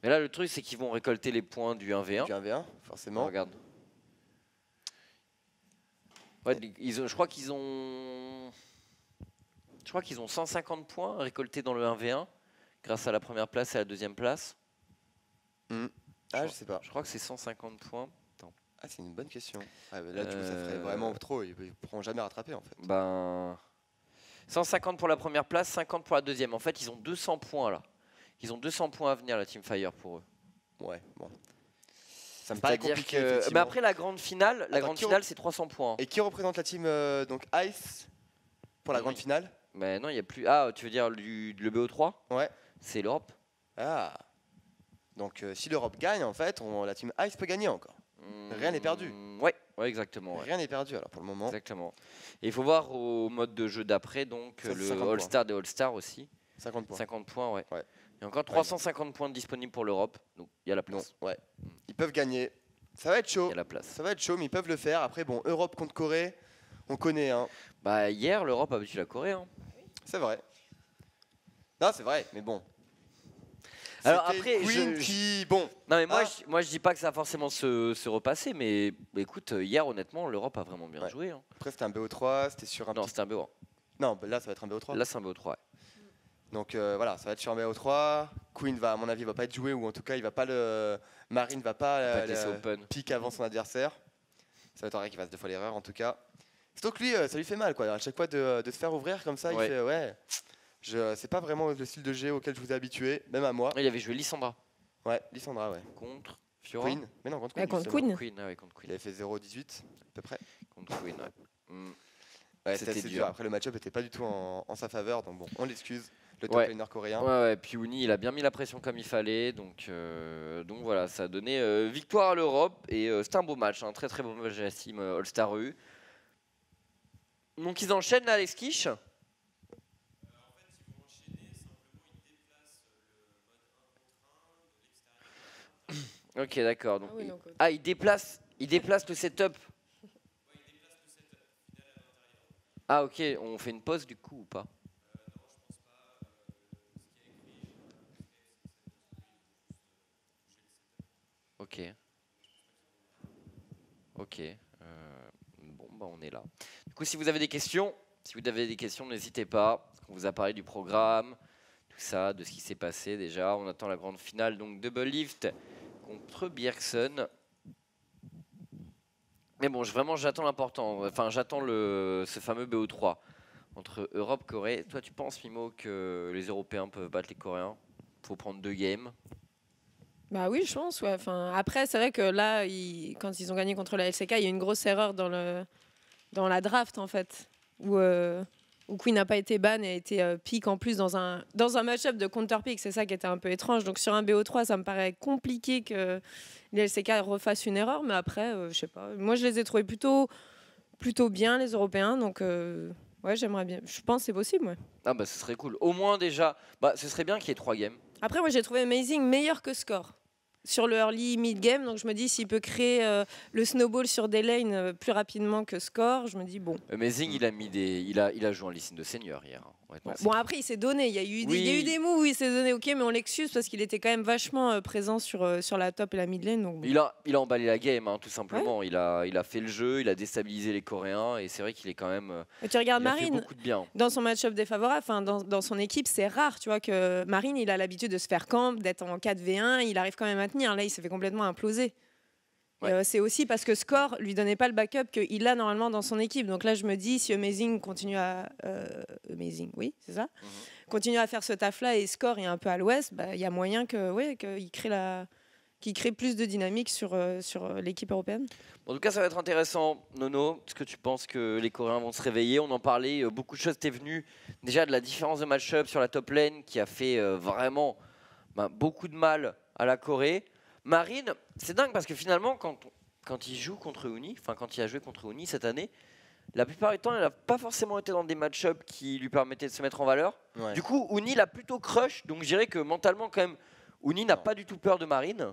Mais là le truc c'est qu'ils vont récolter les points du 1v1. Du 1v1, forcément. Regarde. Ouais, ils ont, je crois qu'ils ont. Je crois qu'ils ont 150 points récoltés dans le 1v1 grâce à la première place et à la deuxième place. Ah, je sais pas. Je crois que c'est 150 points. Ah, c'est une bonne question. Ah, bah là, du coup, ça ferait Euh, vraiment trop. Ils ne pourront jamais rattraper en fait. Ben. 150 pour la première place, 50 pour la deuxième. En fait, ils ont 200 points là. Ils ont 200 points à venir, la Team Fire pour eux. Ouais, bon. Ça me paraît compliqué. que. Mais après la grande finale, la grande finale c'est 300 points. Et qui représente la team euh, donc Ice pour la Oui. grande finale? Mais non, il y a plus. Ah, tu veux dire du, le BO3 Ouais. C'est l'Europe. Ah. Donc euh, si l'Europe gagne, en fait, on- la team Ice peut gagner encore. Rien n'est perdu. Mm, Ouais, ouais, exactement. ouais. Rien n'est perdu alors pour le moment. Exactement. Et il faut voir au mode de jeu d'après, donc Ça, c'est le 50 points. All-Star des All-Stars aussi. 50 points. 50 points, ouais. Ouais. Il y a encore 350 points disponibles pour l'Europe, donc il y a la Non, place. ouais. Ils peuvent gagner. Ça va être Il chaud. y a la place. Ça va être chaud, mais ils peuvent le faire. Après, bon, Europe contre Corée, on connaît. Hein. Bah hier, l'Europe a battu la Corée. hein. C'est vrai. Non, c'est vrai, mais bon. Alors après, Queen je- qui, bon, Non mais moi, Ah. je, moi je dis pas que ça va forcément se, se repasser, mais écoute, hier honnêtement, l'Europe a vraiment bien Ouais. joué. hein. après c'était un BO3, c'était sur un Non, petit- c'était un BO1. Non, bah là ça va être un BO3. Là, c'est un BO3. ouais. Donc euh, voilà, ça va être sur un BO3. Queen va, à mon avis, va pas être joué ou en tout cas il va pas le, Marine va pas, Pas euh, le- open. pique avant son adversaire. Ça va être Henri qui fasse deux fois l'erreur en tout cas. Donc lui, euh, ça lui fait mal quoi. À chaque fois de, de se faire ouvrir comme ça, Ouais. il fait ouais. Je, c'est pas vraiment le style de jeu auquel je vous ai habitué, même à moi. Il avait joué Lissandra Ouais, Lissandra, ouais. contre Fiora. Queen, mais non contre Ouais, Queen. contre. Queen. Queen, ah ouais, contre Il Queen. avait fait 0-18 à peu près. Contre Queen, ouais. Mm. Ouais, C'était assez dur. dur. Après le match-up était pas du tout en, en sa faveur, donc bon, on l'excuse. Le top Ouais. laner coréen. Ouais, ouais, puis Uni, il a bien mis la pression comme il fallait. Donc, euh, donc voilà, ça a donné euh, victoire à l'Europe. Et euh, c'était un beau match, un très très beau match de la team euh, All-Star EU. Donc ils enchaînent là, les skiches Ok, d'accord. Donc, Ah oui, il- donc, ah, il déplace, il déplace le setup. Ah, ok, on fait une pause du coup ou pas? Ok. Ok. euh, bon, bah on est là. Du coup, si vous avez des questions, si vous avez des questions, n'hésitez pas. On vous a parlé du programme, tout ça, de ce qui s'est passé déjà. On attend la grande finale, donc Double Lift contre Bjergsen. Mais bon, vraiment, j'attends l'important. Enfin, j'attends ce fameux BO3 entre Europe Corée. Toi, tu penses, Mimo, que les Européens peuvent battre les Coréens? Faut prendre deux games. Bah oui, je pense. Enfin, après, c'est vrai que là, quand ils ont gagné contre la LCK, il y a une grosse erreur dans, le, dans la draft, en fait, euh, où Queen n'a pas été ban et a été euh, pick en plus dans un, dans un match-up de counter-pick. C'est ça qui était un peu étrange. Donc sur un BO3, ça me paraît compliqué que les LCK refassent une erreur. Mais après, euh, je sais pas. Moi, je les ai trouvés plutôt, plutôt bien, les Européens. Donc, euh, ouais, j'aimerais bien. Je pense que c'est possible, ouais. Ah bah, ce serait cool. Au moins déjà, bah, ce serait bien qu'il y ait trois games. Après, moi, j'ai trouvé Amazing meilleur que Score. Sur le early mid game. Donc je me dis s'il peut créer euh, le snowball sur des lanes euh, plus rapidement que score, je me dis bon. Amazing, il a mis des, il a, il a joué en liste de senior hier. hein. Bon après il s'est donné, il y a eu des, il y a Oui. eu des moves où il s'est donné ok mais on l'excuse parce qu'il était quand même vachement euh, présent sur, euh, sur la top et la mid lane. Donc bon. Il a, il a emballé la game, hein, tout simplement. Il, a, il a fait le jeu, il a déstabilisé les Coréens et c'est vrai qu'il est quand même. euh, Et tu regardes il a fait Marine, beaucoup de bien. dans son match-up défavorable, enfin, dans, dans son équipe, c'est rare, tu vois, que Marine, il a l'habitude de se faire camp, d'être en 4v1, il arrive quand même à tenir. Là, il s'est fait complètement imploser. Ouais. euh, c'est aussi parce que Score lui donnait pas le backup qu'il a normalement dans son équipe. Donc là, je me dis, si Amazing continue à. euh, Amazing, oui, c'est ça Mhm. Continue à faire ce taf-là et Score est un peu à l'ouest, bah, il y a moyen que, ouais, qu'il crée, la... qu'il crée plus de dynamique sur, euh, sur l'équipe européenne. En tout cas, ça va être intéressant. Nono, est-ce que tu penses que les Coréens vont se réveiller? On en parlait, beaucoup de choses étaient venues. Déjà de la différence de match-up sur la top lane qui a fait vraiment ben, beaucoup de mal à la Corée. Marine, c'est dingue parce que finalement, quand, quand il joue contre Uni, enfin quand il a joué contre Uni cette année, la plupart du temps, il n'a pas forcément été dans des match-up qui lui permettaient de se mettre en valeur. Ouais. Du coup, Uni l'a plutôt crush, donc je dirais que mentalement, quand même, Uni n'a pas du tout peur de Marine.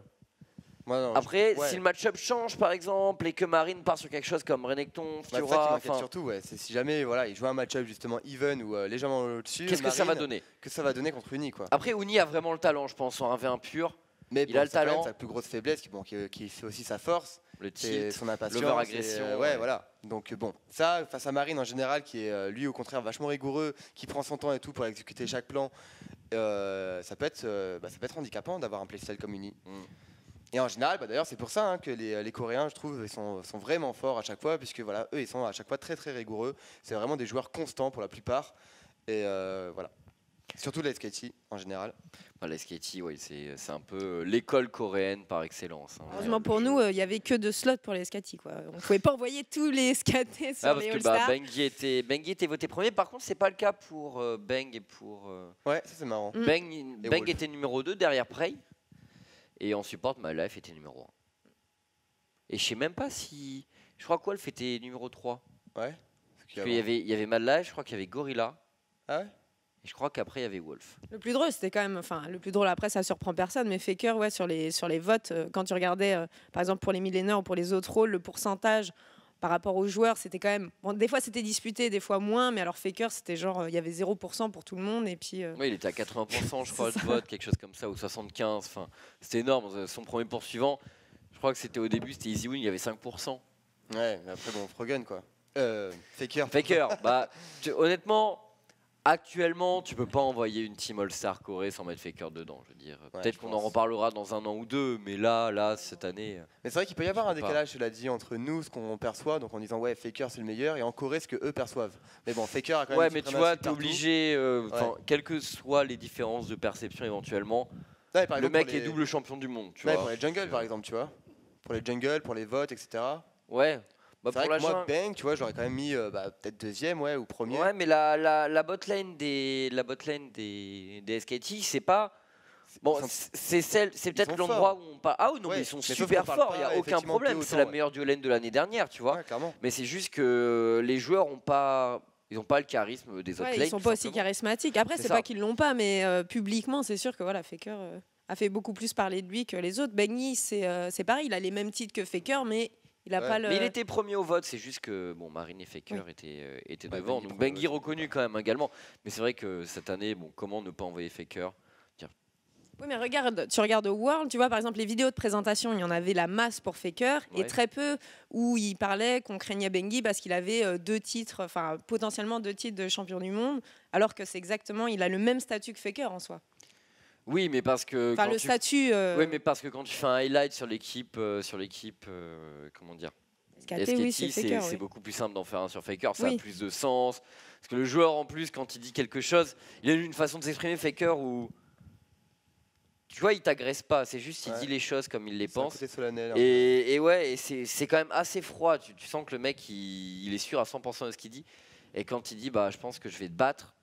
Moi, non, Après, je- ouais. si le match-up change par exemple et que Marine part sur quelque chose comme Renekton, Bah, Fiora, enfin, surtout, ouais. C'est si jamais voilà, il joue un match-up justement even ou euh, légèrement au-dessus. qu'est-ce que ça va donner? Que ça va donner contre Uni quoi. Après, Uni a vraiment le talent, je pense, en 1v1 pur. Mais il bon, a le même talent. sa plus grosse faiblesse qui, bon, qui, qui fait aussi sa force, Le c'est tilt, son impatience. l'over-agression, euh, ouais. ouais, voilà. Donc bon, ça face à Marine en général, qui est euh, lui au contraire vachement rigoureux, qui prend son temps et tout pour exécuter chaque plan, euh, ça peut être, euh, bah, ça peut être handicapant d'avoir un playstyle comme Uni. Mm. Et en général, bah, d'ailleurs, c'est pour ça hein, que les, les Coréens, je trouve, sont, sont vraiment forts à chaque fois, puisque voilà, eux, ils sont à chaque fois très très rigoureux. C'est vraiment des joueurs constants pour la plupart. Et voilà. Surtout les SKT en général. Les Sketty, ouais, c'est c'est un peu euh, l'école coréenne par excellence. hein. Heureusement pour nous, euh, il y avait que deux slots pour les Scati. Quoi. On pouvait pas envoyer tous les Scatés sur Ah, parce les que bah, All-Stars. Bengi était, Bengi était voté premier. Par contre, c'est pas le cas pour euh, Beng et pour. euh, Ouais, ça c'est marrant. Mm. Beng, Et Beng Wolf. était numéro 2 derrière Prey. Et en support, My Life était numéro 1. Et je sais même pas si. Je crois que Wolf était numéro 3. Ouais. Parce qu'il y avait, il y avait Mad Life, je crois qu'il y avait Gorilla. Ah ouais? Et je crois qu'après, il y avait Wolf. Le plus drôle, c'était quand même, enfin, le plus drôle après, ça surprend personne, mais Faker, ouais, sur les, sur les votes, euh, quand tu regardais, euh, par exemple, pour les millénaires ou pour les autres rôles, le pourcentage par rapport aux joueurs, c'était quand même. Bon, des fois, c'était disputé, des fois moins, mais alors Faker, c'était genre, euh, il y avait 0% pour tout le monde, et puis. euh, Oui, il était à 80%, je crois, de vote, quelque chose comme ça, ou 75%. Enfin, c'était énorme. Son premier poursuivant, je crois que c'était au début, c'était Easy Win, il y avait 5%. Ouais, mais après, bon, Frogun quoi. Euh, Faker. Faker, bah, tu- honnêtement, actuellement, tu peux pas envoyer une team All-Star Corée sans mettre Faker dedans. Je veux dire, Ouais, peut-être je qu'on en reparlera dans un an ou deux, mais là, là, cette année. euh, Mais c'est vrai qu'il peut y avoir un Je décalage, cela dit, entre nous, ce qu'on perçoit, donc en disant ouais, Faker c'est le meilleur, et en Corée, ce que eux perçoivent. Mais bon, Faker a quand même. Ouais, mais tu vois, t'es obligé, euh, Ouais. quelles que soient les différences de perception éventuellement, le mec est double champion du monde, tu Ouais, vois. pour les jungles par exemple, tu vois. Pour les jungles, pour les votes, etc. Ouais. Bah, c'est pour vrai que moi, Bang, tu vois, j'aurais quand même mis euh, bah, peut-être deuxième, ouais, ou premier. Ouais, mais la, la, la botlane des, la botlane des, des SKT, c'est pas. Bon, c'est- c'est celle, c'est peut-être l'endroit où on parle. Ah oui, non, Ouais, mais ils sont mais super forts, il y a aucun problème. C'est la meilleure duolaine de l'année dernière, tu vois. Ouais. Mais c'est juste que les joueurs ont pas, ils ont pas le charisme des autres ouais, lanes, ils sont pas aussi charismatiques. Après, C'est pas qu'ils l'ont pas, mais euh, publiquement, c'est sûr que voilà, Faker euh, a fait beaucoup plus parler de lui que les autres. Benny, c'est euh, c'est pareil, il a les mêmes titres que Faker, mais il a Ouais. pas le. Mais il était premier au vote, c'est juste que bon, Marine et Faker étaient, euh, devant. Bengi Donc vote. reconnu quand même également. Mais c'est vrai que cette année, bon, comment ne pas envoyer Faker Oui, mais regarde, tu regardes World, tu vois, par exemple, les vidéos de présentation, il y en avait la masse pour Faker Ouais. et très peu où il parlait qu'on craignait Bengi parce qu'il avait euh, deux titres, enfin, potentiellement deux titres de champion du monde, alors que c'est exactement, il a le même statut que Faker en soi. Oui, mais parce que Enfin, quand le tu- statut. euh, Oui, mais parce que quand tu fais un highlight sur l'équipe, euh, sur l'équipe, euh, comment dire, SKT, oui, c'est c'est c'est oui. beaucoup plus simple d'en faire un sur Faker, ça Oui. a plus de sens. Parce que le joueur, en plus, quand il dit quelque chose, il a une façon de s'exprimer, Faker, où. Tu vois, il t'agresse pas, c'est juste, il Ouais. dit les choses comme il les C'est pense. côté solennel. hein. Et, et ouais, et c'est c'est quand même assez froid. Tu, tu sens que le mec, il, il est sûr à 100% de ce qu'il dit. Et quand il dit, bah, je pense que je vais te battre.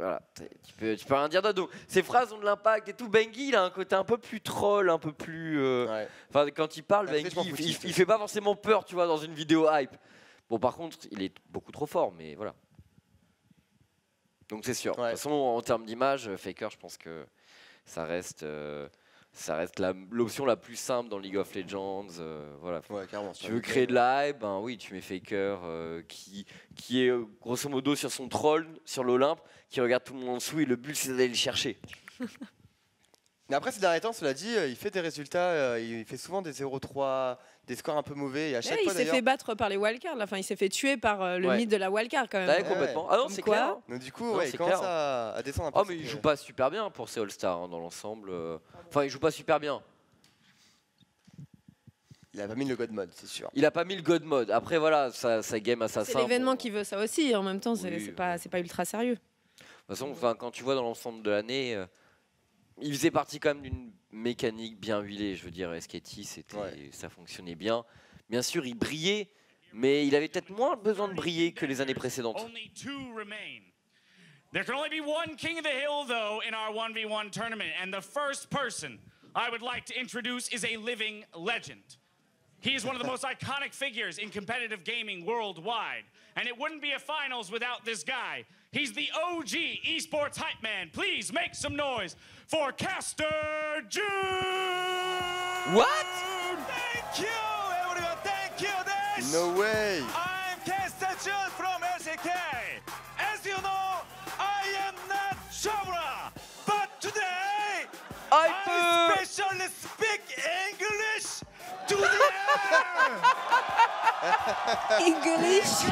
Voilà, tu peux, tu peux rien dire d'autre. Ces phrases ont de l'impact et tout. Bengi, il a un côté un peu plus troll, un peu plus. euh, Ouais. Quand il parle, Bengi, il, il- il fait pas forcément peur, tu vois, dans une vidéo hype. Bon, par contre, il est beaucoup trop fort, mais voilà. Donc c'est sûr. De toute façon, en termes d'image, Faker, je pense que ça reste. euh, ça reste l'option la, plus simple dans League of Legends. euh, voilà. Ouais. Tu veux créer de la hype, ben oui, tu mets Faker euh, qui, qui est euh, grosso modo sur son troll, sur l'Olympe, qui regarde tout le monde en dessous et le but c'est d'aller le chercher. Mais après, ces derniers temps, cela dit, il fait des résultats. il fait souvent des 0-3, des scores un peu mauvais. Et à Ouais, chaque il fois, s'est d'ailleurs. fait battre par les wildcards. là. Enfin, il s'est fait tuer par euh, le Ouais. mythe de la wildcard quand même. Ouais, ouais. complètement. Ah non, c'est quoi clair. Donc, du coup, Non, ouais, c'est il commence clair. à, à descendre un peu. Oh mais il joue pas super bien pour ces All-Stars hein, dans l'ensemble. euh. Enfin, il joue pas super bien. Il a pas mis le God mode, c'est sûr. Il a pas mis le God mode. Après voilà, ça, ça game C'est assassin. l'événement bon. qui veut ça aussi. En même temps, c'est Oui, c'est pas, c'est pas ultra sérieux. De toute façon, quand tu vois dans l'ensemble de l'année, euh, il faisait partie quand même d'une mécanique bien huilée. Je veux dire, Sketty, c'était, Ouais. ça fonctionnait bien. Bien sûr, il brillait, mais il avait peut-être moins besoin de briller que les années précédentes. Only two remain. There can only be one King of the Hill, though, in our 1v1 tournament. And the first person I would like to introduce is a living legend. He is one of the most iconic figures in competitive gaming worldwide. And it wouldn't be a finals without this guy. He's the OG esports hype man. Please make some noise for Caster June! What? Thank you, everyone. Thank you, Dash. No way I'm Caster Jun from LCK. As you know, I am not Shabra, but today I I specially speak English to the. English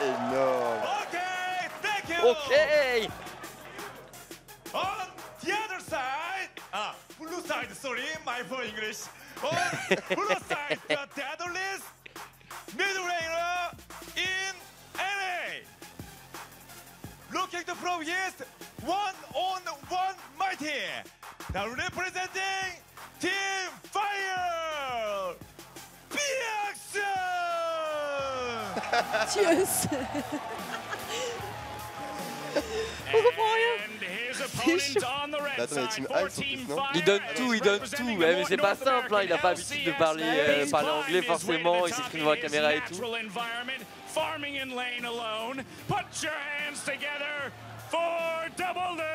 Énorme Okay, thank you. Ok On the other side, ah, blue side, sorry, my poor English. On blue side, the deadliest mid laner in LA. Looking to pro East, one on one mighty. Now representing Team Fire, PX. The red Attends. Il donne tout, il donne tout. Ouais, mais c'est pas simple, hein, il a pas l'habitude de parler, euh, parler anglais forcément, il s'exprime devant la caméra et tout. natural environment, farming in lane alone. Put your hands together for double lift.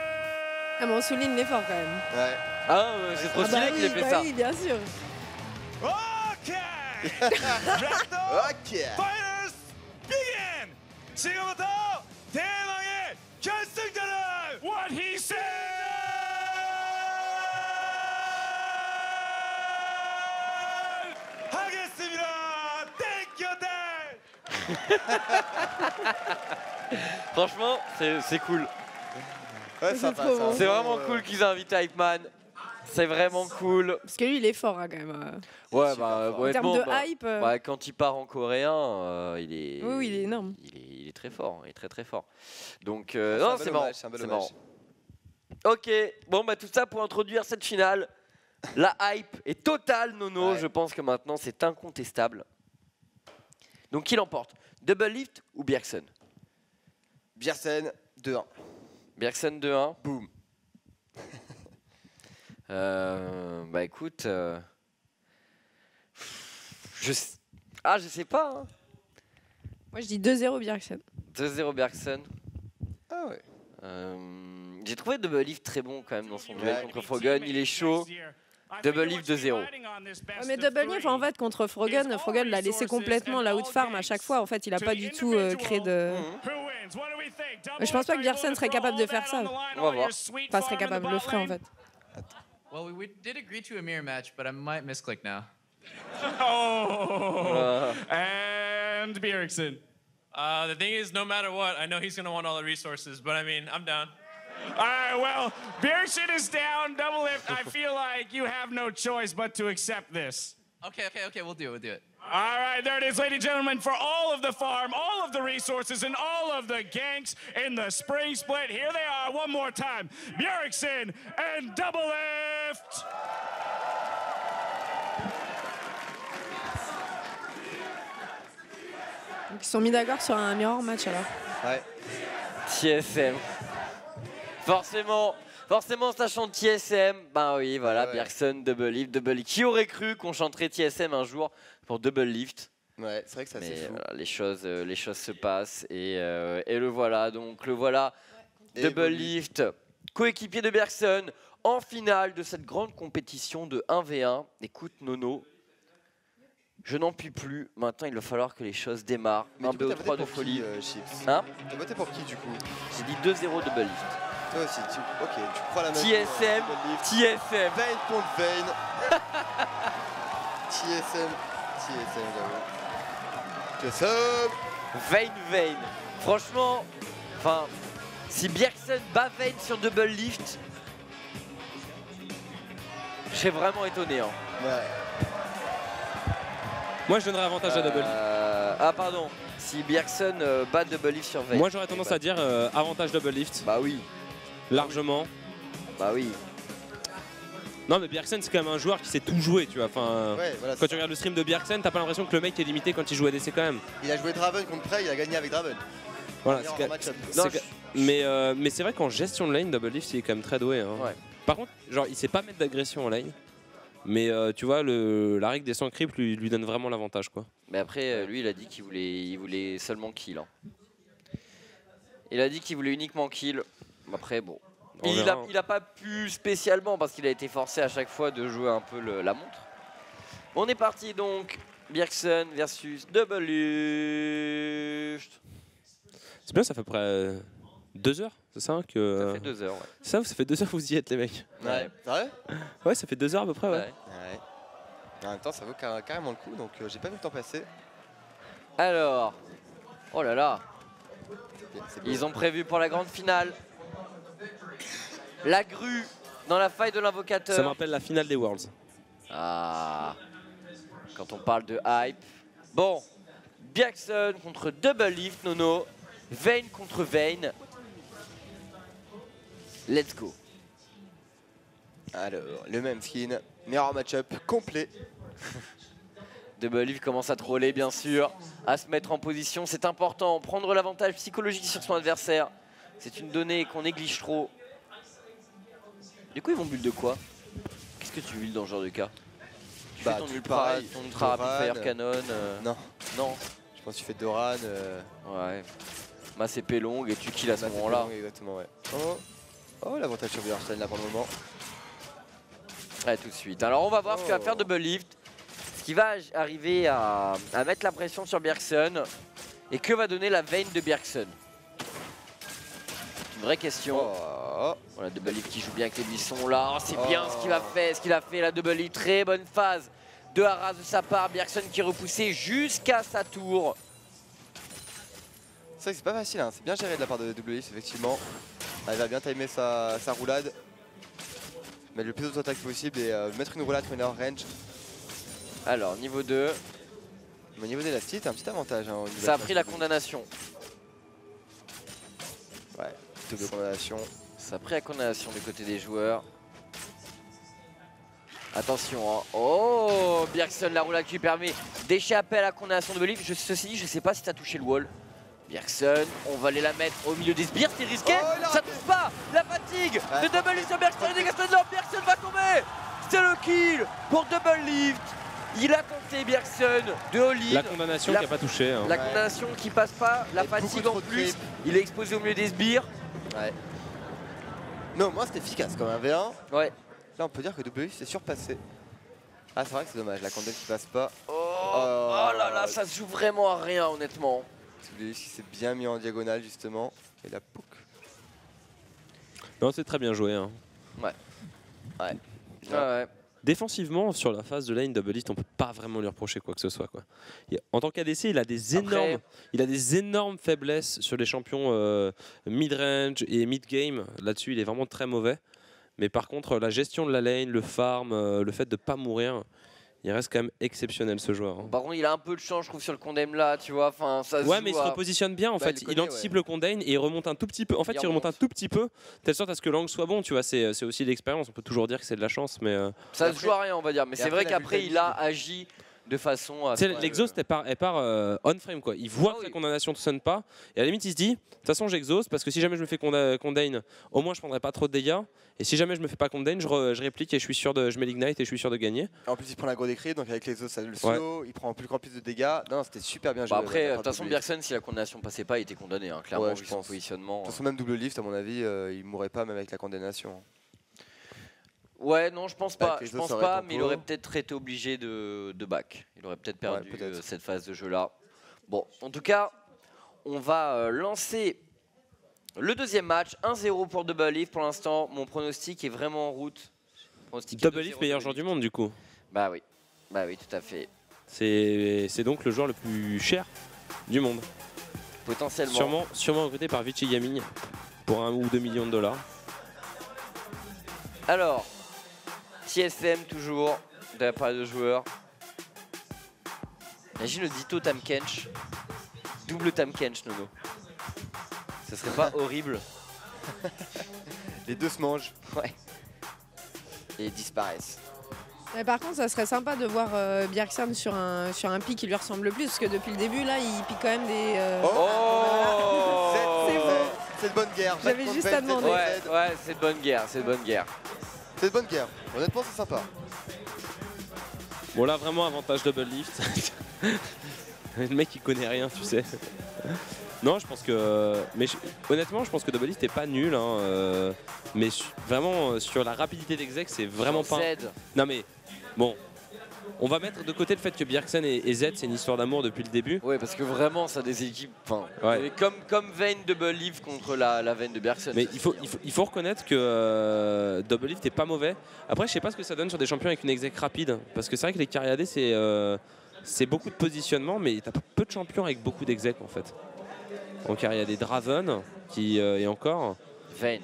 Ah, mais on souligne l'effort quand même. Ouais. Ah, c'est trop Ah bah stylé qu'il ait fait bah ça. oui, bien sûr. Ok begin. 지금부터 대망의 결승전을 What he said. 하겠습니다. Thank you, Dad. Franchement, c'est c'est cool. Ouais, C'est sympa, trop ça. bon. C'est vraiment Euh, cool qu'ils aient invité Hypeman. C'est vraiment cool. Parce que lui, il est fort hein, quand même. euh. Ouais, bah, fort. En termes de bah, hype. euh, bah, quand il part en coréen, euh, il est. Oui, oui, il est énorme. Il est, il est très fort, il est très très fort. Donc, euh, non, c'est marrant. c'est un bel c'est hommage. marrant. Ok, bon, bah tout ça pour introduire cette finale. La hype est totale, Nono. Ouais. Je pense que maintenant c'est incontestable. Donc, qui l'emporte? Double Lift ou Bjergsen? Bjersen, 2-1. Bjergsen 2-1. Boum. Euh, bah écoute, euh, je sais- ah je sais pas. hein. Moi, je dis 2-0 Bjergsen. 2-0 Bjergsen. Ah ouais. Euh, J'ai trouvé Double Lift très bon quand même dans son duel Ouais. contre Frogun. Il est chaud. Double zéro. Ouais, mais Double Lift, en fait, contre Frogun, Frogun l'a laissé complètement la outfarm à chaque fois. En fait, il a pas du tout euh, créé de. Mais je pense pas que Bjergsen serait capable de faire ça. On va voir. Pas serait capable de le faire en fait. Well, we, we did agree to a mirror match, but I might misclick now. Oh. Euh, And Bjergsen. Uh, the thing is, no matter what, I know he's going to want all the resources, but I mean, I'm down. All right, well, Bjergsen is down, double lift. I feel like you have no choice but to accept this. Okay, okay, okay, we'll do it, we'll do it. All right, there it is, ladies and gentlemen, for all of the farm, all of the resources, and all of the ganks in the spring split. Here they are one more time Bjergsen and double lift. Donc, ils se sont mis d'accord sur un mirror match alors. Ouais. TSM. Forcément, forcément, sachant TSM, ben oui, voilà, Ouais, ouais. Bjergsen, Double Lift, Double Lift. Qui aurait cru qu'on chanterait TSM un jour pour Double Lift Ouais, c'est vrai que ça Mais c'est fou. voilà, les, choses, euh, les choses se passent et, euh, et le voilà. Donc le voilà, Et double Bobby. lift, coéquipier de Bergson en finale de cette grande compétition de 1v1. Écoute Nono, je n'en puis plus. Maintenant, il va falloir que les choses démarrent. Mais Un du coup, t'as BO3 voté de pour qui, folie. euh, Chips Hein T'as voté pour qui du coup? J'ai dit 2-0 double lift. Toi aussi, tu... ok, tu crois la même TSM, TSM. Vayne contre Vayne. TSM, TSM, j'avoue. TSM Vayne Vayne. Franchement, enfin, si Bjergsen bat Vayne sur double lift, je serais vraiment étonné. hein. Ouais. Moi, je donnerais avantage à Double. Euh, ah pardon, si Bjergsen euh, bat double lift sur Vayne. Moi, j'aurais tendance à dire euh, avantage Double Lift. Bah oui. Largement. Bah oui. Non, mais Bjergsen, c'est quand même un joueur qui sait tout jouer, tu vois. Enfin, Ouais, voilà, quand tu regardes le stream de Bjergsen, t'as pas l'impression que le mec est limité quand il joue ADC quand même. Il a joué Draven contre Prey, il a gagné avec Draven. Voilà, mais euh, mais c'est vrai qu'en gestion de lane, Double Lift, il est quand même très doué. hein. Ouais. Par contre, genre, il sait pas mettre d'agression en lane. Mais euh, tu vois, le, la règle des 100 creeps lui, lui donne vraiment l'avantage. quoi. Mais après, euh, lui, il a dit qu'il voulait, il voulait seulement kill. hein. Il a dit qu'il voulait uniquement kill. Après, bon. On Il a, il a pas pu spécialement parce qu'il a été forcé à chaque fois de jouer un peu le- la montre. On est parti donc. Bjergsen versus Double. C'est bien, ça fait à peu près euh, deux heures, c'est ça que, Ça fait deux heures, ouais. Ça, ça fait deux heures que vous y êtes, les mecs. Ouais. Vrai Ouais, ça fait deux heures à peu près, ouais. Ouais. Ouais. En même temps, ça vaut car- carrément le coup, donc euh, j'ai pas vu le temps passer. Alors. Oh là là. Ils ont prévu pour la grande finale. La grue dans la faille de l'invocateur. Ça me rappelle la finale des Worlds. Ah, quand on parle de hype. Bon, Jackson contre Double Lift, Nono. Vayne contre Vayne. Let's go. Alors, le même skin, meilleur match-up complet. Double Lift commence à troller, bien sûr, à se mettre en position. C'est important, prendre l'avantage psychologique sur son adversaire. C'est une donnée qu'on néglige trop. Du coup, ils vont bulle de quoi? Qu'est-ce que tu builds dans ce genre de cas? Tu Bah, fais ton ultra, pareil, ton ultra Doran, fire euh, cannon euh, Non, Non. je pense que tu fais Doran. Euh, Ouais. Masse épée longue et tu kills à ce moment-là. Exactement, ouais. Oh, oh l'avantage sur Björnstein là pour le moment. Ouais, tout de suite. Alors on va voir ce qu'il va Oh. faire Double Lift. Ce qui va arriver à, à mettre la pression sur Bjergsen. Et que va donner la veine de Bjergsen? Une vraie question. Oh, Voilà, Double Lift qui joue bien avec les buissons là. Oh, c'est bien Oh. ce qu'il a fait, ce qu'il a fait la Double Lift. Très bonne phase de Haras de sa part. Bjergsen qui est repoussé jusqu'à sa tour. c'est vrai que c'est pas facile, hein. c'est bien géré de la part de WX effectivement. Elle va bien timer sa, sa roulade. Mettre le plus d'auto-attaque possible et euh, mettre une roulade quand il est hors range. Alors, niveau 2, Mais au niveau des un petit avantage. Hein, au niveau ça a pris la condamnation. Ouais, double condamnation. Ça pris la condamnation du côté des joueurs. Attention, hein. oh Bjergsen, la roulade qui lui permet d'échapper à la condamnation de Believe. Je, ceci dit, je sais pas si tu as touché le wall. Bjergsen, on va aller la mettre au milieu des sbires, c'est risqué. Oh, ça touche pas, la fatigue Ouais. de Double Lift sur de l'or, Bjergsen va tomber. C'est le kill pour Double Lift. Il a tenté Bjergsen de all-in. La condamnation La- qui a pas touché. hein. La Ouais. condamnation qui passe pas, la Et fatigue en de plus. Il est exposé au milieu des sbires. Ouais. Mais au moins c'était efficace comme un V1. Ouais. Là on peut dire que WX s'est surpassé. Ah c'est vrai que c'est dommage, la condamne qui passe pas. Oh, oh là là, ça se joue vraiment à rien, honnêtement. Qui s'est bien mis en diagonale justement. Et la pouc. Non, c'est très bien joué. hein. Ouais, ouais. Défensivement, sur la phase de lane double lift, on peut pas vraiment lui reprocher quoi que ce soit. Quoi. Il- En tant qu'ADC, il a des Après- énormes, il a des énormes faiblesses sur les champions euh, mid-range et mid-game. Là-dessus, il est vraiment très mauvais. Mais par contre, la gestion de la lane, le farm, euh, le fait de pas mourir, il reste quand même exceptionnel ce joueur. hein. Par contre, il a un peu de chance, je trouve, sur le condemn là, tu vois. Enfin, ça se Ouais, joue mais il se à- repositionne bien en Bah, fait. il connaît, anticipe ouais. le condamn et il remonte un tout petit peu. En fait, Il il, remonte un tout petit peu, telle sorte à ce que l'angle soit bon. Tu vois, c'est aussi l'expérience. On peut toujours dire que c'est de la chance, mais euh, Ça se joue à rien, on va dire. Mais c'est vrai qu'après, il a agi de façon à. L'exhaust, elle part, elle part euh, on frame quoi. Il voit que la condamnation ne sonne pas et à la limite il se dit de toute façon j'exhaust parce que si jamais je me fais conda- condamn, au moins je prendrai pas trop de dégâts et si jamais je me fais pas condamn, je, re- je réplique et je suis sûr de je mets l'ignite et je suis sûr de gagner. En plus, il prend la gros décrit, donc avec os, ça le slow. Il prend plus grand plus de dégâts. Non, c'était super bien joué. Bah après, de toute façon, Bjergsen, si la condamnation passait pas, il était condamné. hein, clairement, Ouais, je son pense. positionnement. De toute façon, même double lift, à mon avis, euh, il mourrait pas même avec la condamnation. Ouais, non, je pense Bah, pas. Je pense pas, mais il aurait peut-être été obligé de, de back. Il aurait peut-être perdu euh, cette phase de jeu-là. Bon, en tout cas, on va euh, lancer le deuxième match. 1-0 pour Double Leaf. Pour l'instant, mon pronostic est vraiment en route. Double 2-0 Leaf, meilleur joueur du monde du coup. Bah oui, bah oui, tout à fait. C'est c'est donc le joueur le plus cher du monde. Potentiellement. Sûrement, sûrement recruté par Vichy Gaming pour un ou deux millions de dollars. Alors, TSM toujours, de la part de joueurs. Imagine le Ditto Tam Kench. Double Tam Kench, Nono. Ce serait pas horrible Les deux se mangent. Ouais. Et ils disparaissent. Mais par contre, ça serait sympa de voir euh, Bjergsen sur un, sur un pic qui lui ressemble le plus, parce que depuis le début, là, il pique quand même des. euh, Oh C'est bon. C'est de bonne guerre. J'avais juste à demander. Ouais, ouais, c'est de bonne guerre, c'est de bonne guerre. C'est de bonne guerre. Honnêtement, c'est sympa. Bon là vraiment avantage double lift. le mec il connaît rien tu sais. Non je pense que... Mais je- honnêtement je pense que double lift est pas nul. hein, euh, mais su- vraiment euh, sur la rapidité d'exec c'est vraiment pas... Z. Non mais bon. On va mettre de côté le fait que Bjergsen et, et Z c'est une histoire d'amour depuis le début. Ouais, parce que vraiment, ça des équipes. Ouais. et comme, comme Vayne Double Leaf contre la, la Vayne de Bergson. Mais il faut, il faut, il faut reconnaître que euh, Double Lift est pas mauvais. Après, je sais pas ce que ça donne sur des champions avec une exec rapide. Parce que c'est vrai que les AD, c'est euh, c'est beaucoup de positionnement, mais t'as peu de champions avec beaucoup d'exec en fait. En carrière AD, Draven, qui euh, est encore. Vayne.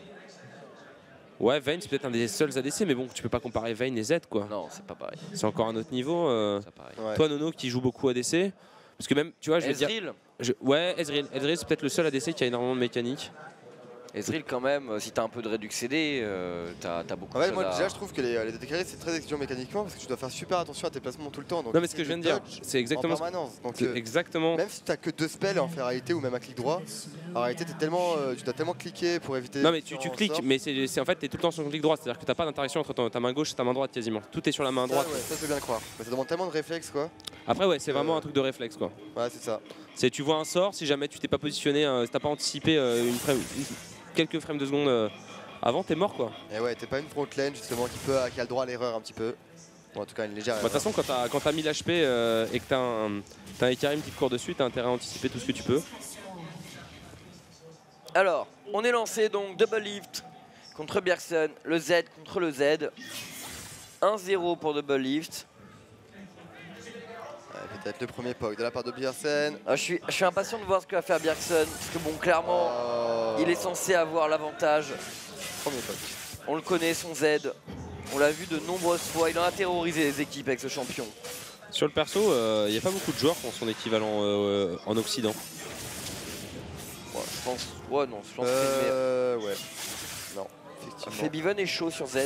Ouais, Vayne, c'est peut-être un des seuls ADC, mais bon, tu peux pas comparer Vayne et Z quoi. Non, c'est pas pareil. C'est encore un autre niveau. euh. C'est pas pareil. Ouais. Toi, Nono, qui joue beaucoup ADC. Parce que même, tu vois, je vais dire. Ezreal. je- ouais, Ezreal. Ezreal, c'est peut-être le seul ADC qui a énormément de mécanique. Ezreal, quand même, euh, si t'as un peu de réduc CD, euh, t'as as beaucoup de fait, choses moi à- déjà, je trouve que les, les décalés c'est très exigeant mécaniquement parce que tu dois faire super attention à tes placements tout le temps. Donc Non, mais ce que je viens de dire, c'est exactement En ce- permanence. Donc, C'est euh, exactement. même si t'as que deux spells en réalité ou même un clic droit, en réalité, t'es tellement, euh, tu dois tellement cliquer pour éviter. Non mais tu, cliques, mais c'est en fait t'es tout le temps sur ton clic droit, c'est-à-dire que t'as pas d'interaction entre ton- ta main gauche et ta main droite quasiment. Tout est sur la main Ça, droite. ouais, ça, je veux bien le croire. Mais ça demande tellement de réflexes quoi. Après ouais, c'est vraiment un truc de réflexe quoi. Ouais, c'est ça. C'est tu vois un sort, si jamais tu t'es pas positionné, euh, si t'as pas anticipé euh, une frame- une- quelques frames de seconde euh, avant, t'es mort quoi. Et ouais, t'es pas une front lane justement qui peut, qui a le droit à l'erreur un petit peu. Bon, en tout cas, une légère Bah, De toute façon quand t'as quand t'as 1000 HP euh, et que t'as un, un Ikarim qui te court dessus, t'as intérêt à anticiper tout ce que tu peux. Alors, on est lancé donc Double Lift contre Bjergsen, le Z contre le Z. 1-0 pour Double Lift. Ouais, Peut-être le premier poke de la part de Bjersen. Ah, je, suis, je suis impatient de voir ce que va faire Bjergsen, parce que bon, clairement, Oh. il est censé avoir l'avantage. Premier poke. On le connaît, son Z. On l'a vu de nombreuses fois. Il en a terrorisé les équipes avec ce champion. Sur le perso, il n'y a pas beaucoup de joueurs qui ont son équivalent euh, en Occident. Ouais, je pense. Ouais, non, je pense que. Euh, ouais. Non, effectivement. Febiven est chaud sur Z.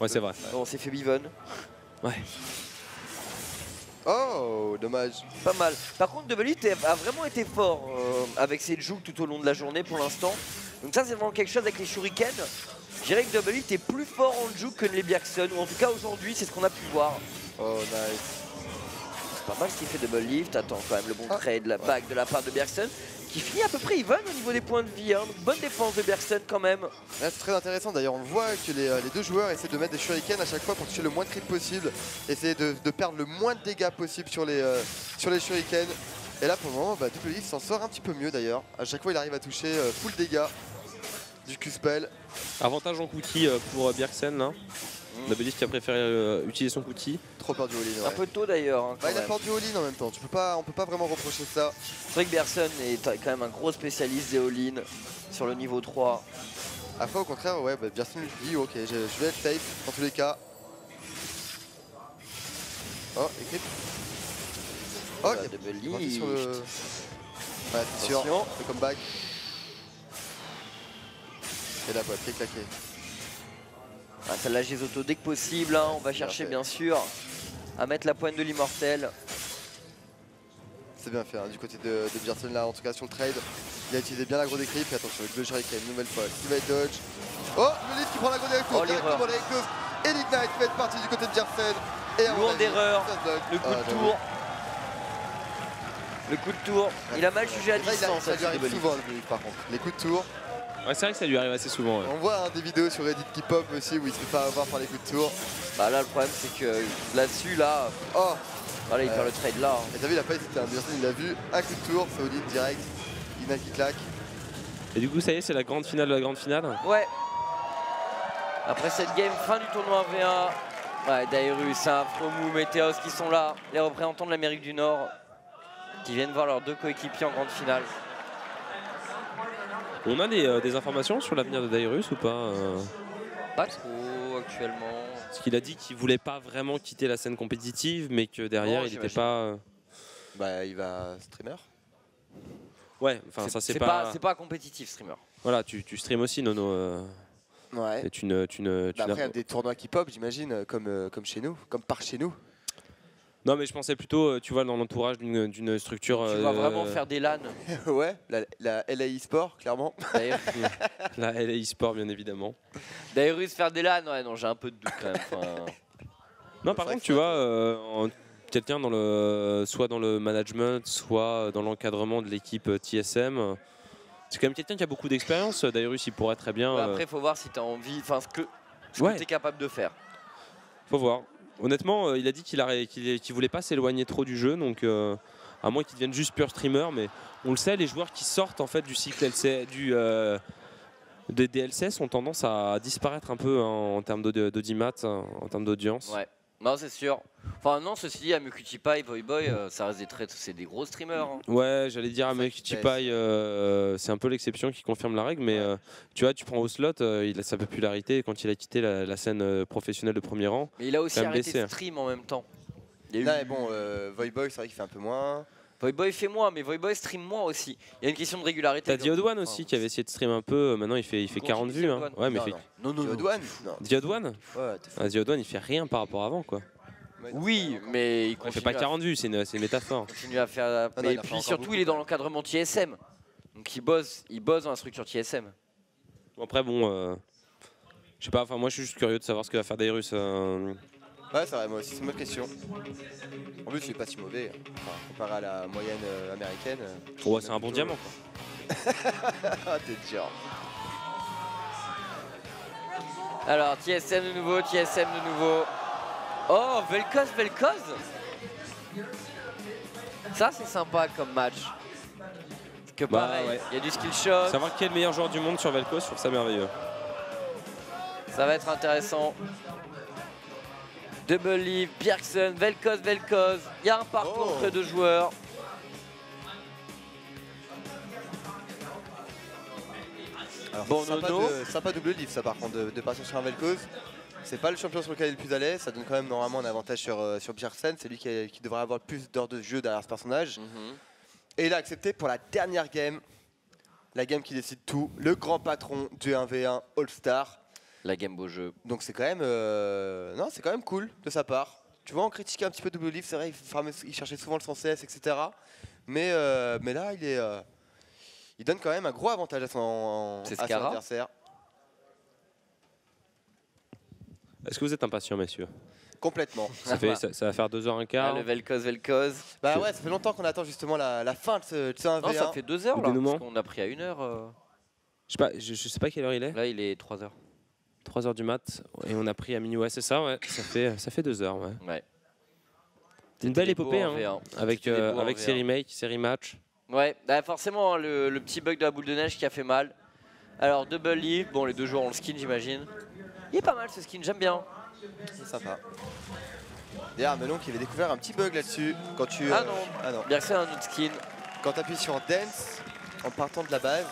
Ouais c'est vrai. Bon, c'est Febiven. Oh, dommage. Pas mal. Par contre, Double Lift a vraiment été fort euh, avec ses jukes tout au long de la journée pour l'instant. Donc ça, c'est vraiment quelque chose avec les shurikens. Je dirais que Double est plus fort en juke que les Bjergsen, ou en tout cas aujourd'hui, c'est ce qu'on a pu voir. Oh, nice. C'est pas mal ce qu'il fait Double Lift. Attends quand même le bon Ah. trade, la bague de la part de Bjergsen, qui finit à peu près even au niveau des points de vie. hein. Donc, bonne défense de Bjergsen quand même. Là, c'est très intéressant. D'ailleurs, on voit que les, euh, les deux joueurs essaient de mettre des shurikens à chaque fois pour toucher le moins de crit possible. Essayer de, de perdre le moins de dégâts possible sur les, euh, sur les shurikens. Et là, pour le moment, bah, s'en sort un petit peu mieux d'ailleurs. À chaque fois, il arrive à toucher euh, full dégâts du Q-Spell. Avantage en cookie pour Bjergsen là. Lift qui a préféré euh, utiliser son cookie. Trop peur du all-in. Un ouais. peu tôt d'ailleurs. hein, Bah, il a peur du all-in en même temps. Tu peux pas, on peut pas vraiment reprocher ça. C'est vrai que Bjergsen est quand même un gros spécialiste des all-in sur le niveau 3. Après, au contraire, ouais, bah, Bjergsen lui dit ok, je, je vais être safe dans tous les cas. Oh, écrit. Oh, il y a Lift. sur le. Ouais, c'est sûr. Attention. Le comeback. Et la boîte qui est claquée. Ah, ça lâche les autos dès que possible, hein, on va chercher bien sûr. à mettre la pointe de l'immortel. C'est bien fait hein, du côté de, de là, en tout cas sur le trade. Il a utilisé bien l'agro des creeps. Et attention, le Shuriken, une nouvelle fois. Il va être dodge. Oh, le lead qui prend l'agro des Oh, directement les close. Et l'Ignite va être parti du côté de Bjersen. Et Lourde erreur. Le coup Ah, de tour. Le coup de tour. Il a mal jugé à Ça, distance. Ça lui Axel arrive Debeli. souvent le lead, par contre. Les coups de tour. Ouais, c'est vrai que ça lui arrive assez souvent. ouais. On voit hein, des vidéos sur Reddit qui pop aussi où il se fait pas avoir par les coups de tour. Bah là, le problème, c'est que là-dessus, là, Oh voilà, il Euh, perd le trade là. hein. Et t'as vu, il a pas hésité. Hein. Il l'a vu. Un coup de tour, lead direct. Ignite qui claque. Et du coup, ça y est, c'est la grande finale de la grande finale. Ouais. Après cette game, fin du tournoi 1v1. Ouais, Dairus, Fromou, Meteos qui sont là, les représentants de l'Amérique du Nord, qui viennent voir leurs deux coéquipiers en grande finale. On a des, euh, des informations sur l'avenir de Dairus ou pas euh Pas trop actuellement. Parce qu'il a dit qu'il voulait pas vraiment quitter la scène compétitive, mais que derrière, Non, il n'était pas. euh, Bah, il va streamer. Ouais, enfin, ça, c'est pas. c'est pas compétitif, streamer. Voilà, tu, tu stream aussi, Nono. euh, Ouais. Et tu ne. Tu ne tu Bah n'as- après, il y a des tournois qui pop, j'imagine, comme, comme chez nous, comme par chez nous. Non, mais je pensais plutôt, euh, tu vois, dans l'entourage d'une structure. Tu vas euh, vraiment faire des LAN. ouais, la, la LA eSport, clairement. La LA eSport, bien évidemment. Dairus faire des LAN, ouais, non, j'ai un peu de doute quand même. Enfin, Non, par contre, tu vois, euh, quelqu'un dans le, soit dans le management, soit dans l'encadrement de l'équipe euh, TSM, euh, c'est quand même quelqu'un qui a beaucoup d'expérience. Dairus, il pourrait très bien. euh, Après, il faut voir si tu as envie, enfin, ce que, ce Ouais. que tu es capable de faire. Faut voir. Honnêtement, euh, il a dit qu'il qu'il voulait pas s'éloigner trop du jeu, donc euh, à moins qu'il devienne juste pur streamer, mais on le sait, les joueurs qui sortent en fait du cycle du euh, des DLCS ont tendance à disparaître un peu hein, en termes d'audi- d'audimat, hein, en termes d'audience. Non, c'est sûr. Enfin, non, ceci dit, Voy Boy, euh, ça reste des très, c'est des gros streamers. hein. Ouais, j'allais dire à ça euh, c'est un peu l'exception qui confirme la règle, mais euh, tu vois, tu prends Oslot, euh, il a sa popularité quand il a quitté la, la scène euh, professionnelle de premier rang. Mais il a aussi Quand même arrêté blessé, de hein. stream en même temps. Il y a eu- Là, bon, euh, Voyboy, c'est vrai qu'il fait un peu moins. Voy Boy fait moins, mais Voy Boy stream moins aussi. Il y a une question de régularité. T'as Diode One aussi qui avait essayé de stream un peu, euh, maintenant il fait, il fait Quand 40 tu dis vues. Hein. Ouais, mais non, il non. fait Non, non, non. Diode One Non. Diode One Ouais, t'es fou. ah, Diode One, il fait rien par rapport à avant quoi. Oui, mais il Il continue, fait pas à- 40 vues, c'est une, métaphore. continue à faire. non, il en fait puis surtout, il est dans l'encadrement TSM. Donc il bosse, il bosse dans la structure TSM. Bon, après, bon, euh, je sais pas, enfin moi je suis juste curieux de savoir ce que va faire Dairus. euh, Ouais, c'est vrai, moi aussi, c'est une bonne question. En plus, il est pas si mauvais. Enfin, comparé à la moyenne euh, américaine. Ouais, c'est un bon diamant quoi. ah, t'es dur. Alors, TSM de nouveau, TSM de nouveau. Oh, Vel'Koz, Vel'Koz Ça, c'est sympa comme match. Parce que Bah, pareil, il ouais. y a du skill shot, Savoir qui est le meilleur joueur du monde sur Vel'Koz, je trouve ça merveilleux. ça va être intéressant. Double Leaf, Bjergsen, Vel'Koz, Vel'Koz. Il y a un parcours Oh. entre deux joueurs. Alors, Bon, sympa, de- sympa double livre, ça, par contre, de, de partir sur un Vel'Koz. C'est pas le champion sur lequel il est le plus à l'aise. Ça donne quand même normalement un avantage sur, euh, sur Bjergsen. C'est lui qui, a- qui devrait avoir le plus d'heures de jeu derrière ce personnage. Mhm. Et il a accepté pour la dernière game. La game qui décide tout. Le grand patron du 1v1 All-Star. La game beau jeu. Donc c'est quand même euh, non, c'est quand même cool de sa part. Tu vois, on critiquait un petit peu Double Leaf, c'est vrai, il, farmait- il cherchait souvent le sans cesse, etc. Mais, euh, mais là, il est, euh, il donne quand même un gros avantage à son, à adversaire. Est-ce que vous êtes impatient, messieurs? Complètement. ça, fait, ça, ça va faire 2h15. Ah, le Vel'Koz, Vel'Koz. Bah ouais, ça fait longtemps qu'on attend justement la, la fin de ce, de ce 1v1. Non, ça fait deux heures Le là. dénouement. Parce qu'on a pris à une heure. euh. Je sais pas, je, je sais pas quelle heure il est. Là, il est 3 heures. 3h du mat. Et on a pris à minuit. Ouais, c'est ça, ouais. Ça fait, ça fait 2h, ouais. Ouais. C'est une belle épopée, hein. V1. Avec, euh, avec V1. ses remakes, ses rematchs. Ouais, bah forcément, hein, le, le petit bug de la boule de neige qui a fait mal. Alors, double leaf, bon, les deux joueurs ont le skin, j'imagine. Il est pas mal ce skin, j'aime bien. C'est sympa. D'ailleurs, Melon qui avait découvert un petit bug là-dessus. Quand tu. Ah euh, non. Ah non. Bien que c'est un autre skin. Quand tu appuies sur Dance, en partant de la base,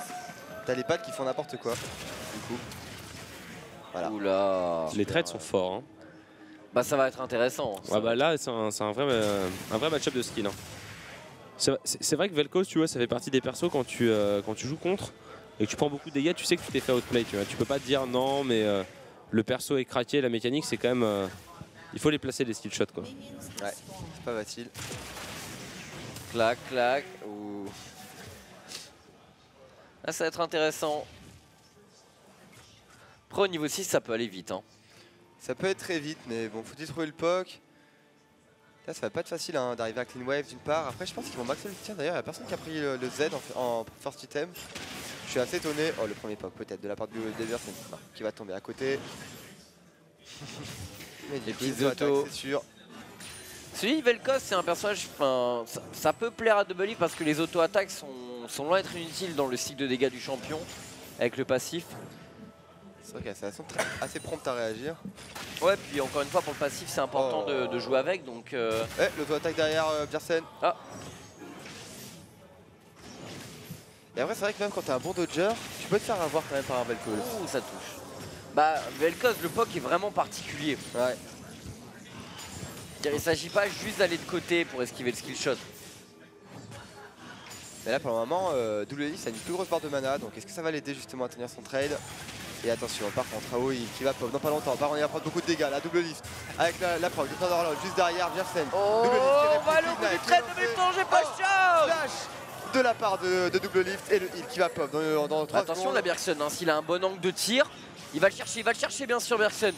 t'as les pads qui font n'importe quoi. Du coup. Voilà. Oula. Les trades sont forts. Hein. Bah, ça va être intéressant. Ça Ouais, va bah là, c'est un, c'est un vrai, euh, un vrai match-up de skill. hein. C'est- vrai que Vel'Koz, tu vois, ça fait partie des persos quand tu, euh, quand tu joues contre et que tu prends beaucoup de dégâts, tu sais que tu t'es fait outplay. Tu, vois. tu peux pas te dire non, mais euh, le perso est craqué, la mécanique, c'est quand même. euh, Il faut les placer les steel shots quoi. Ouais, c'est pas facile. Clac, clac. Ouh. Là, ça va être intéressant. Après, au niveau 6, ça peut aller vite. Hein. Ça peut être très vite, mais bon, faut-il trouver le POC? Là, ça va pas être facile hein, d'arriver à clean wave d'une part. Après, je pense qu'ils vont maxer le tir. D'ailleurs, il y a personne qui a pris le, le Z en, en first item. Je suis assez étonné. Oh, le premier POC, peut-être, de la part du Deverson qui va tomber à côté. Mais Les petites autos. C'est sûr. Celui Velkos, c'est un personnage. enfin, Ça, ça peut plaire à Double parce que les auto-attaques sont, sont loin d'être inutiles dans le cycle de dégâts du champion avec le passif. C'est vrai qu'elle est assez, prompte à réagir. Ouais, puis encore une fois, pour le passif, c'est important de, de jouer avec. Donc, euh, Eh, l'auto-attaque derrière euh. Ah. Et après, c'est vrai que même quand t'es un bon dodger, tu peux te faire avoir quand même par un Velkos. ouh, ça touche. Bah, Velkos, le POC est vraiment particulier. Ouais. Il s'agit pas juste d'aller de côté pour esquiver le skill shot. Mais là, pour le moment, euh, Double Leaf a une plus grosse barre de mana. Donc, est-ce que ça va l'aider justement à tenir son trade? Et attention, par contre, Aoi qui va pop dans pas longtemps. Par contre, il va prendre beaucoup de dégâts. La double lift avec la, la proc, le temps d'horloge juste derrière Bjersen. Oh, double lift qui on va au bout Ignite, du lance- non, j'ai pas de Oh, de la part de, de double lift et le heal qui va pop dans, dans 3 Attention, la Bergson, hein, s'il a un bon angle de tir, il va le chercher, il va le chercher bien sûr, Bergson.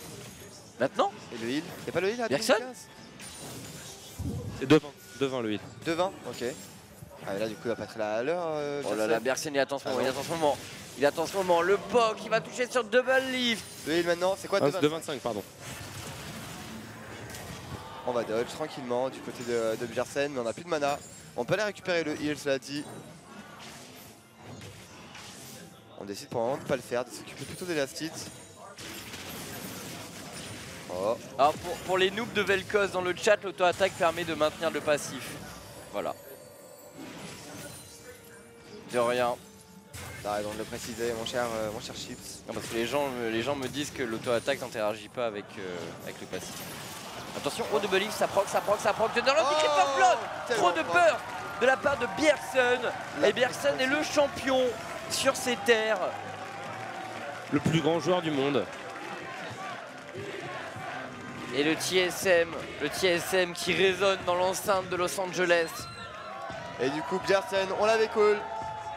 Maintenant Et le heal Y'a pas le heal à Bergson 2015 C'est devant, devant le heal. Devant, ok. Ah, et là, du coup, il va pas être là à l'heure. euh, Oh là là, Bergson, il attend ce Ah moment, il non. attend ce moment. Il attend ce moment, le POC, il va toucher sur double lift. Le heal maintenant, c'est quoi Ah, de c'est de 25, pardon. On va dodge tranquillement du côté de, de Bjersen, mais on a plus de mana. On peut aller récupérer le heal, cela dit. On décide pour le moment de pas le faire, de s'occuper plutôt des. Oh, Alors pour, pour les noobs de Velkos dans le chat, l'auto-attaque permet de maintenir le passif. Voilà. De rien. T'as raison de le préciser, mon cher, euh, mon cher Chips. Non, parce que les gens, me- les gens me disent que l'auto-attaque n'interagit pas avec, euh, avec le passif. Attention, au double lift, ça proc, ça proc, ça proc. De Oh, Trop de peur de la part de Bjergsen. Et Bjergsen est le champion sur ces terres. Le plus grand joueur du monde. Et le TSM, le TSM qui résonne dans l'enceinte de Los Angeles. Et du coup, Bjersen, on l'avait call.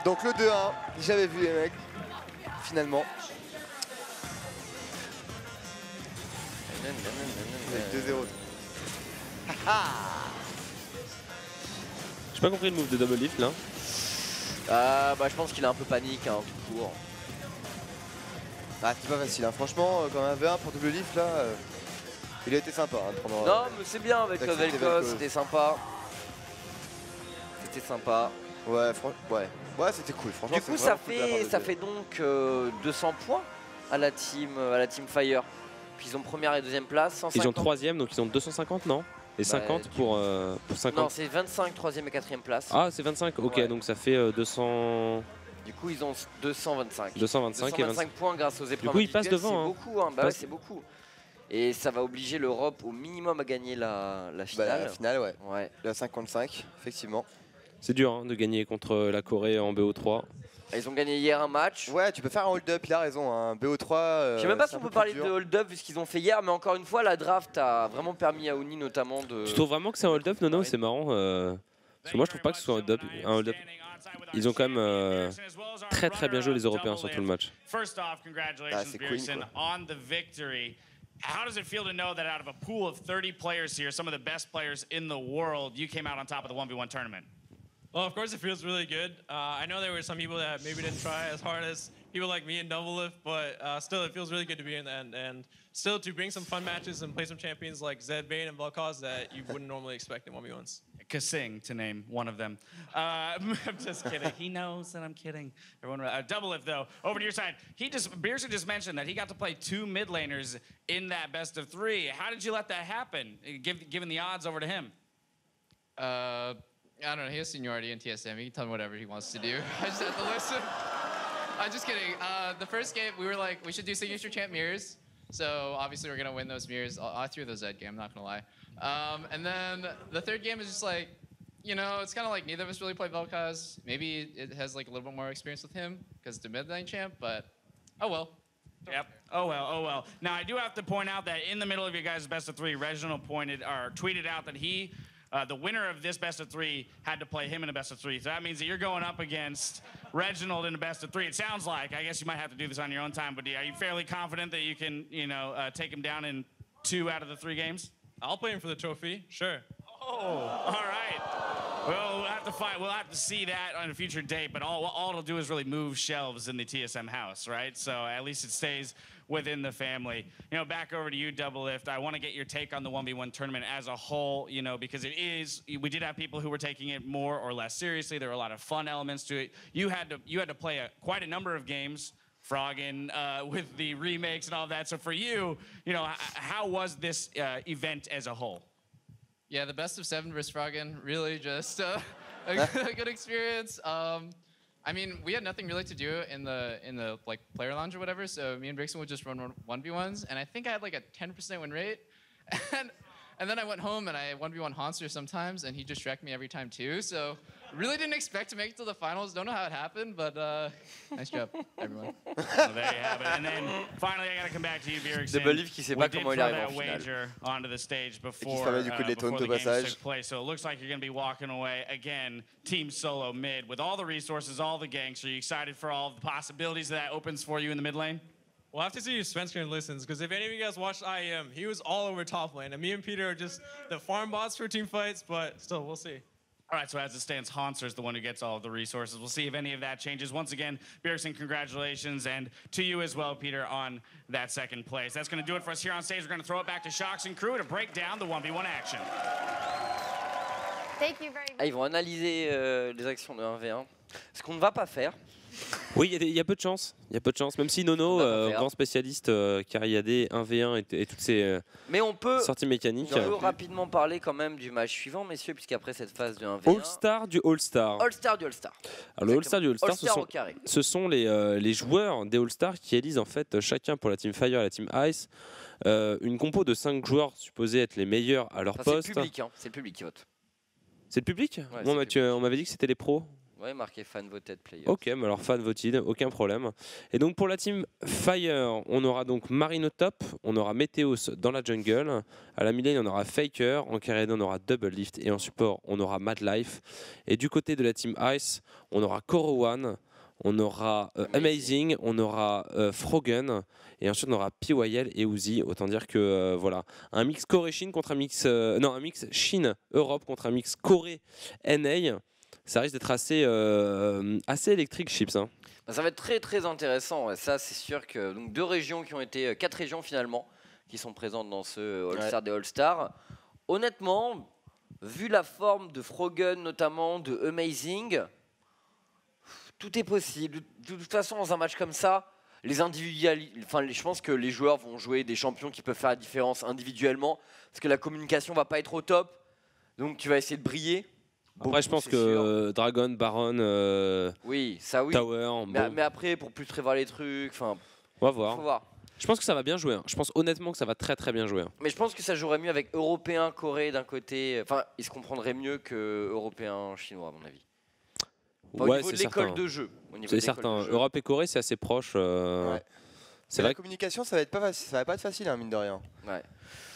Donc le 2-1, j'avais vu les mecs. Finalement, avec 2-0. J'ai pas compris le move de double lift là. Ah bah je pense qu'il a un peu panique hein, tout court. Ah, c'est pas facile, hein. franchement, euh, quand un V1 pour double lift là, euh, il a été sympa hein, de prendre. Non mais c'est bien avec Velkos. c'était sympa. C'était sympa. Ouais, fran- ouais. Ouais, c'était cool, franchement. Du coup c'est ça cool la fait ça fait donc euh, 200 points à la team à la team Fire. Puis ils ont première et deuxième place. 150. Ils ont troisième, donc ils ont 250, non? Et 50 du- pour, euh, pour 50. Non c'est 25 troisième et quatrième place. ah, c'est 25 Ok, Ouais. donc ça fait euh, 200... Du coup ils ont 225. 225 et 25. 225 points grâce aux épreuves coup, ils passent devant, hein. C'est beaucoup, hein. Bah ouais, c'est beaucoup. Et ça va obliger l'Europe au minimum à gagner la, la Bah, finale. la finale, ouais. Ouais. Le 55, effectivement. C'est dur hein, de gagner contre la Corée en BO3. Ils ont gagné hier un match. Ouais, tu peux faire un hold-up, il a raison. Un BO3. euh, Je sais même pas si on peu peut parler de hold-up vu ce qu'ils ont fait hier, mais encore une fois, la draft a vraiment permis à Oni notamment de. Tu trouves vraiment que c'est un hold-up Non, non, c'est marrant. euh, Parce que moi, je trouve pas que ce soit un hold-up. Ils ont quand même euh, très très bien joué les Européens sur tout le match. First off, congratulations, Ah, c'est Queen, Pearson, on the victory. How does it feel to know that out of a pool of 30 players here, some of the best players in the world, you came out on top of the 1v1 tournament? Well, of course, it feels really good. Uh, I know there were some people that maybe didn't try as hard as people like me in double lift, but uh, still, it feels really good to be in the end. And still, to bring some fun matches and play some champions like Zed Bane and Velkaz that you wouldn't normally expect in 1v1s. Kasing, to name one of them. Uh, I'm just kidding. he knows that I'm kidding. Everyone, uh, double lift though. Over to your side. He just Beerson just mentioned that he got to play two mid laners in that best of three. How did you let that happen? uh, Give, given the odds over to him. Uh, I don't know. He has seniority in TSM. He can tell me whatever he wants to do. I just have to listen. I'm just kidding. Uh, the first game, we were like, we should do signature champ mirrors. So obviously we're gonna win those mirrors. I threw those that game. I'm not gonna lie. Um, and then the third game is just like, you know, it's kind of like neither of us really play Vel'Koz. Maybe it has like a little bit more experience with him because it's the mid lane champ. But oh well. Yep. Oh well, oh well. Now I do have to point out that in the middle of your guys' best of three, Reginald pointed or tweeted out that he, uh, the winner of this best of three, had to play him in a best of three. So that means that you're going up against Reginald in a best of three. It sounds like. I guess you might have to do this on your own time, but are you fairly confident that you can, you know, uh, take him down in two out of the three games? I'll play him for the trophy, sure. Oh, all right. Well, we'll have to find. We'll have to see that on a future date. But all, all it'll do is really move shelves in the TSM house, right? So at least it stays within the family. You know, back over to you, Double Lift. I want to get your take on the 1v1 tournament as a whole. You know, because it is. We did have people who were taking it more or less seriously. There were a lot of fun elements to it. You had to. You had to play a, quite a number of games. Froggen uh, with the remakes and all that. So for you, you know, how was this uh, event as a whole? Yeah, the best of seven versus Froggen, really just uh, a, a good experience. Um, I mean, we had nothing really to do in the in the like player lounge or whatever, so me and Brixton would just run one v ones, and I think I had like a 10% win rate, and and then I went home and I one v one Honster sometimes, and he just wrecked me every time too. So really didn't expect to make it to the finals. Don't know how it happened, but uh, nice job, everyone. Well, there you have it. And then finally, I got to come back to you, Bjergsen. Double Lift qui sait We pas did comment il throw arrive en that finale. wager onto the stage before, se permet du coup de uh, before the au games passage. took place. So it looks like you're going to be walking away again, team solo mid, with all the resources, all the ganks. Are you excited for all the possibilities that opens for you in the mid lane? We'll have to see if Svensker listens, because if any of you guys watched IEM, he was all over top lane. And me and Peter are just the farm bots for team fights, but still, we'll see. All right, so as it stands, Hanser is the one who gets all of the resources. We'll see if any of that changes. Once again, Bjergsen, congratulations, and to you as well, Peter, on that second place. That's going to do it for us here on stage. We're going to throw it back to Shocks and Crew to break down the 1v1 action. Thank you very Ah, ils vont analyser euh, les actions de 1v1. Ce qu'on ne va pas faire. Oui, il y a y, peu de chance. Il y a peu de chance. Même si Nono, euh, grand spécialiste, euh, car il y a des 1v1 et, et toutes ces euh, Mais on peut, sorties mécaniques. on peut rapidement parler quand même du match suivant, messieurs, puisqu'après cette phase de 1v1. All-Star du All-Star. All-Star du All-Star. Alors, le All-Star du All-Star, ce All-Star sont, au carré. ce sont les, euh, les joueurs des All-Star qui élisent en fait chacun pour la Team Fire et la Team Ice euh, une compo de 5 joueurs supposés être les meilleurs à leur Enfin, c'est le poste. public, hein, c'est le public qui vote. C'est le public? Ouais, Moi, on m'avait dit que c'était les pros. Ouais, marqué fan voted player. Ok, mais alors fan voted, aucun problème. Et donc pour la team Fire, on aura donc Marine au top, on aura Meteos dans la jungle, à la mid-lane on aura Faker, en carry lane, on aura Double Lift et en support on aura Mad Life. Et du côté de la team Ice, on aura Korowan, on aura euh, Amazing, on aura euh, Froggen et ensuite on aura PYL et Uzi. Autant dire que euh, voilà, un mix Corée-Chine contre un mix euh, non un mix Chine-Europe contre un mix Corée-NA. Ça risque d'être assez, euh, assez électrique, Chips. hein. Bah, ça va être très très intéressant. ouais. Ça, c'est sûr que donc deux régions qui ont été euh, quatre régions finalement qui sont présentes dans ce euh, All-Star des All-Stars. Honnêtement, vu la forme de Froggen notamment, de Amazing, tout est possible. De toute façon, dans un match comme ça, les individuali- enfin, les- je pense que les joueurs vont jouer des champions qui peuvent faire la différence individuellement, parce que la communication va pas être au top. Donc, tu vas essayer de briller. Après, je pense que sûr. euh, Dragon, Baron, euh, Oui, ça oui. Tower, Mais, bon, mais après, pour plus prévoir les trucs, enfin, on va faut voir. Je pense que ça va bien jouer. hein. Je pense honnêtement que ça va très très bien jouer. hein. Mais je pense que ça jouerait mieux avec européen, Corée d'un côté. Enfin, ils se comprendraient mieux que européen, chinois, à mon avis. Enfin, au Ouais, niveau de c'est l'école certain. de jeu. au niveau C'est certain. jeu. Europe et Corée, c'est assez proche. euh, Ouais. C'est Mais vrai la communication, ça va être pas facile, ça va pas être facile, hein, mine de rien. Ouais.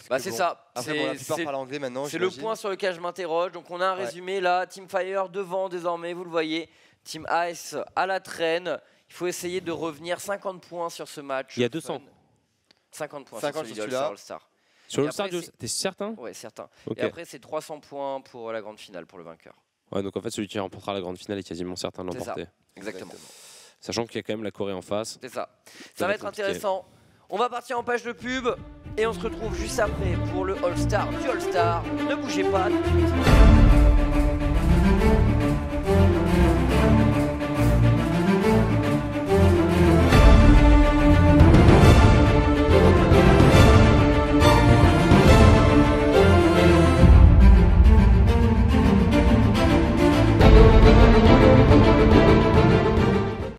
Bah, c'est bon, ça. Après, C'est- bon, la plupart c'est- parlent anglais maintenant. C'est le point sur lequel je m'interroge. Donc on a un Ouais. résumé là. Team Fire devant désormais, vous le voyez. Team Ice à la traîne. Il faut essayer de revenir 50 points sur ce match. Il y a 200. Fun. 50 points 50 sur sur celui. All-Star. Sur c'est- t'es certain? Ouais, certain. Et après, c'est 300 points pour la grande finale pour le vainqueur. Ouais, donc en fait, celui qui remportera la grande finale est quasiment certain de l'emporter. Exactement. Sachant qu'il y a quand même la Corée en face. C'est ça. Ça Ça va va être être compliqué. intéressant. On va partir en page de pub et on se retrouve juste après pour le All-Star du All-Star. Ne bougez pas. tout de suite.